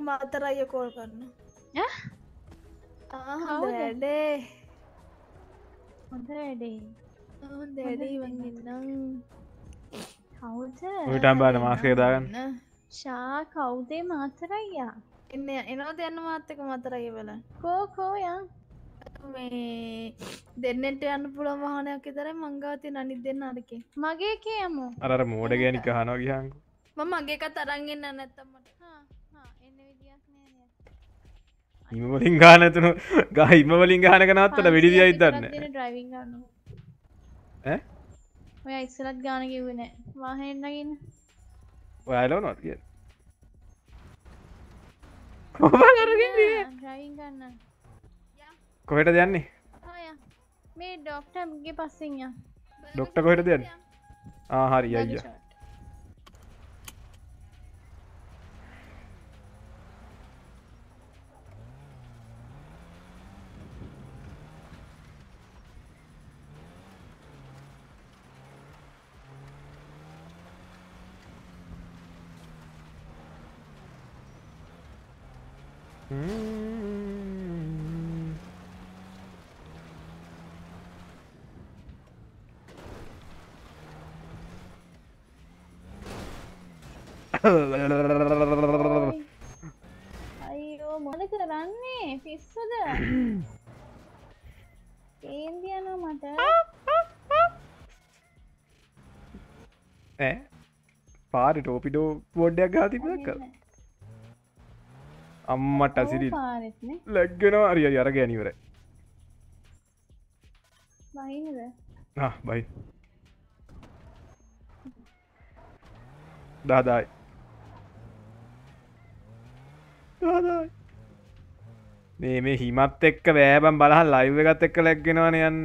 S13: මාතරය කෝල් කරන්න වැඩේ
S5: හොඳ වැඩේ
S13: හොඳඩේ වගන්නම්
S5: කවුද
S1: ඔටම්බාන මාසකය
S5: ශා කවුදේ මාතරයියා.
S13: එන්න එනවා දෙන්න මාත්තක මතරයි වල
S5: කෝකෝයා
S13: මේ දෙන්නට යන්න පුළන් වාහනයක් තර මංගාති නනි දෙන්න අරකේ
S5: මගේ කියමු.
S1: අර මෝඩ ගෑනික හනෝ ගිහන්කු
S13: ම මගේ එක තරන්ගන්න නැත්තමට
S1: හිමවලින් ගානතුනු ගහිම වලින් ගානක නත්තට වෙඩිදිය
S5: ගන්න. ඔය ඉස්සලත් ගාන කිව්වෙන වාහෙන්නගන්න
S1: ඔයාලෝ නොත් කිය
S5: ඩ්‍රයිවිං ගන්න
S1: කොහෙට දෙයන්නේ
S5: මේ ඩොක්ටම්ගේ පස්සෙන්ය
S1: ඩොක්ට කොහෙට දෙයන්න ආහරි අයිය
S5: අයියෝ මොද කරන්නේ? පිස්සුද? ඒන්දියනෝ මට.
S1: පාරි ටෝපිඩෝ පොඩ්ඩයක් ගාතිපක් කර අම්මට අසිරි ලැග්ගෙනවා. අරිය අර ගැනිවර බයි දාදායි. දාදායි. මේ මේ හිමත් එක්ක බෑබම් බලහන් ලයිව එකත් එක්ක ලැක්ගෙනවන යන්.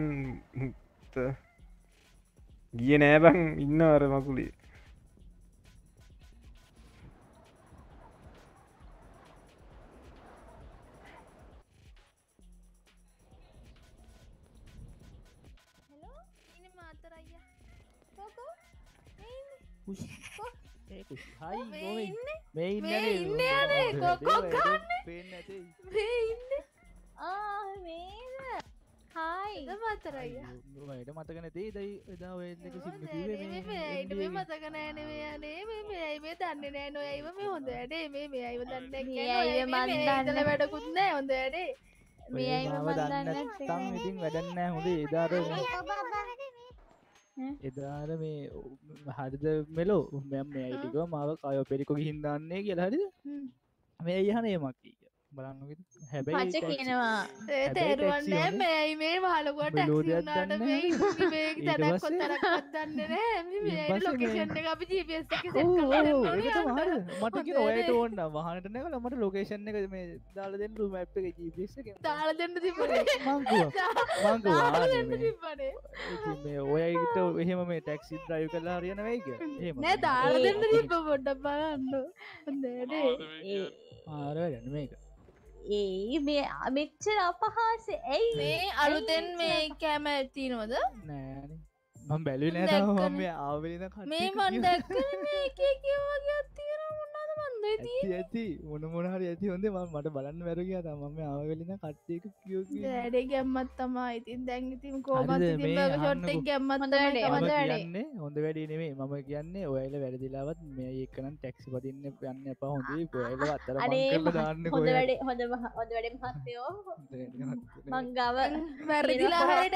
S1: ගිය නෑබං ඉන්න අර මකුලේ
S5: මේ ඉන්න? ඉන්න මේද? හායි.
S13: මතරයි
S14: ට මතක නැතේ? දයි එදා ඔයක
S13: ඒටම මතක නෑනේ යනේ මේ මේ දන්න නෑ. නොයයිව මේ හොඳ ඇඩේ මේ මේ අයිව දන්න මන්දන්න වැඩකුත් නෑ. හොඳ ඇඩේ
S5: මේ අයිව මදන්න
S14: තම් ඉතින් වැඩන්න හොඳේ එදාර එදාර මේ හරිද මෙලෝ? මෙම් මේ අයිටික මාව කයෝ පෙරිකො හින්දන්නේ කියලා හරිද? මේ යහනේ මක්කී බලන්න හැබැයි
S5: කියනවා
S13: තේරුවන්න මේයි මේ මහලකොට ටක්සිනාට තැනක් කොත්තරක් දන්න නෑ ලොකේෂන් එක අපි ජීපස්
S14: මට ඔයට ඕන්න වහනට නැකල මට ලොකේෂන් එක මේ දාල දෙන්න රුම ඇ් එක ජීපස් එක.
S13: දාල දෙන්න
S14: මේ ඔයයිට එහෙම මේ ටැක්සි ද්‍රයිව කලා හරියන වෙයික
S13: නෑ දාල දෙන්න තිබ පොඩ්ඩ බලන්න. හොඳේ
S14: ආර ගන්න මේක
S5: ඒ මේ මෙච්චර අපහාස ඇයි?
S13: මේ අලුතෙන් මේ කෑම ඇති නොද
S14: නෑ මම බැලි නෑ ආවලින
S13: මේ මන් දැක්කන මේ එක
S14: ඇති ඇති. මොන මොනහරි ඇති හොඳේ ම මට බලන්න වැරගිය තම. ම ආවලින කට්ටයක කියෝ
S13: වැඩේ ගැම්මත් තමා ඉතින් දැන් ඉතින් කෝමත්. ගැම්මත්
S5: හොඳ වැඩේ,
S14: නෙමේ මම කියන්නේ ඔයල වැරදිලාවත් මේ ඒකනම් ටැක්සි පතින්න යන්න එපා හොඳේ.
S5: අනේ
S14: මංකරල දාන්න
S5: හොඳ වැඩේ හොඳ හොඳ වැඩේ මහත්තයෝ. මංගාව
S13: වැරදිලා
S5: කියනවා
S13: හරිට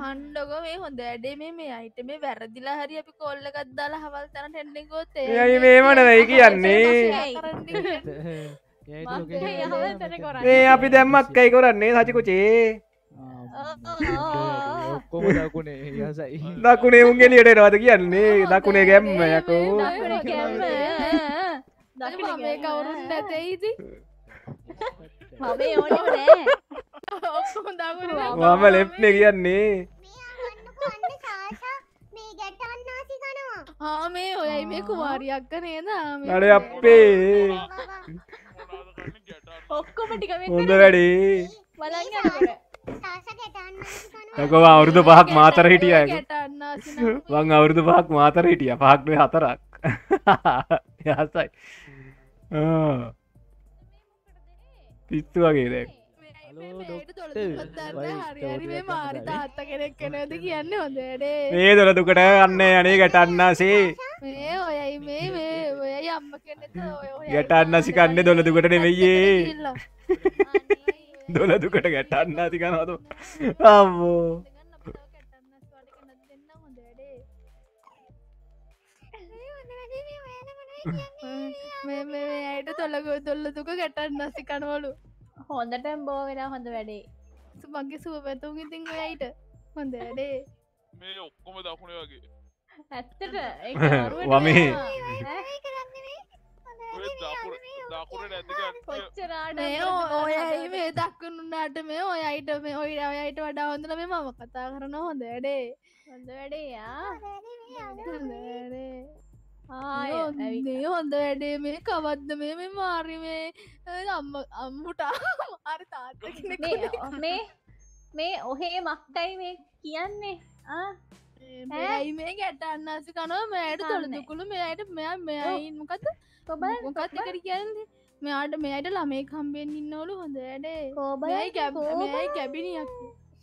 S13: හන්ඩග මේ හොඳ වැඩේ මේ මේ අයිට මේ වැරදිලා හරි අපි කොල්ලකත් දාලා හවල් තැන ටෙන්ඩෙගොත්
S1: එයයි මේම නෙවෙයි කියන්නේ මේ අපි දැම්මක් කයි කරන්නේ සචිකුචේ.
S14: ඔක්කොම දකුණේ. යසයි
S1: දකුණේ උන්ගෙලියට එනවද කියන්නේ? දකුණේ ගැම්ම යකෝ.
S13: මේ කවුරුන් නැතයිති
S5: මමේ ඕනෙම නෑ
S13: ඔක්කොම දකුණ.
S1: මම ලෙප්නේ කියන්නේ
S13: ආ මේ ඔයයි මේ කුමාරියක්ක නේද
S1: අඩේ අපේ
S5: ඔක්කොම ටික
S1: හොඳ වැඩේ. යකෝ අවුරුදු පහක් මාතර හිටිය වන් අවුරුදු පහක් මාතර හිටිය. පහක්නේ හතරක්. යසයි පිත්තු වගේ දැක්
S13: මාරි තාත්ත කෙනෙක් කෙනද කියන්න හොඳඩේ
S1: මේ දොල දුකට අන්න අනේ ගැටන්නාසේ
S13: ඔයයි මේ මේ ඔය අම්ම
S1: ගැටන්නසි කන්න දොල දුකට නෙවෙයේ දොල දුකට ගැටන්න ඇති කනවතු අම්මෝ
S13: මේ ඇයට තොලග දොල්ල දුක ගැටන් නසි කනවලු
S5: හොඳටම බෝ වෙලා හොඳ වැඩේ.
S13: මගේ සුව පැතුම් ඉතිං ඔයයිට හොඳ වැඩේ.
S15: මේ ඔක්කොම දකුණේ වගේ.
S5: ඇත්තට
S1: වමේ.
S13: මේ ඔයයි මේ දක්කනුනාට මේ ඔයයිට මේ ඔයි ඔයයිට වඩා හොඳන මේ මම කතා කරන හොඳ වැඩේ.
S5: හොඳ වැඩේ
S13: මේ හොඳ වැඩේ මේ කවද්ද මේ මේ මාරි මේ අම්ම අම්මුට අර තාත්ත
S5: මේ මේ ඔහේ මක්කයි මේ කියන්නේ.
S13: ඇයි මේ ගැටන්නසි කනවා මෙයට තොළ දුකුළු මෙයට මෙයා මෙයයි මොකද මොකත් එකට කියන්නේ? මෙයාට මෙයට ළමේ කම්බෙන් ඉන්නවලු හොඳ වැඩේ. කැබයි කැබිනියක්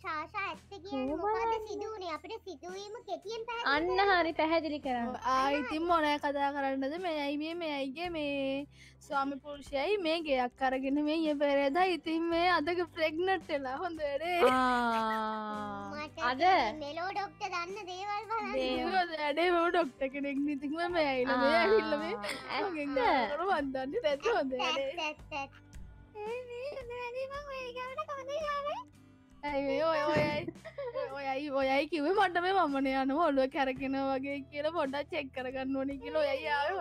S12: ශාෂා ඇත්ත කියන්නේ මොකද සිදුවනේ? අපිට සිදුවීම කෙටියෙන්
S5: අන්න හරි පැහැදිලි කරන්න.
S13: ආයිතින් මොනය කතා කරන්නද? මෙයයි මේ මෙයයිගේ මේ ස්වාමි පුරුෂයයි මේ ගයක් කරගෙන මේ ඒ පෙරේද ඉතින් මේ අදක ප්‍රෙග්නට්ටලා හොඳඩේ
S5: අද
S12: මෙලෝ ඩොක්ට දන්න දේවල්
S13: වැඩේ මෝ ඩොක්ට කෙනෙක් නිතිම මේ ඇයිල මේ ඇහිල්ල මේ ඇ වන්දන්න නැත හොඳ ඇයි ඔය ඔයයි ඔයයි ඔයයි කිවේ මට මේ මමන යන ඔොලුව කැරගෙන වගේ කියල පොඩ්ඩක් චෙක් කරගන්න ඕනි කියල ඔයයි ආව?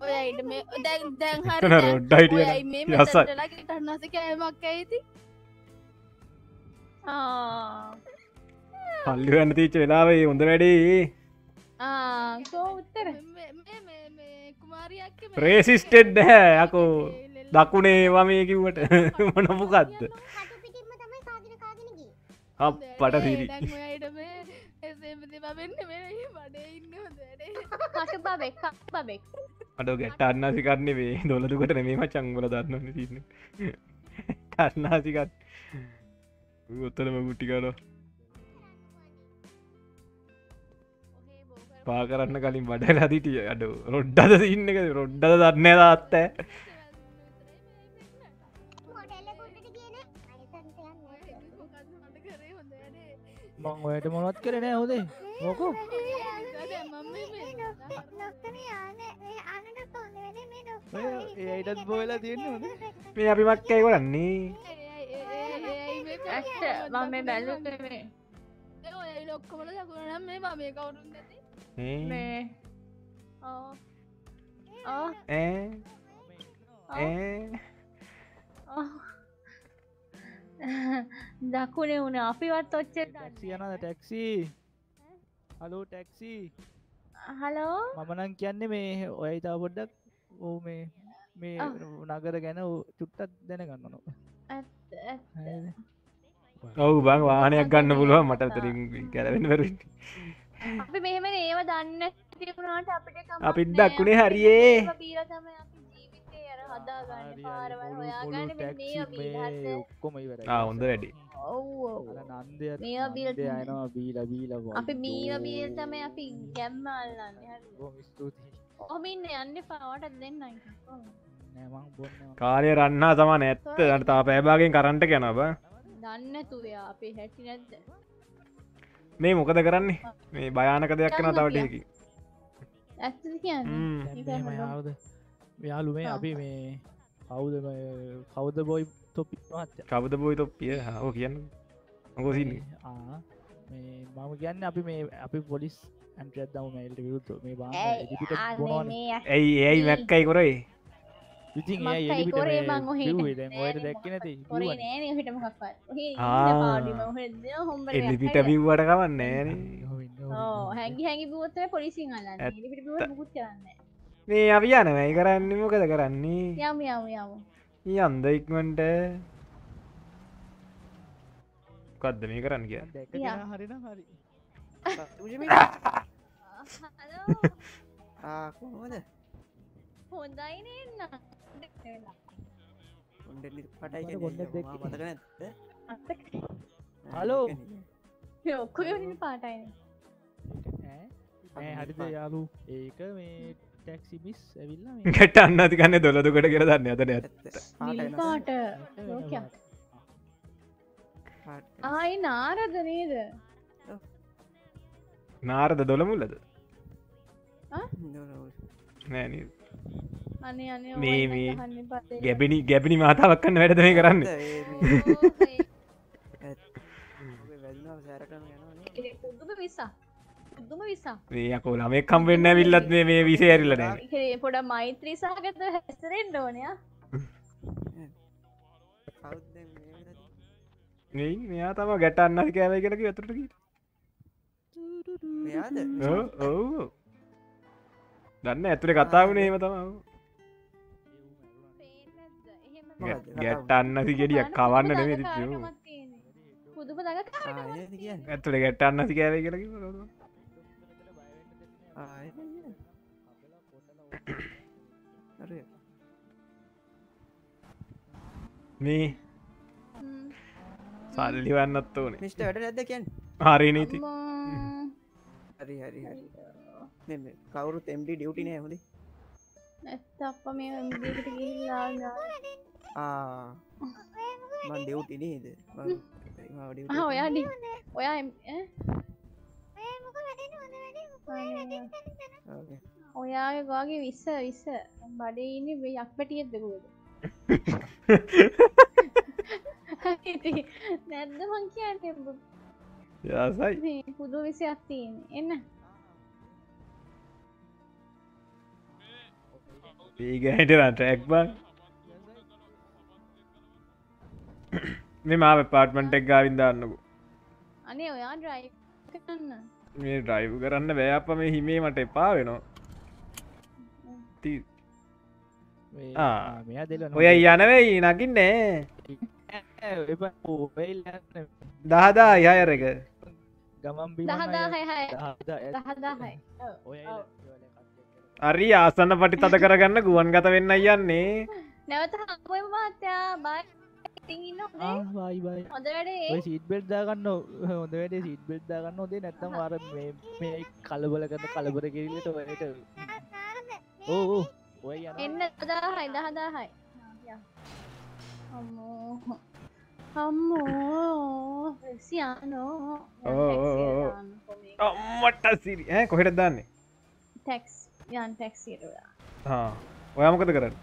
S13: ඔයයිට මේ දැන් දැන්. මෙතටලා ටන්නස කෑමක් ඇයිති
S1: පල්ලි වන්න තිීච්ච වෙලාවේ හොඳ වැඩේ.
S5: කෝ උත්තර
S1: ප්‍රේසිස්ටෙඩ් හැ යකෝ දකුණේ වමේ කිව්වට මොනපුකක්ද පට
S5: බබෙක්
S1: අඩ ගැට අන්නාසි කරන්නේ වේ දොලදුකට නෙමේම චංගල දන්නන තින්න ටන්නාසිකත්. උත්තරම ගුට්ටිකරෝ පා කරන්න කලින් බඩලා දිටිය අඩ රොඩ්ඩද ඉන්න එක රොඩ්ඩද දන්න දත්ත
S14: මං ඔයට මොනත් කරන හොදේ. මොකෝ? ඒයිටත් බෝලා තියන්න
S1: මේ අපි මක්කයි කරන්නේ?
S5: ඇත්ත. මම මේ බැලු මේ.
S13: ඔයයි ලොක්කොමල දකුණනම් මේ මම මේ කවුරුන් නැති
S5: මේ ඕ ඕ
S1: ඒ ඒ
S5: දකුණේ වුණ අපිවත් ඔච්ච
S14: යනද ටැක්සි හලෝ ටැක්සි
S5: හලෝ
S14: මමනං කියන්නේ මේ ඔයයි තා පොඩ්ඩක් ඕ මේ මේ නගර ගැන චුට්ටත් දැනගන්න නො
S1: ඔවු බං වාහනයක් ගන්න පුළුවන් මට තරින් කැරවෙන්න පර
S5: අපි මෙහෙම ඒව දන්න තිබුණාට අපිට
S1: අපිත් දක්කුණේ හරියේ. හොඳ වැඩි.
S14: යනවා බීල බීල
S5: අපි බීල බීල තමයි අපි ගැම්ම අල්ලන්නේ හරි.
S14: ස්තුතියි.
S5: කොහොම ඉන්න යන්න පාවට
S14: බොන්න
S1: කාලය රන්නා තම නැත්ත තා පෑබාගෙන් කරන්ට ගැන බ.
S5: දන්න තුවයා අපේ හැටි නැද්ද
S1: මේ මොකද කරන්නේ? මේ භයානක දෙයක් කන
S14: යාවද යාලු මේ අපි මේ කවුද කවුද බොයි තොපි
S1: කවද බොයි තොප්පිය? හෝ කියන්න. මොකොසින්න
S14: මේ මම කියන්න අපි මේ අපි පොලිස් ඇන්ට්‍රත් දම මේල්ට විරුත්තු මේ බා
S1: ඇයි? ඇයි මැක්කයි කොරයි
S14: ඉතින්
S5: මොකක්වත්
S1: එල්ලිපිට බිව්වට කවන්න ෑන
S5: හැගි එලිපිට බුව මුකුත් කරන්න
S1: මේ අපි යනවයි කරන්න? මොකද කරන්නේ?
S5: යම යම යම.
S1: අන්ද ඉක්මට කද්ද මේ කරන්න කිය
S8: හරින හරි. කොහොමද
S5: නන්න
S8: පටයි මතක නැත්ත
S14: හලෝ.
S5: ඔක්කො පාටයින.
S14: හරිද යාලු ඒක මේ ටැක්සි බිස් ඇවිල්ලා
S1: ගැට අන්න තිකන්න දොලදුකට කර දන්න අතන ඇත්ත.
S5: පාට. ආයි නාරද නේද?
S1: නාරද දොළමුල්ලද?
S5: අනේ අනේ
S1: මේ ගැබිනි ගැබිනි මාතාවක්කන්න වැඩද මේ කරන්න?
S5: පුදුම විසා පුදුම විසා
S1: මේ කො ළමෙක් කම්වෙන්න විල්ලත් මේ මේ විසේ ඇරිලන
S5: පොඩ මෛත්‍රී සහගත හැස්තරෙන්ට ඕනයා
S1: මේ මෙයා තම ගැට අන්න කෑවයි කෙනක ඇතුරටකි ඔව් දන්න ඇතුරේ කතාවනේ හෙම තමාව ගැට්ට අන්නසි ගෙඩියක් කවන්න නෙමේ තියූ
S5: පුදුම දග
S1: ඇතුළේ ගැට්ට අන්නසි කෑවයි කියලකි මේ සල්ලි වන්නත් ඕන.
S8: මිට වැඩ නැද කියන්
S1: හරි නීති.
S8: හරි හරි හරි. කවුරු තෙම්ඩි ඩියුටි නෑ හොද
S5: ඇත්ත අප මේ ගිල්ලා
S8: මන් ඩියවටි නේද?
S5: ඔයාඩි ඔයා ඔයාගේ ගවාගේ විස්ස විස්ස බඩේ ඉන්න යක් පැටියත්දකුවද නැද්ද මං කියන්න?
S1: යසයි.
S5: පුදු විසි අත්තියෙන් එන්න.
S1: ඒගැහිටන ටැක්බන් මේ මාව පාට්මට එක් ගාවින් දාන්නකු.
S5: අනේ ඔයා ඩ්‍රයි කරන්න.
S1: මේ ඩ්‍රයිව් කරන්න බෑප මේ හිමේ මට එපා වෙනවා. ඔය යනවෙයි නකින්නේ දහදා යයර එක
S14: ගමම්
S1: අරි ආසන්න පටි තද කරගන්න ගුවන් ගත වෙන්න යන්නේ.
S5: නැවත හම මහත්තයා බයි
S14: සිට බෙල්දාගන්න හොඳ වැඩේ සිට බෙල්දාගන්න හොදේ නැත්තම් වාර මේ කලබල කරන්න කලබර කිරලට වනට ඕ ඔය
S5: එන්න දාහයි. දහදාහයි අම්මෝ. අම්මෝ. සියානෝ.
S1: අම්මට සිරි ඇ කොහෙට දන්නේ?
S5: ටැක්ස් යන් ටැක්සිරවා
S1: ඔයාමකද කරන්න?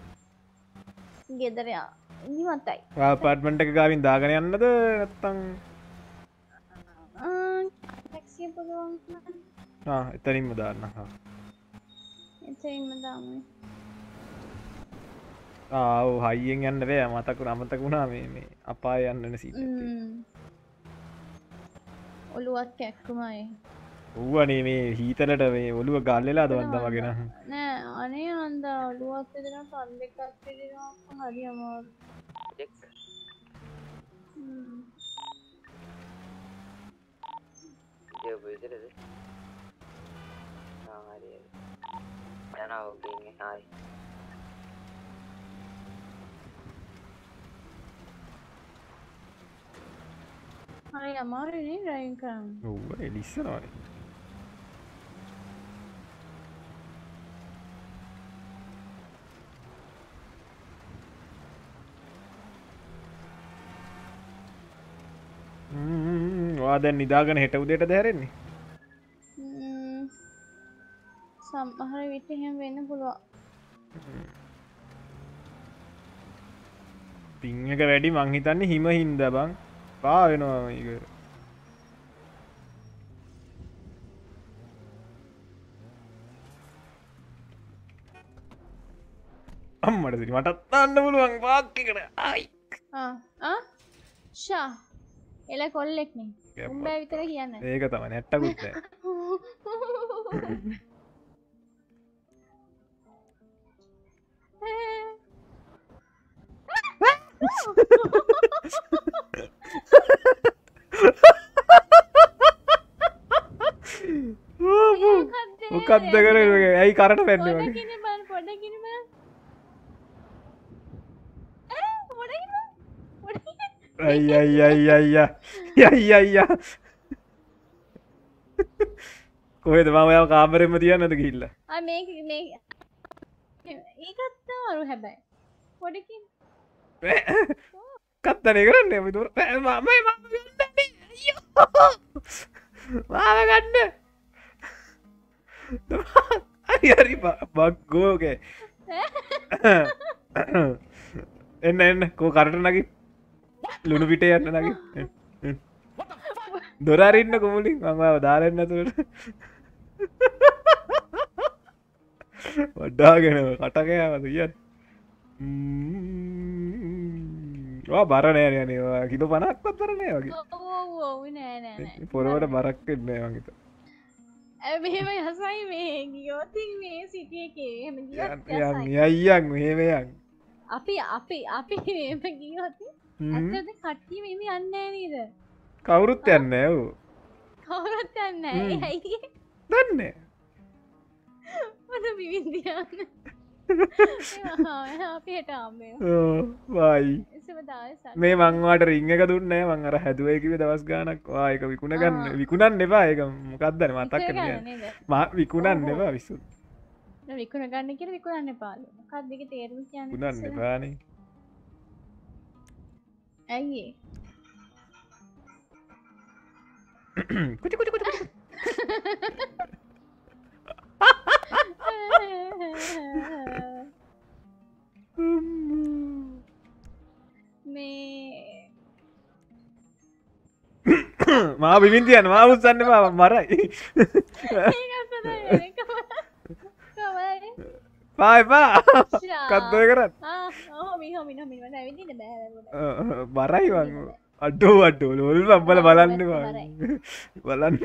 S5: ගෙදරයා නිමතයි
S1: පාට්මට එක ගාවින් දාගෙන යන්නද නැත්තං එතනින්ම දාන්න. ආව හයියෙන් යන්න බෑ. මතකු අමතකුණා මේ මේ අපා යන්නන සි
S5: ඔළුවත් කැක්කුමයි
S1: ඌවනේ මේ හීතලට මේ ඔළුව ගල්ලෙලා දවන්ද වගෙන
S5: නෑ අනේ අන්ද ඔළුවත් දෙෙන පන් දෙකක් හරි අමාර
S7: කියපු විතරද ආ හරි හරි යනවා ඉන්නේ හරි
S5: හරි අමාරුනේ ඩ්‍රයිවිං කරන්න.
S1: ඔව්ව එලිස්සනවානේ වා දැන් නිදාගෙන හෙට උදේට දැරෙන්නේ
S5: ම්ම්. සමහර විට එහෙම වෙන්න පුළුවන්.
S1: පිං එක වැඩි මං හිතන්නේ හිම හින්ද බං. පා වෙනවා මේක. අම්මට සිරි මටත් අන්න පුළුවන් පාක්කට අයි
S5: ෂා. එල කොල්ලෙක්නේ විතර කියන්න
S1: ඒක තම නැට්ටකුත්. මොකක්ද කර ඇයි කරට පැන්න වගේ
S5: පොඩකින බල පොඩකින බල
S1: අයි අයි අයි අයියා යයි අයියා කොහෙද මම ඔයාව කාමරෙම තියන්නද කිල්ල
S5: ආ මේක මේ ඒකත් අරු හැබැයි. පොඩකින්.
S1: කත්තන කරන්න මිතුර මම මාව ගන්න. හරි හරි බක්ගෝකේ එන්න එන්න. කෝ කරට නකි ලුණු පිටේ යන්න නකි දොරරින්න කොමුලින් මම දාරන්න තුට වඩ්ඩාගෙන කටකෑමද කියන්න. බරනෑ යනවා කිලු පනක්වත් බරනය වගේ.
S5: ඔව් නෑ නෑ
S1: පොරවට බරක් එන්නේ වගේත
S5: ඇ මෙහෙම හසයි මේ ගියෝතින් මේ සිටිය එකේ? එහෙම ගියොත් යසයි.
S1: අයියන් මෙහෙමයන්
S5: අපි අපි අපි මෙහෙම කට්ටිය මෙහෙම යන්නේ නේද?
S1: කවුරුත් යන්න ඇව්
S5: කවුරුත් යන්නේ ඇයි?
S1: දන්න.
S5: හෙට ආමේ
S1: වයි. මේ මංවාට රිං එක දුන්නෑ මං අර හැදුවයකිව දවස් ගානක් වායක විකුණ ගන්න විකුණන් එපා. එක මොකක්දන මතක්? මා විකුණන් එපා විස්සු
S5: විකුණ ගන්න කියලා විකුණන්න පාලු මොකක්ද ඒකේ? තේරුම කියන්නේ
S1: ගුණන්
S5: ඉස්සර? ඇයි
S1: කුචි
S5: මේ
S1: මා බිමින්තියන්න මා උත්සන්න මරයි පායපා කත්දය කරත් බරයි වන් අඩ්ඩෝ අඩ්ඩෝ ලොල් බල බලන්නවා බලන්න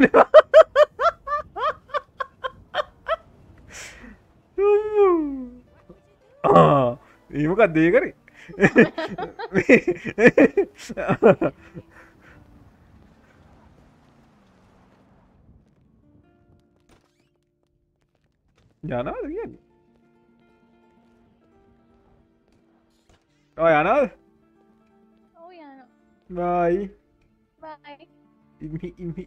S1: ඒමකත් දේ කරේ යනවාද කියන්න ඔය යනවද
S5: ඔව් යනවා
S1: බයි. ඉමි ඉමි.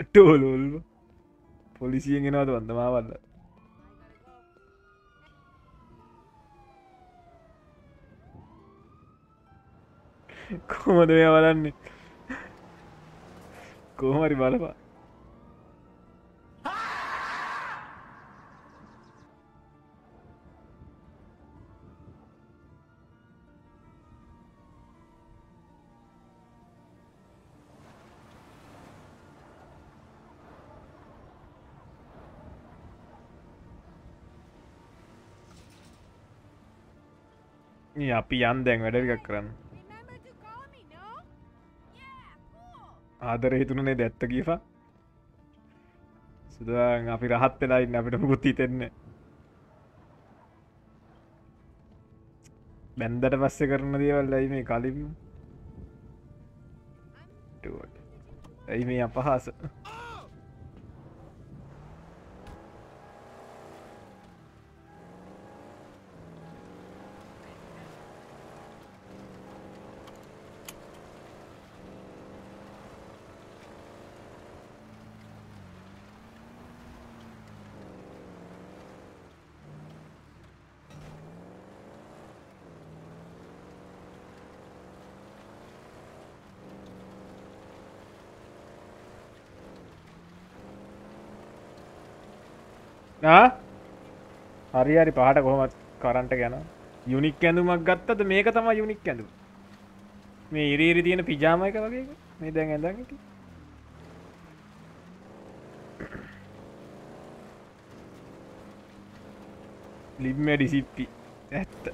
S1: ටෝලොල් පොලිසියෙන් එනවද වන්දමාවල්ල කොහොමද මේ බලන්නේ? කොහොමරි බලපා මේ අපි යන් දැන් වැඩ එකක් කරන්න. ආදර හිතුනේ දැත්ත කියපා සුදුවන් අපි රහත් වෙලා ඉන්න අපිට මුකුත් හිතෙන්නේ බැන්දට පස්සේ කරන දේවල් ඇයි මේ කලින් ඇයි මේ අපහාස? හරි හරි පහට කොහොමත් කරන්ට ගැන යුනික් ඇඳුමක් ගත්තද? මේක තම යුනික් ඇඳු මේ ඉරීරි තියෙන පිජාම එක වගේ මේ දැන් ඇඳ ලිම්මඩි සිප්පි ඇත්ත.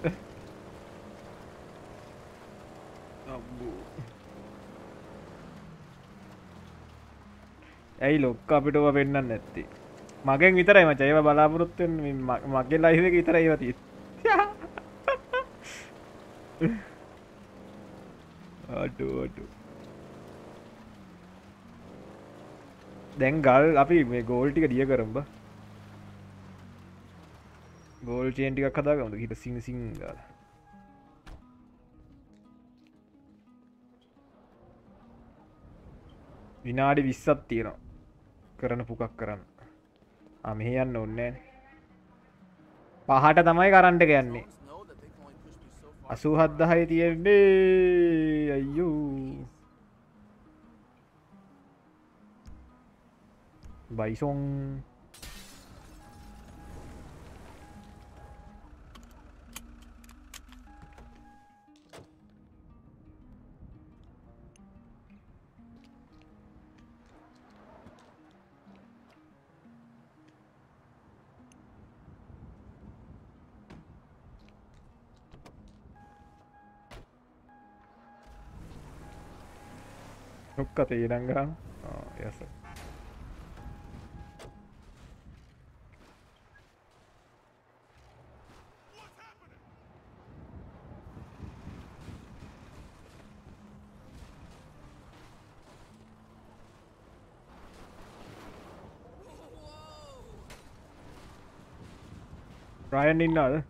S1: ඇයි ලොක්ක අපිටව පෙන්න්න නැත්තේ? මගෙන් විතරයි මච. ඒව බලාපොරොත්තුවෙන් මගේ ලයිව එක විතර ඒවති අඩු අඩු. දැන් ගල් අපි මේ ගෝල් ටික ඩිය කරම්බ ගෝල් චේන් ටිකක් කදාගමද හිට සිං සිං ගල. විනාඩි විස්සත් තියෙනවා. කරන පුකක් කරන්න. මෙහ යන්න ඔන්නෑ පහට තමයි කරන්ට ගන්නේ අසූ හද්දහය තියෙන්නේ. අයියූ. බයිසොන්. Nukka tiedänkään. Oh, yes. රයන් ඉන්නාද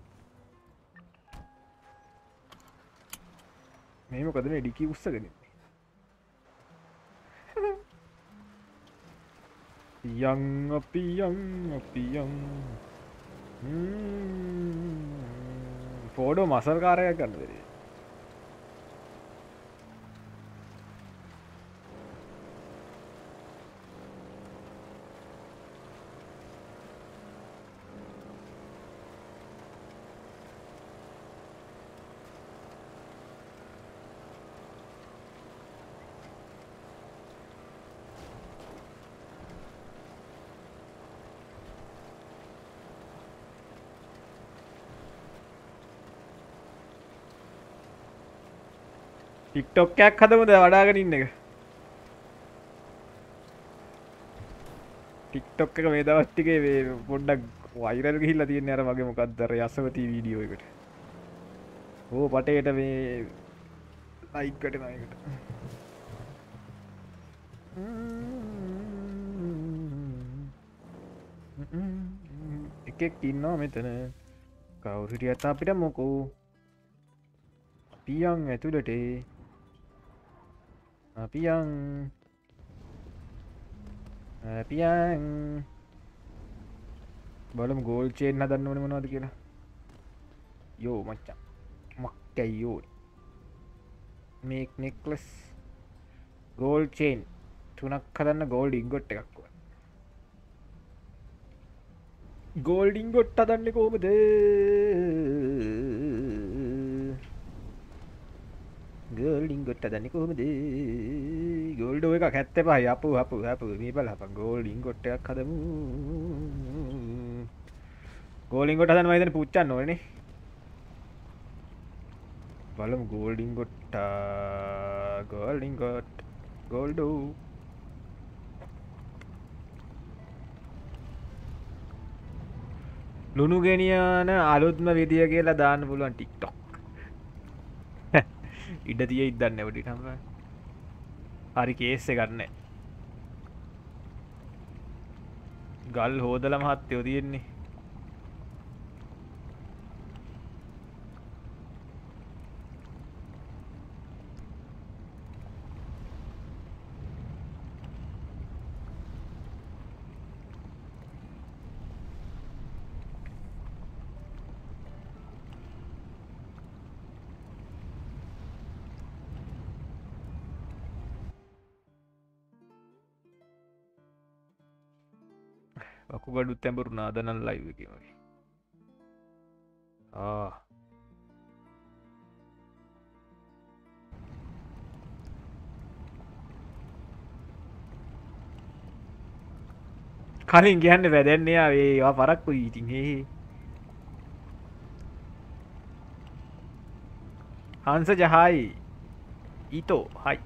S1: මෙම කදන ඩිකි උත්සගෙන පියං අපියං අපියං ෆෝඩෝ මසල්කාරයක් ගන්න දෙරේ ටික්ටොක්කයක් හදමුද? වඩාගෙන ඉන්න එක. ටික්ටොක් එක මේ දවස්ටිකේ වේ පොඩ්ඩක් වයිරල් ගිහිල්ලා තියෙන අර වගේ මොකක්දර යසවති වීඩියෝ එකට. ඕ පටේට මේ ලයික්කට නයකට එකෙක් ඉන්නවා මෙතන. කවුසිටියත් අපිට මොකෝ? පියන් ඇතුළටේ. පියං පියන් බලම ගෝල් චේන් හදන්න ඕන මොනවද කියලා යෝ මච්චා මක්කැයි යෝ මේක් නෙක්ලස් ගෝල් චේන් තුනක් හදන්න ගෝල්ඩ ඉංගොට් එකක්ව ගෝල්ඩිං ගොට් අදන්න කෝමද ගෝල්ඩිං ගොට්ට දන්න කොහොමද? ගෝල්ඩ එක හැත්ත පහ අප අප අප මේ බල අප ගෝල්ඩිං ගොට්ටයක් හදමු. ගෝලින් ගොට හදන මයිතන පුච්චන්න නොවනේ බලමු ගෝල්ඩිං ගොට්ට. ගෝල්ඩිං ගොට් ගෝල්ඩෝ. ලුණු ගෙනියන අලුත්ම විදිය කියලා දාන්න පුළුවන් ටික්ටොක් ඉඩ තිය ඉදන්න එවඩි හම හරි කේස්ස ගන්න. ගල් හෝදල මහත්තයෝ තියෙන්නේ. වකුගඩුත් තැඹරු නාදනල් ලයිව එක වගේ ආ. කලින් කියන්න වැදැන්නේ ඒවා පරක්කු ඊටින් හෙහි හංස ජහයි ඊතෝ හයි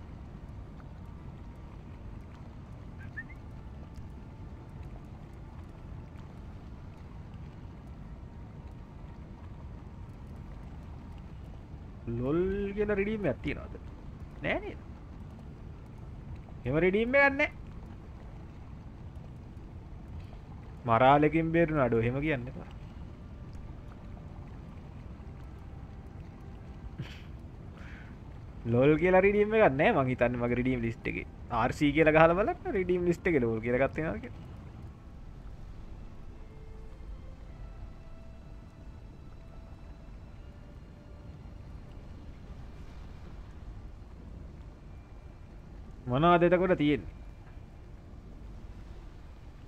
S1: ලොල් කියල රිඩීම ඇත්ති නොද? නෑන එම රිඩීම්ම ගන්න මරාලකින් බේරු අඩු හෙම කියන්න එපා. ලොල් කියලා රිඩීම ගන්න මං හිතන්න මගේ රිඩීම් ලිස්ට් එක. ආර්සී කියල ගහල බලක් රිඩීම් ලිස්ට් එක ලෝල් කියලගත්ත මොනවද එතකොට තියෙන්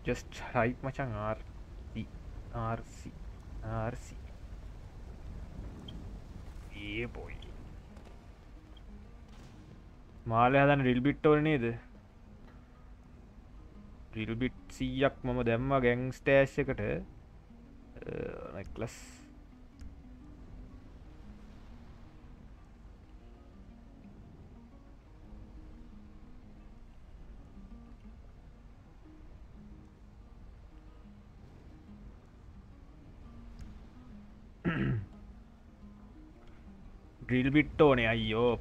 S1: ජස්ට හයික් මචන් ආර්සි ආර්සි ඒ පොයි මාල හදන රිල්බිට්ටෝල් නේද? රිල්බිට් සීයක් මම දැම්ම ගැංස්ටෑශ් එකට. Uh, නැක්ලස් ඩ්‍රිල්බිට් ඕනේ. අයියෝ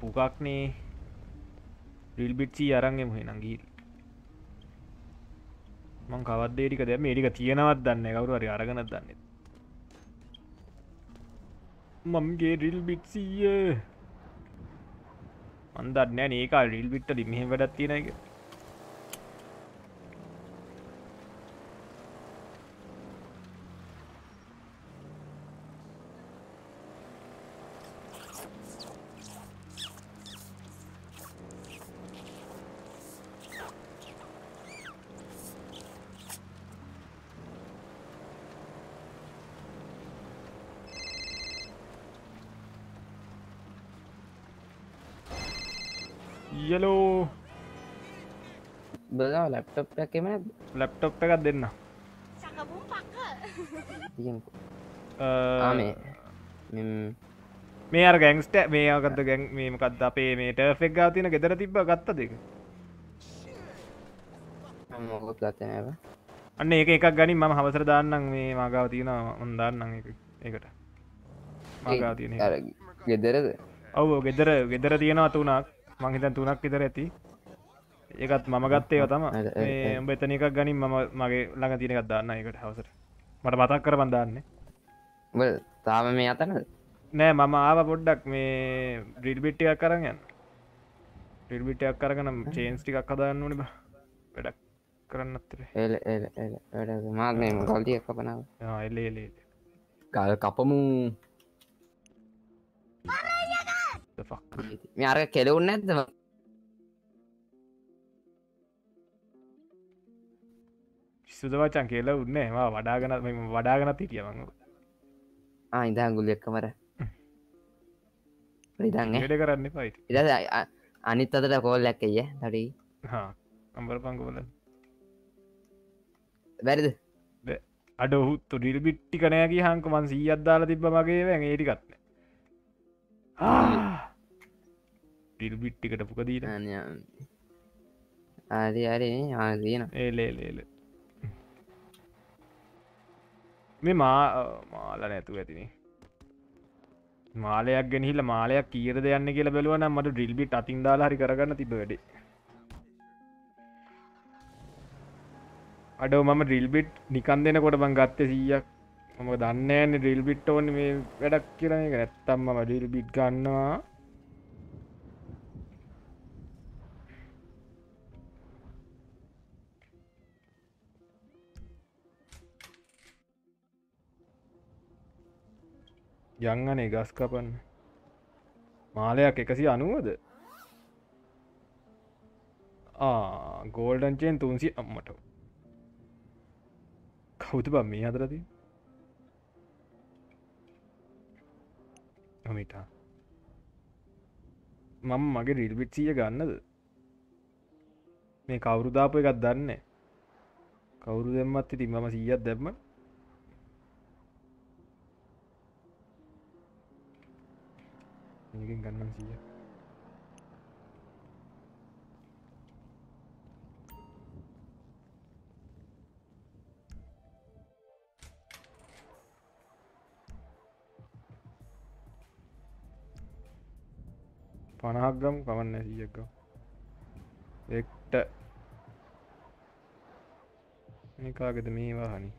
S1: පුකක්නේ රිල්බිට්සී අරන්ගෙම නංගී මං කවදේටික දැම ඒටික තියෙනවත් දන්න කවරු හරි අරගනත් දන්න මම්ගේ රිල් බිට්සීය අන්දන්න ඒකා රිල් බිට්ට ලිමහෙ වැඩත් තියෙන එක යලෝ
S7: බලා ලැප්ටොප් එකම
S1: ලැප්ටොප් එකක් දෙන්න. මේ අර ගැංස්ට මේ අගත්ත ගැන් මේමකත් අපේ මේට ෆෙක් ගා තින ගෙදර තිබ ගත්ත දෙක?
S7: මොකොත් ගත්තනව
S1: අන්න ඒක එකක් ගනින් මම හවසර දාන්නම් මේ මගාව තියෙන ඔන්දාන්නම් එකට මගා තියෙන
S7: ගෙදරද?
S1: ඔවු ගෙදර ගෙදර තියෙනවා තුනක්. මංහිතන් තුනක් ඉදර ඇති ඒකත් මම ගත්තේ තම උඹ එතන එකක් ගනින් මම මගේ ළඟ තියෙනකක් දාන්න එකට හවසර මට මතක් කර බන්දාන්නේ
S7: තාම මේ අතනද?
S1: නෑ මම ආව පොඩ්ඩක් මේ ඩිල්බිට්ටියක් කරන්න යන්න. ඩිල්බිටයක් කරගනම් චේන්ස් ටිකක් කදාන්න ඕනි වැඩක් කරන්නත්තර
S7: එල එල එල. වැඩ මාත් මේ ගල්තියක් කපනාව.
S1: එල්ල එලේ
S6: ගල් කපමු.
S7: අර කෙලවුන් නැද්ද
S1: සුදවචන් කියලා උන්නේ. වා වඩාගන වඩාගනත් හිටිය මං
S7: ඉදා ගුලියක්කමර ඉදන්න
S1: වැඩ කරන්න පයිට
S7: ඉ අනිත් අතට කෝල් ඇක්කය දඩි.
S1: අම්බර පංගෝල
S7: වැරද
S1: අඩ හුත්තු ඩිල් බිට්ටි කනෑගේ හංක මන් සී අද්දාල තිබ මගේ ඒටිකත්න ඩිල් බිට්ටිකට පුකදීට
S7: ආරි අරි ආදීන
S1: ඒලේලේල මේ මා මාල නැතුව ඇතිනේ. මාලයක් ගෙනහිල්ල මාලයක් කියර දෙයන්න කියලා බැලුවන මට ඩිල්බිට අතින් දාලා හරි කරගන්න තිබ වැඩේ. අඩෝ මම ඩිල්බිට් නිකන් දෙනකොට බං ගත්ත සීයක්. මම දන්නෑන ඩිල්බිට් ඕන මේ වැඩක් කියරන එක නැත්තම් මම ඩිල්බිට් ගන්නවා. යංගනේ ගස් කපන්න. මාලයක් එකසි අනුවද? ගෝල්ඩන්චයෙන් තුන්සි අම්මට. කවුතු බම් මේ අදරති හමිටා මම මගේ රිල්බිට්සිය ගන්නද? මේ කවුරුදාප එකත් දන්න? කවුරු දෙම්මත් ඉතින් මම සීයත් දැම්ම මේකින් ගන්නම් සිය පණහක් ගම් කවන්න සියක්. ගම් එක්ට. මේකාගෙද මේවා හනි.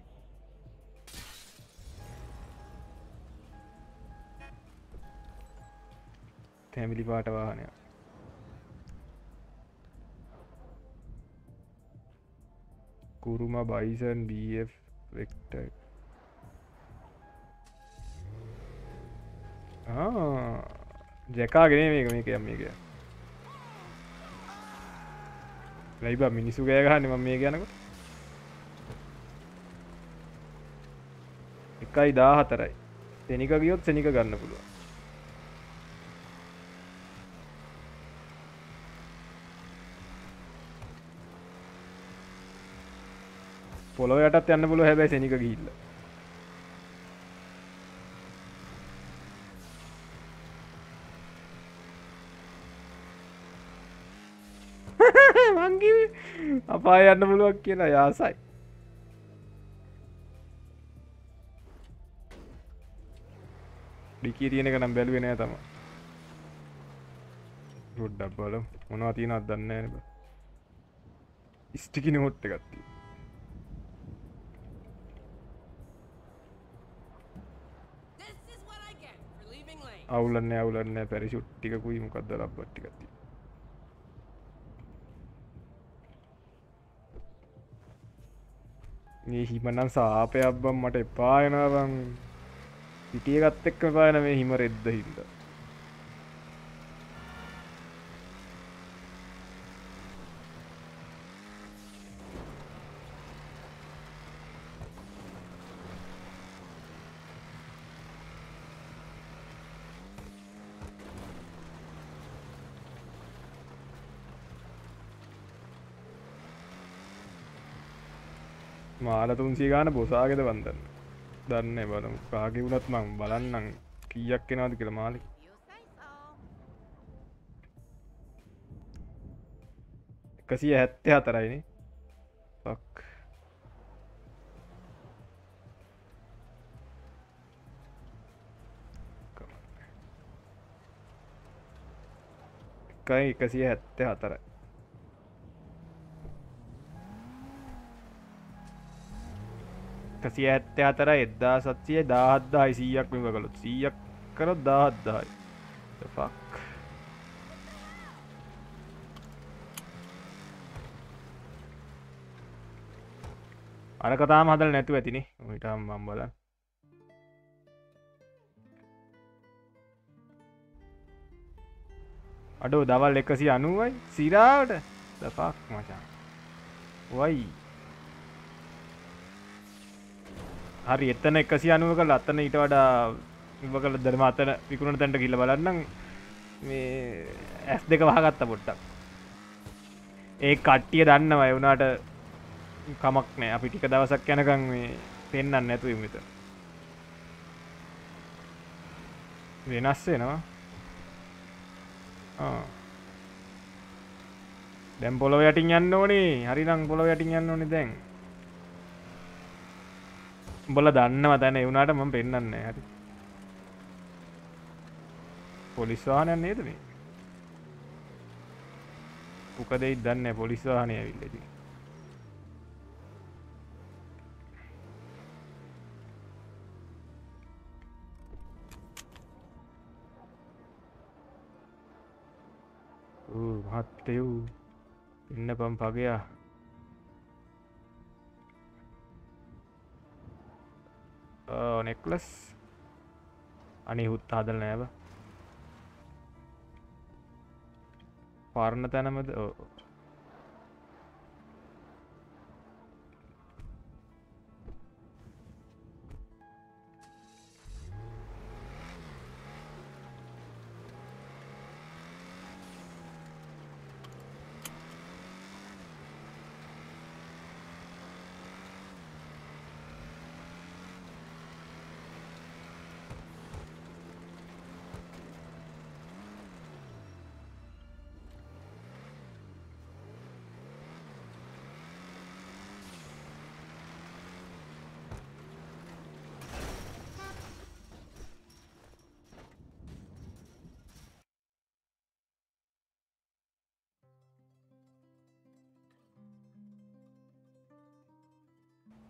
S1: තැමිලි පාට වාහනය කුරුම බයිසන් බF වෙක්ට ජැකාගෙන මේක මේක යම් මේක. ලයිබ මිනිස්සු ගෑගහන්න ම මේ ගැනකොට එකයි දා හතරයි තෙනික ගියොත් සනික ගන්න පුළුව පොළොව යටත් යන්න පුළුව හැබැයි සනික ගිල්ල මංගි අපා යන්න පුළුවක් කියලා යාසයි. ඩිකී තියෙනක නම් බැලුවෙන තම. ගොඩ්ඩක් බල මොනවා තියෙනත් දන්න ඇනබ ස්ටිකි නෝට්ට ගත්තිී අවුලන්න අවුලන්න පැරිසුට්ටිකුයි මොකක්ද ලබ්බට්ටිකති මේ හිමනම් සාපයක් බම් මට එපායනවන් පිටිය ගත්ත එක්ක පායන මේ හිම රෙද්ද හිද මාල තුන්සිය ගාන බොසාගෙද වන්දන්න දන්න බලමු කාගේ වුණත් මං බලන්නම් කීයක් කෙනවාද කියල මාලි. එකසිය හැත්තේ හතරයිනේ පක් එකයි එකසිය හැත්තේ හතරයි. එකසිය ඇත්තේ අතර එද්දා සත්සිය දාහත්දායි සීයක් මෙම කළොත් සීයක් කරොත් දාහත්දායි ෆක් අර කතාම හදල නැතු ඇතිනේ. ඔහිටම් මම් බලන්න. අඩෝ දවල් එකසි අනුවයි සිරාවට දපක් මචා. වයි. හරි එතන එකසි අනුව කළ. අත්තන ඊට වඩා ඉව කළ දරම අතන විකුණට තැන්ට කිල්ල බලන්නම් මේ ඇස් දෙක වහගත්ත පොට්ටක්. ඒ කට්ටිය දන්න වයවුනාට කමක් නෑ අපි ටික දවසක් යනකං මේ පෙන්න්න නැතු විත වෙනස් වෙනවා. දැම් පොලොව යටින් යන්න ඕනේ. හරිනම් පොලොව යටින් යන්න ඕනේ දැන්. උඹල දන්නව තැන එවුණට මම පෙන්න්න හරි. පොලිස්වාහනයක් නේද මේ? උකදෙයි දන්න පොලිස්වාහනය ඇවිල්ලදී මහත්තයූ ඉන්න පම් පගයා. නෙක්ලස් අනිහුත් හදල නෑව. පාරණ තැනමද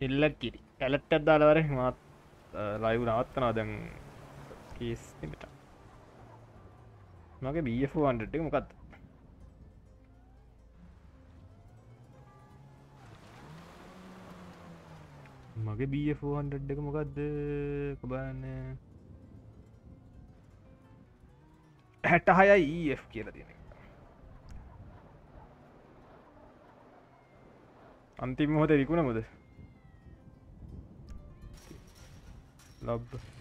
S1: ඕ එල්ලක් කිරි කැලට්ටත් දාලවර මත් ලයිව් නවත්තනවා දැන් කේස්මට මගේ බෆන්ට මොකත් මගේ බෆහන්ඩ එක මොකක්ද කොබන්න හැට හයයි ඒ කියල තියෙන අන්තිම හොත විකුණ මුද ලබ්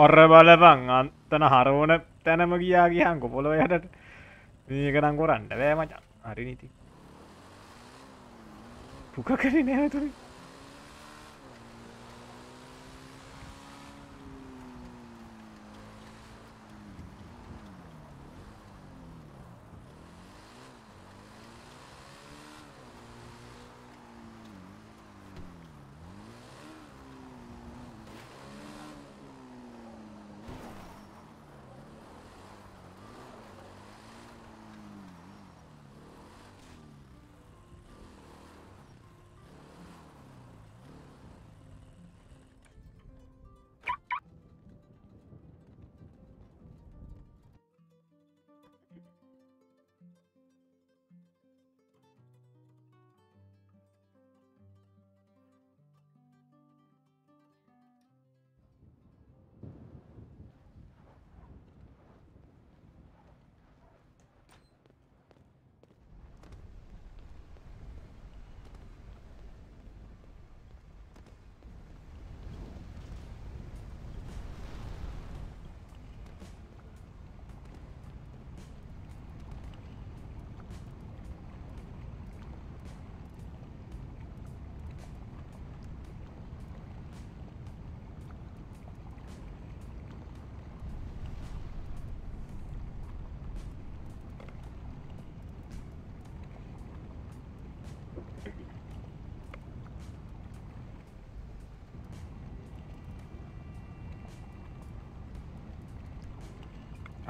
S1: ඔර්ර බලපං අන්තන හරෝන තැනම ගියා ගියන් කොපොලො යටට. මේකනම් කොරන්න බෑ මචන් හරි නිති. පුක කරි නෑතුරි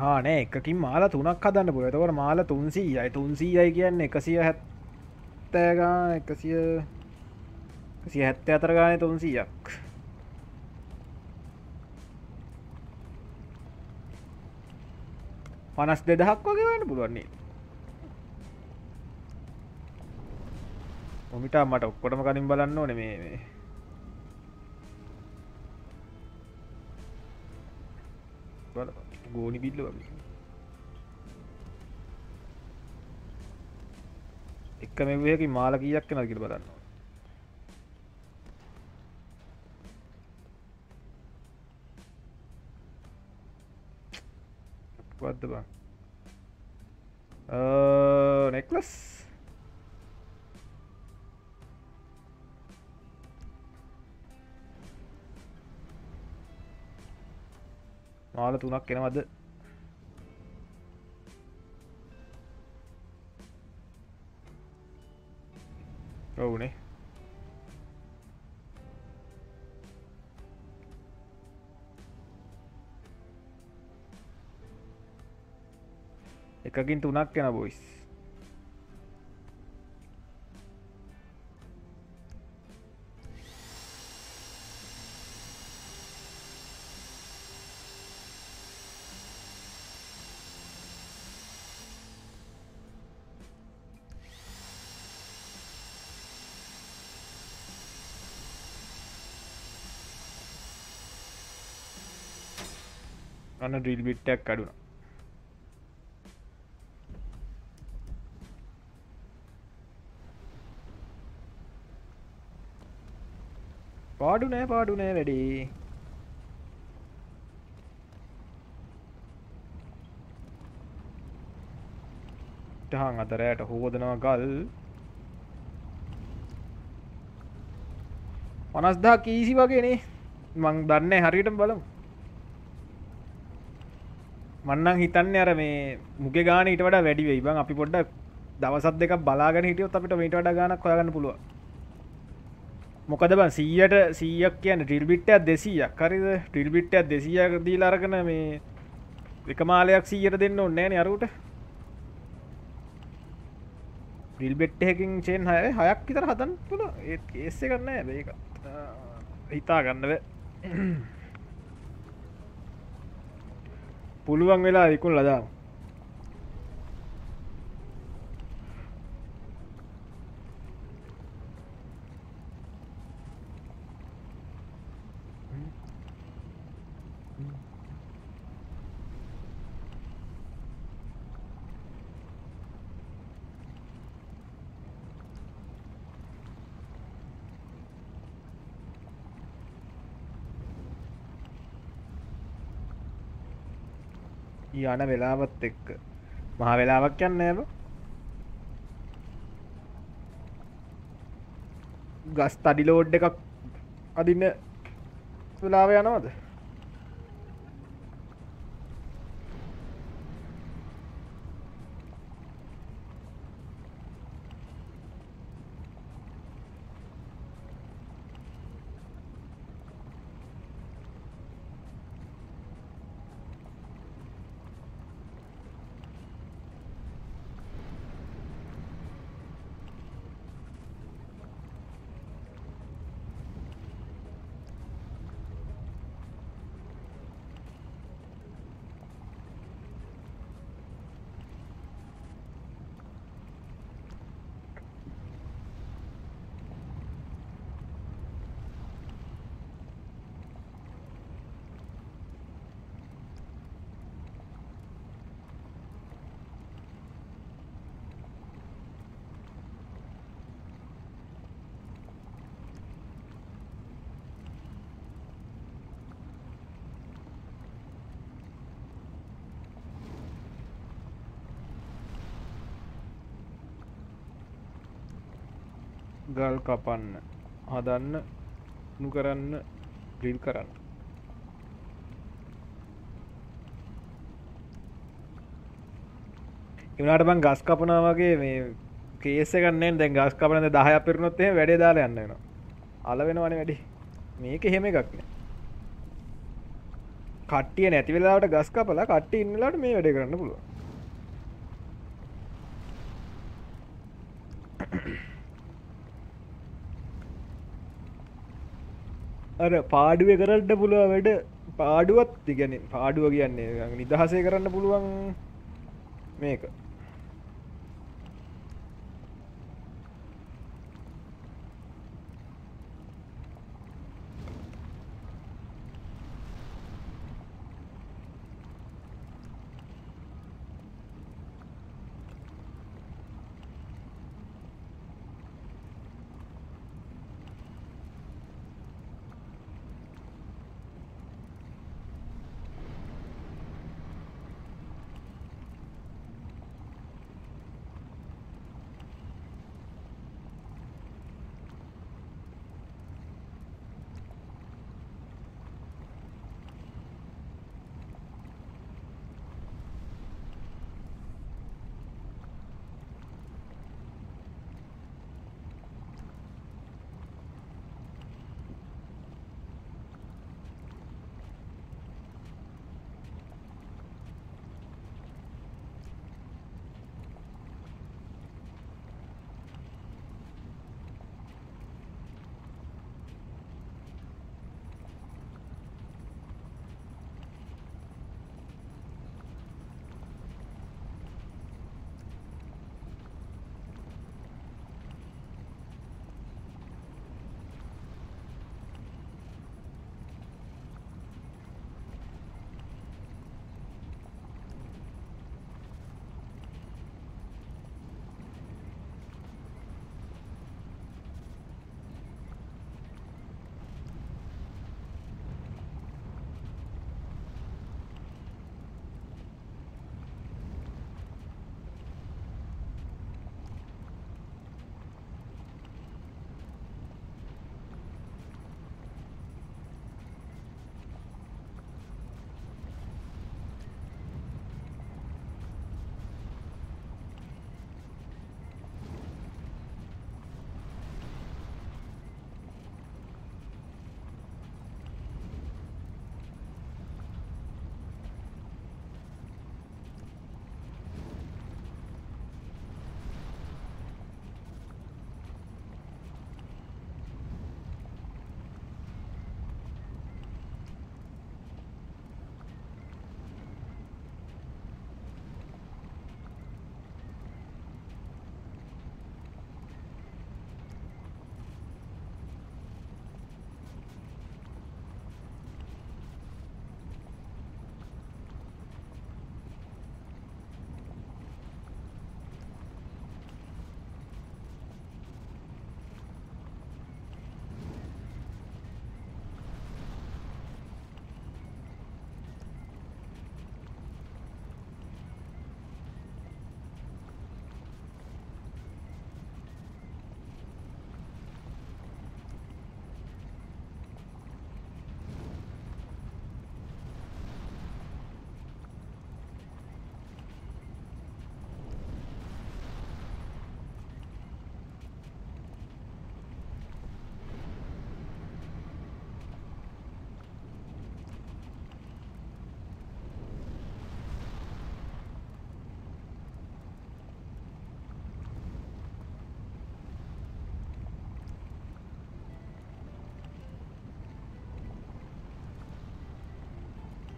S1: ආනේ එකකින් මාල තුනක් හදන්න පුල තවට මාල තුන්සී අයි තුන්සී අයි කියන්න එකසිය හැත්තෑගා එකසිය සිය හැත්ත අතර ගාන තුන්සීයක්. පනස් දෙදහක් වගේ වන්න පුළුවන්නේ ඔමිට මට ඔක්කොටම කලින් බලන්න ඕන මේ ගෝනි බිල්ල වගේ. එක මෙවයකි මාල කීයක් කෙන කිර බලන්න. වත්ද බං නෙක්ලස් මාල තුනක් එනවද? ඔවුනේ. එකකින් තුනක් යන බොයිස් අන්න ඩිල් බිට්ටක් අඩුන. පාඩු නෑ පාඩු නෑ වැඩේ. ටහන් අතරයට හෝදනවා ගල්. පනස්දා කීසි වගේනේ. මං දන්න හරියට බලමු. මන්නන් හිතන්න අර මේ මුගේ ගාන ඊට වඩා වැඩි වෙයි. බං අපි පොඩ්ඩක් දවසත් දෙක බලාගෙන හිටියොත් අපිට මීට වඩා ගානක් හොයාගන්න පුළුවන්. මොකද බං සීයට සීයක් කියන ටිල් බිට්ටයක් දෙසීයක්. හරිද ටිල් බිට්ටයක් දෙසීයක් දීලා අරගෙන මේ එක මාලයක් සීයට දෙන්න ඕනේ නෑනේ අරුවට ඩිල් බෙට් එකකින් චේන් හය හයක් විතර හදන්න පුළුවන්. ඒත් කේස් එකක් නෑ. මේක හිතා ගන්න බෑ පුළුවන් වෙලා ඉකුන් ලදා යන වෙලාවත් එක්ක. මහා වෙලාවක් යන්න ඇබ ගස් තඩිලෝඩ් එකක් අදින්න වෙලාව යනවද ගල් කපන්න හදන්න නු කරන්න. ඩිල් කරන්න එවනාට බං ගස් කපනා වගේ මේ කේස කන්නේ දැන් ගස් කපනද දහය පිරුණොත් එහෙම වැඩේ දාලා යන්න වෙනවා. අල වෙනවනේ වැඩි. මේක එහෙම එකක් නෑ. කට්ටිය නැති වෙලාවට ගස් කපලා කට්ටිය ඉන්නලාට මේ වැඩේ කරන්න පුළුවන්. අර පාඩුව කරන්න පුළුව වැඩ පාඩුවත් ඉගැන පාඩුව කියන්නේ නිදහසේ කරන්න පුළුවන් මේක.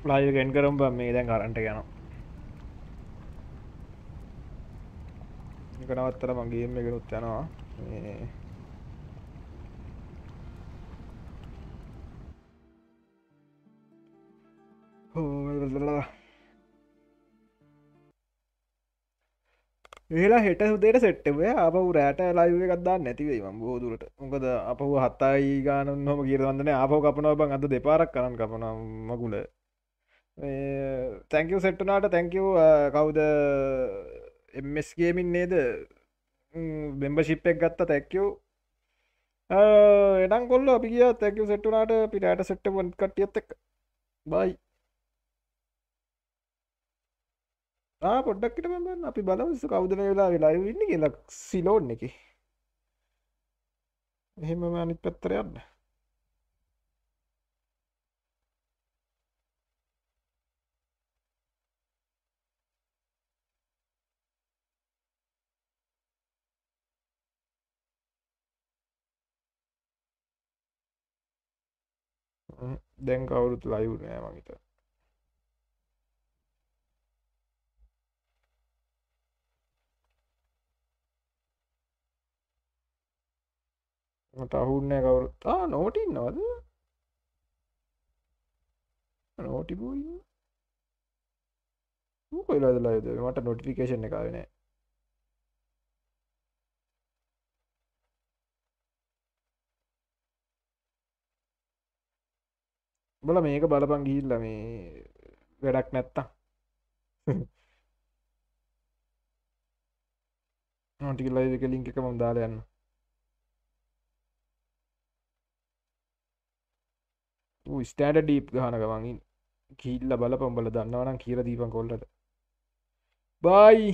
S1: ලයිව ගෙන් කරම් බ මේ දැන් කරන්ට යන එකනවත්තර මගේම ගෙනුත් යනවා. මේ ඒලා හෙට සුදේට සෙට්ටවේ අප රෑට ලයිව එකක්දා නැතිවේ ම බෝදුරට මොකද අපහු හත්තයි ගානන් හොම කියරවන්නන ආපෝ කපනව බං අද දෙපාරක් කරන්න කපන මකුල තැංකව සෙට්ටනාට තැංකව කවුද එම්ස්ගේමින් නේද? බෙම්බ ශිප්පෙක් ගත්ත. තැක්කෝ එනම් කොල්ල අපි කිය තැකව සෙට්ටනාට පිටට සෙට්ට වන් කටියත් එක් බයි පොඩ්ඩක්ට බන්න අපි බලමස කවුදන වෙලා වෙලා ඉන්න කියලක් සිලෝන් එක. එහෙම අනිත් පැත්තර යන්න. දැන් කවුරුත් ලයිව් නෑ මහිත මට අහුන්නෑ කවුරුත් ආ නෝටින්නවද නෝටි බෝයි කොයිලාද ලයිද මට නොටිෆිකේෂන් එක වෙනෑ බල මේක බලපන් ගිහිල්ල මේ වැඩක් නැත්තා නොටික ලයිව එක ලිංක එක මම දාලා යන්න ස්ටෑඩ ඩීප් ගහන ගමගින් කිල්ල බලපම්බල දන්නවනම් කියර දීපන් කොල්ලට. බයි